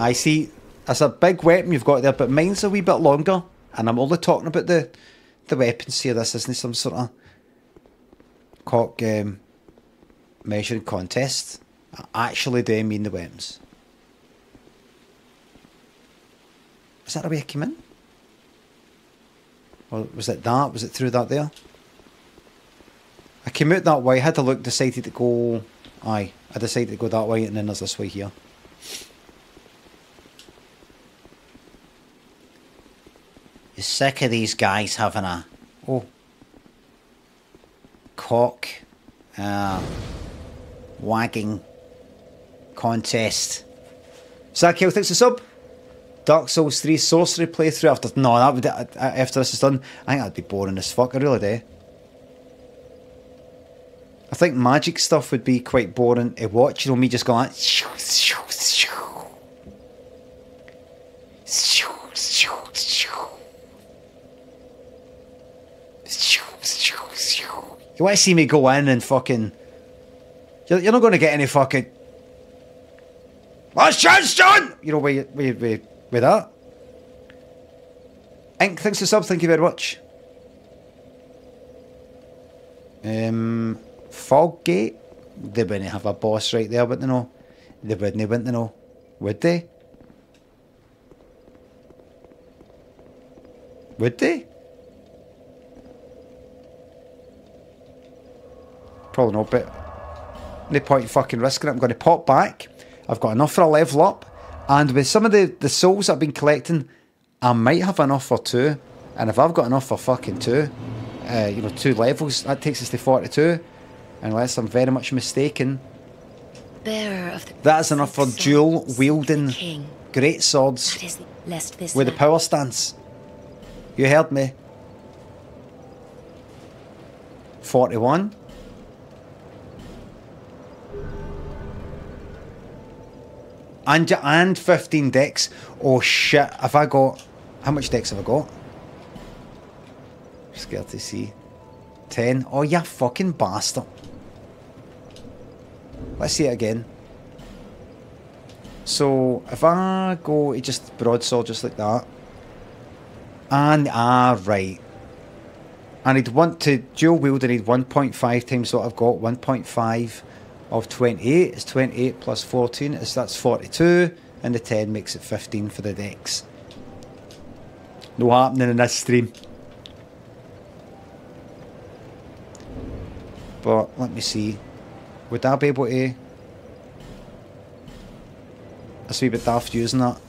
I see. That's a big weapon you've got there, but mine's a wee bit longer. And I'm only talking about the the weapons here. This isn't some sort of cock um, measuring contest. I actually do mean the weapons. Is that the way I came in? Or was it that? Was it through that there? I came out that way, I had to look, decided to go... Aye, I decided to go that way and then there's this way here. Sick of these guys having a... Oh. Cock. Uh, wagging contest. Zakil, thanks for sub. Dark Souls 3 sorcery playthrough after no that would uh, after this is done I think that'd be boring as fuck I really do I think magic stuff would be quite boring to watch you know me just going like you want to see me go in and fucking you're, you're not going to get any fucking Last chance, John! You know, with, with, with, with that. Ink, thanks for sub, thank you very much. Um, Foggate? They wouldn't have a boss right there, but they know. They wouldn't, wouldn't they know? Would they? Would they? Probably not, but no point in fucking risking it. I'm going to pop back. I've got enough for a level up. And with some of the, the souls I've been collecting, I might have enough for two. And if I've got enough for fucking two, uh, you know, two levels, that takes us to 42. Unless I'm very much mistaken. Bearer of the That's enough for dual wielding great swords That is with the power stance. You heard me. 41. And, and 15 dex. Oh shit, have I got... How much dex have I got? Scared to see. 10. Oh, you fucking bastard. Let's see it again. So, if I go to just broadsword just like that. And, ah, right. I need one to dual wield, I need 1.5 times what I've got. 1.5 of 28 is 28 plus 14 is that's 42 and the 10 makes it 15 for the dex no happening in this stream. But let me see. Would I be able to that's a bit daft using that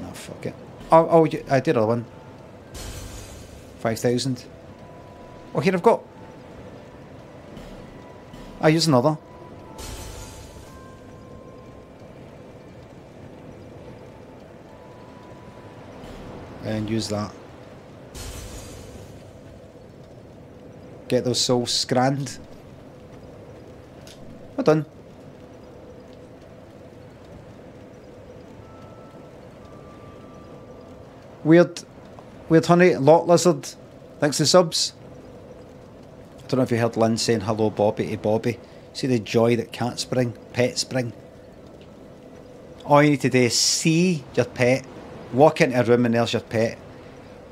no fuck it. Oh, oh I did another one. 5,000 oh here I've got I use another. And use that. Get those souls scranned. We're done. Weird, weird honey, lot lizard. Thanks to subs. Don't know if you heard Lynn saying hello, Bobby to Bobby. See the joy that cats bring, pets bring. All you need to do is see your pet, walk into a room and there's your pet.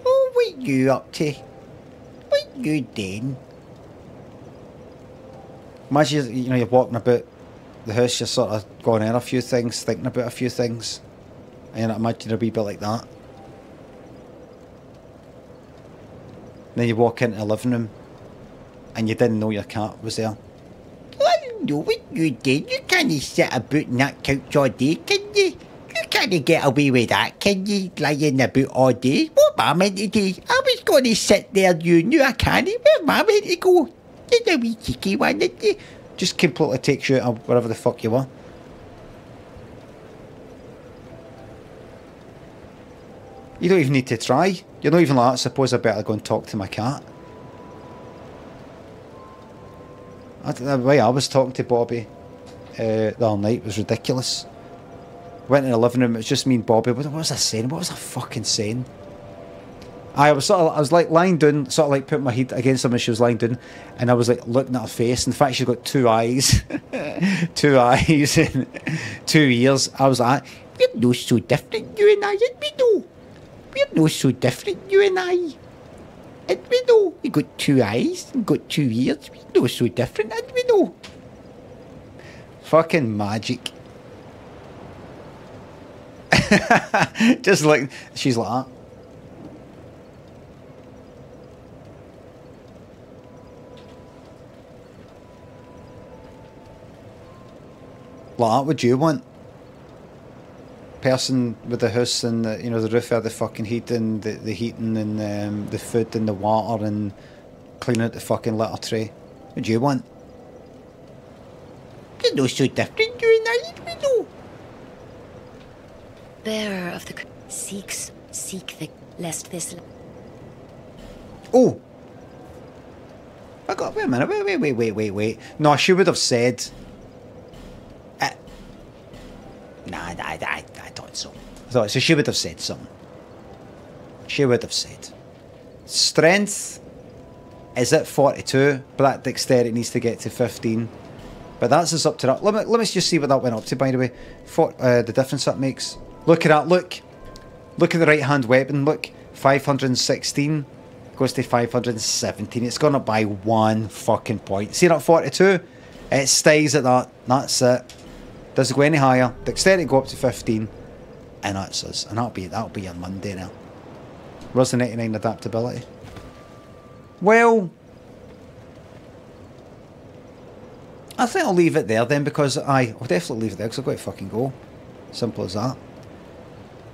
Oh, what you up to? What you doing? Imagine you know you're walking about the house, you're sort of going in a few things, thinking about a few things, and imagine a wee bit like that. Then you walk into the living room, and you didn't know your cat was there. I know what you did. You can't sit about in that couch all day, can you? You can't get away with that, can you? Lying about all day. What am I meant to do? I was going to sit there, you knew I can't. Where am I meant to go? You're a wee cheeky one, didn't you? Just completely takes you out of wherever the fuck you were. You don't even need to try. You're not even like, I suppose I better go and talk to my cat. The way I was talking to Bobby uh, the other night was ridiculous. Went in the living room, it was just me and Bobby. What, was I saying? What was I fucking saying? I was sort of, I was like lying down, sort of like putting my head against her when she was lying down, and I was like looking at her face. In fact, she's got two eyes, two eyes, and two ears. I was like, we're no so different, you and I, and we know. We're no so different, you and I. And we know. We got two eyes, and got two ears. We know no so different, and we know. Fucking magic. Just like, she's like that. Like ah, that, would you want? Person with the house and the, you know the roof of the fucking heating, the the heating and um, the food and the water and cleaning out the fucking litter tray. What do you want? You're no so different, you and I, we know. Bearer of the seeks seek the lest this Oh! I got. Wait a minute. Wait, wait, wait, wait, wait, wait. No, she would have said. Uh, nah, I, I, I, thought so. I thought so. She would have said something. She would have said. Strength is at 42, but that dexterity needs to get to 15. But that's just up to that. Let me, let me just see what that went up to, by the way. For, uh, the difference that makes. Look at that, look. Look at the right hand weapon, look. 516 goes to 517. It's gone up by one fucking point. See that 42? It stays at that. That's it. Doesn't go any higher. Dexterity go up to 15. And that's us. And that'll be that'll be on Monday now. Where's the 99 adaptability? Well, I think I'll leave it there then because I, I'll definitely leave it there because I've got to fucking go. Simple as that.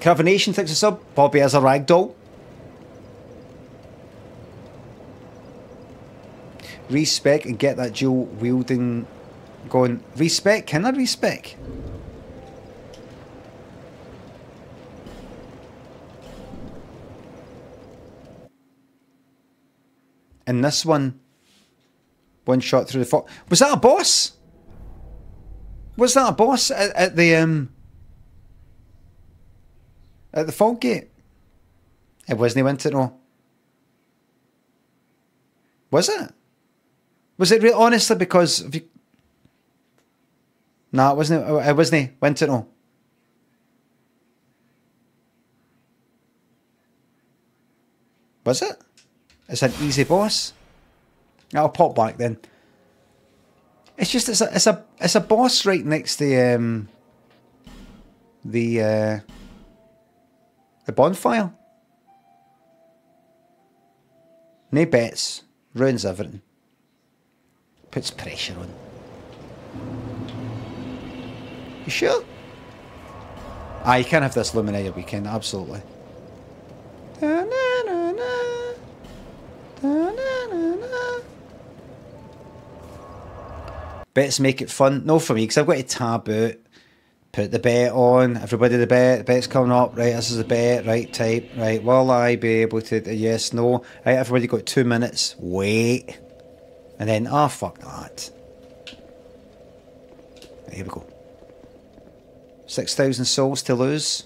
Cravenation thinks a sub. Bobby has a ragdoll. Respec and get that dual wielding going. Respec? Can I respec? And this one, one shot through the fog. Was that a boss? Was that a boss at, at the um at the fog gate? It wasn't Winter no. Was it? Was it real honestly because of you No, it wasn't it wasn't Winter no. Was it? It's an easy boss. I'll pop back then. It's just it's a it's a it's a boss right next to um the uh the bonfire. No bets. Ruins everything. Puts pressure on. You sure? Ah, you can have this Luminaria weekend, absolutely. Bets make it fun. No for me, because I've got to tab put the bet on, everybody the bet, the bet's coming up, right, this is the bet, right, type, right, will I be able to, yes, no, right, everybody got two minutes, wait, and then, ah, oh, fuck that. Here we go. 6,000 souls to lose.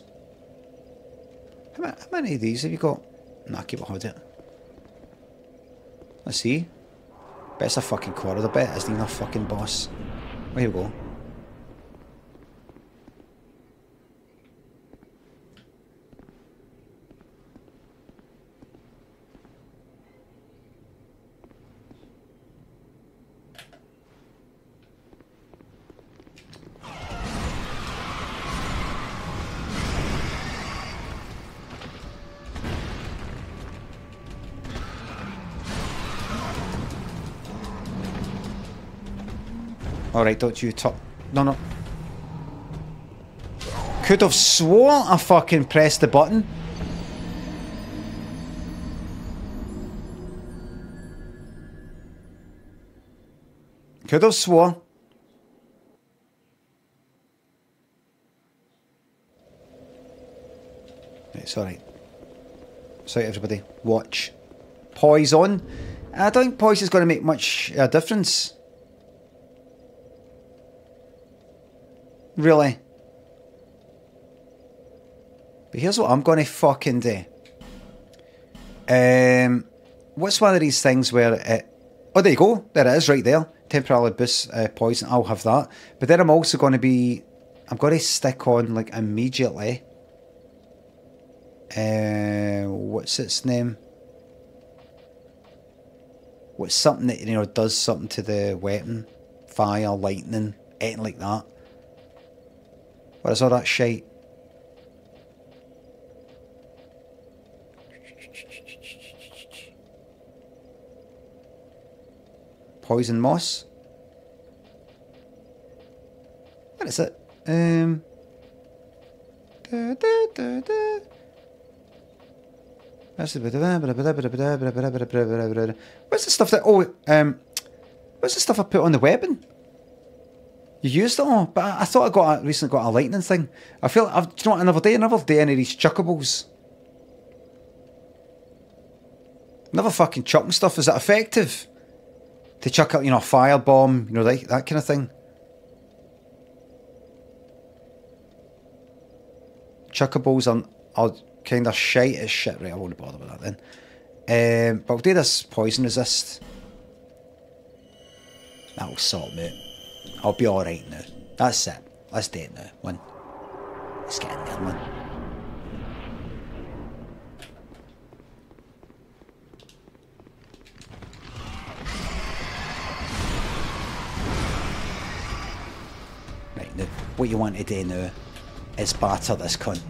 How how many of these have you got? Nah, keep it hold it. Let's see. Bet it's a fucking quarter. I bet it's not a fucking boss. There you go. Alright, don't you top. No, no. Could have sworn I fucking pressed the button. Could have sworn. Right, sorry. Sorry, everybody. Watch. Poise on. I don't think poise is going to make much uh, difference. Really? But here's what I'm going to fucking do. Um, what's one of these things where it... Oh, there you go. There it is, right there. Temporarily uh, poison. I'll have that. But then I'm also going to be... I'm going to stick on, like, immediately. Uh, what's its name? What's something that, you know, does something to the weapon? Fire, lightning, anything like that. What is all that shite? Poison moss? What is it? Um. da, da, da. What's the stuff that? Oh, um, what's the stuff I put on the weapon? You used it all, but I, thought I got a, recently got a lightning thing. I feel I've do you know what another day, never do any of these chuckables. Never fucking chucking stuff. Is that effective? To chuck out, you know, a firebomb, you know, like that kind of thing. Chuckables are, are kind of shite as shit. Right, I won't bother with that then. Um, but we'll do this poison resist. That'll sort out. I'll be alright now. That's it. Let's do it now. One. Let's get in there, one. Right, now, what you want to do now is batter this cunt.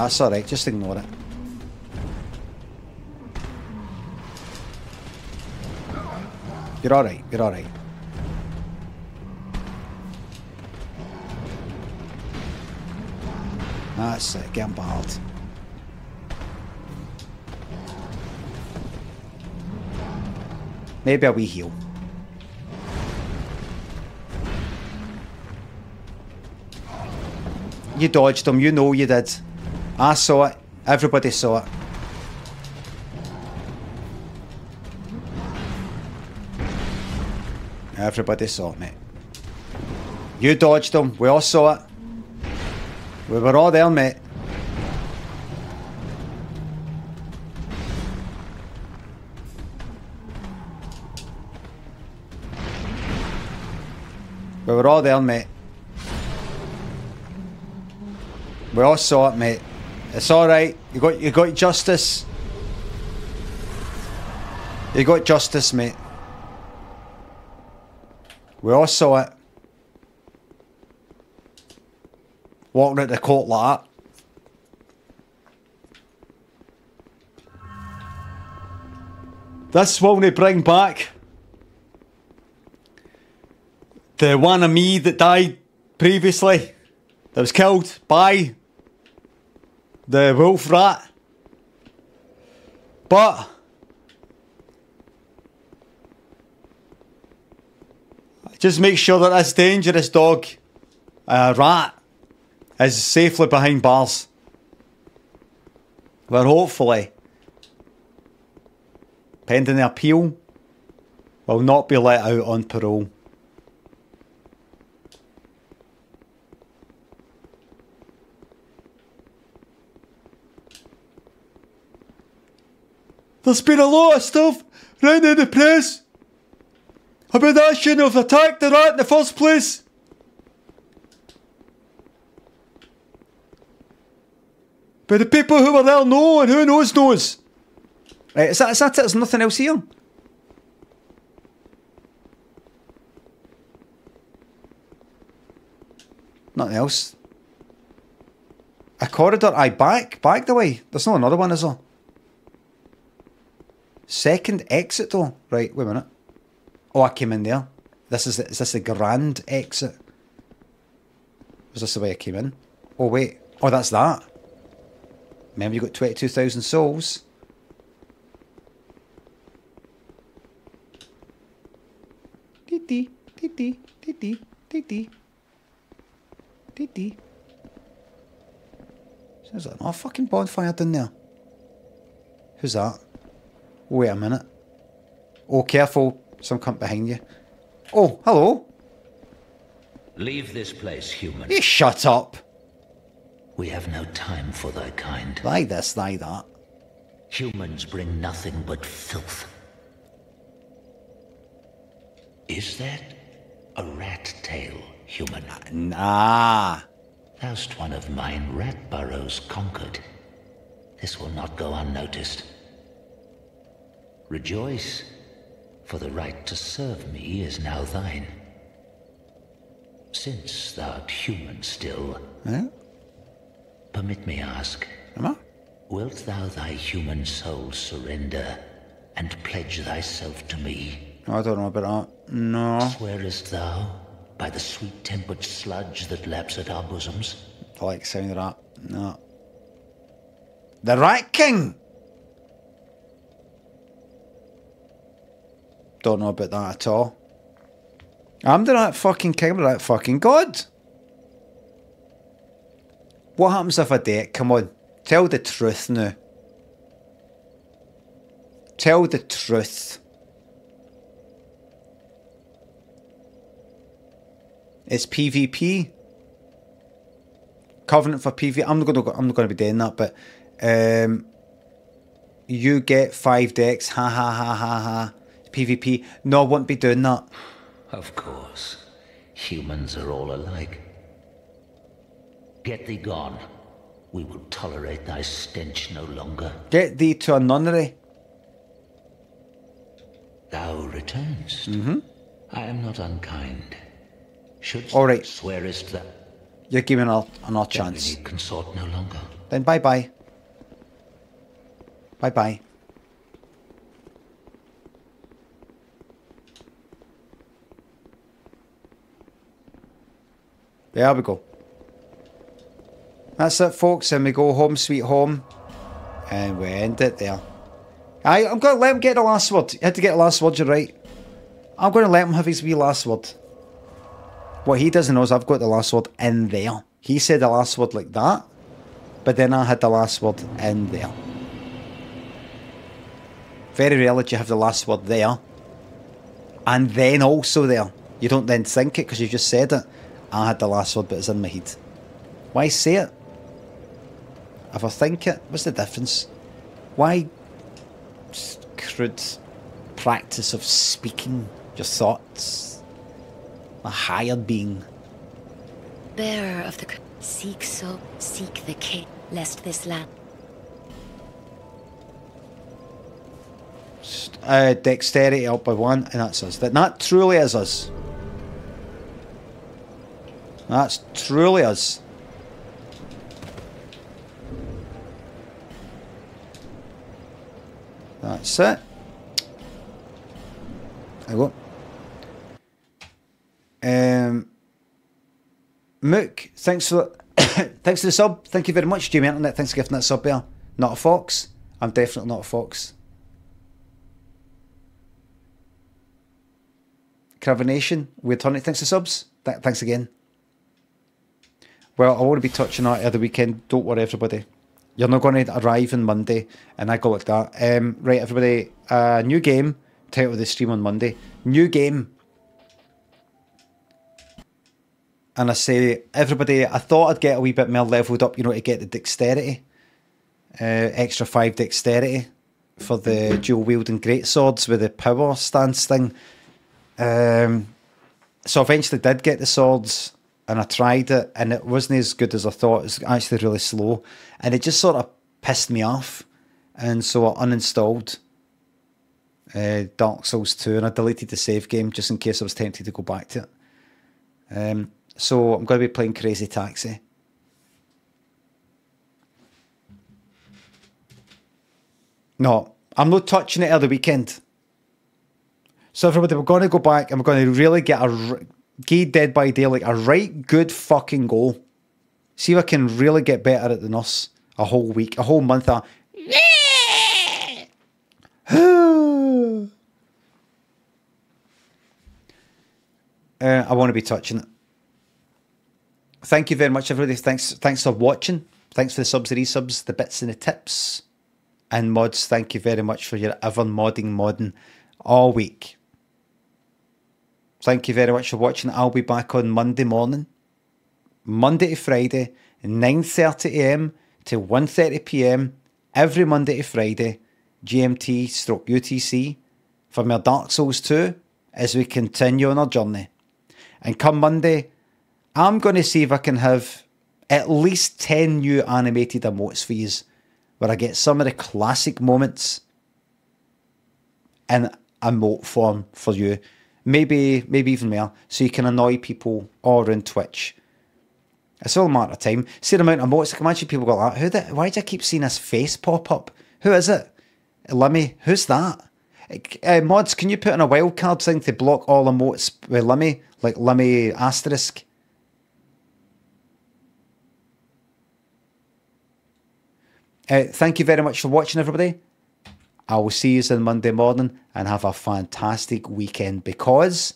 Ah, That's alright, just ignore it. You're alright, you're alright. That's it, get barred. Maybe a wee heal. You dodged him, you know you did. I saw it. Everybody saw it. Everybody saw it, mate. You dodged them. We all saw it. We were all there, mate. We were all there, mate. We all saw it, mate. It's all right. You got you got justice. You got justice, mate. We all saw it. Walking out the court like that. This they bring back the one of me that died previously, that was killed by the wolf rat. But just make sure that this dangerous dog, uh, rat, is safely behind bars. Where hopefully pending the appeal, will not be let out on parole. There's been a lot of stuff round in the press about that shouldn't have attacked the rat in the first place. But the people who were there know, and who knows knows. Right, is that, is that it? There's nothing else here. Nothing else. A corridor, I back, back the way. There's not another one, is there? Second exit though. Right, wait a minute. Oh, I came in there. This is the, is this the grand exit? Was this the way I came in? Oh wait. Oh, that's that. Remember, you got twenty-two thousand souls. Titi, titi, titi, titi, titi. Sounds like an oh, fucking bonfire down there. Who's that? Wait a minute. Oh, careful. Some cunt behind you. Oh, hello. Leave this place, human. You shut up. We have no time for thy kind. Like this, thy that. Humans bring nothing but filth. Is that a rat tail, human? Uh, nah. Thou'st one of mine rat burrows conquered. This will not go unnoticed. Rejoice, for the right to serve me is now thine. Since thou'rt human still, Yeah? permit me ask, Am I? wilt thou thy human soul surrender and pledge thyself to me? I don't know but that. No. Swearest thou by the sweet-tempered sludge that laps at our bosoms? I like sound of that. No. The right King! Don't know about that at all. I'm the right fucking King, I'm the right fucking God. What happens if I do it? Come on. Tell the truth now. Tell the truth. It's PvP. Covenant for PvP. I'm not going to. I'm not to be doing that, but um, you get five dex. Ha ha ha ha ha. PvP. No, I won't be doing that. Of course. Humans are all alike. Get thee gone. We will tolerate thy stench no longer. Get thee to a nunnery. Thou returnst. Mm-hmm. I am not unkind. Shouldst All right. swearest that You're giving another, another then we chance. need consort no longer. Then bye-bye. bye bye. There we go. That's it, folks, and we go home, sweet home, and we end it there. I, I'm going to let him get the last word. You had to get the last word, you're right. I'm going to let him have his wee last word. What he doesn't know is I've got the last word in there. He said the last word like that, but then I had the last word in there. Very rarely do you have the last word there, and then also there. You don't then think it because you just said it. I had the last word, but it's in my head. Why say it? If I think it, what's the difference? Why crude practice of speaking your thoughts? A higher being. Bearer of the seek so seek the king, lest this land. Uh, dexterity up by one, and that's us. That that truly is us. That's truly us. That's it. I go. Um, Mook, thanks for thanks for the sub. Thank you very much, Jamie Internet. Thanks for giving that sub there. Not a fox. I'm definitely not a fox. Cravenation, Weird Honey, thanks for subs. Th- thanks again. Well, I want to be touching on it the weekend. Don't worry, everybody. You're not going to arrive on Monday. And I go like that. Um, right, everybody, uh, new game. Title of the stream on Monday. New game. And I say, everybody, I thought I'd get a wee bit more leveled up, you know, to get the dexterity. Uh, extra five dexterity for the dual wielding great swords with the power stance thing. Um, so eventually did get the swords and I tried it and it wasn't as good as I thought. It was actually really slow and it just sort of pissed me off. And so I uninstalled uh, Dark Souls 2 and I deleted the save game just in case I was tempted to go back to it. Um, so I'm going to be playing Crazy Taxi. No, I'm not touching it at the weekend. So everybody, we're going to go back and we're going to really get a give Dead by Daylight like a right good fucking goal. See if I can really get better at the nurse a whole week, a whole month of. Uh, I want to be touching it. Thank you very much, everybody. Thanks, thanks for watching. Thanks for the subs, the resubs, the bits and the tips. And mods, thank you very much for your ever modding, modding all week. Thank you very much for watching. I'll be back on Monday morning, Monday to Friday, 9.30am to 1.30pm, every Monday to Friday, GMT stroke UTC, for my Dark Souls 2, as we continue on our journey. And come Monday, I'm going to see if I can have at least 10 new animated emotes for you, where I get some of the classic moments in emote form for you. Maybe, maybe even more, so you can annoy people or on Twitch. It's all a matter of time. See the amount of. I can imagine people go like, "Who? The, why do I keep seeing this face pop up? Who is it? Limmy? Who's that?" Uh, mods, can you put in a wildcard thing to block all emotes with Limmy, like Limmy asterisk? Uh, thank you very much for watching, everybody. I will see you on Monday morning and have a fantastic weekend because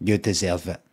you deserve it.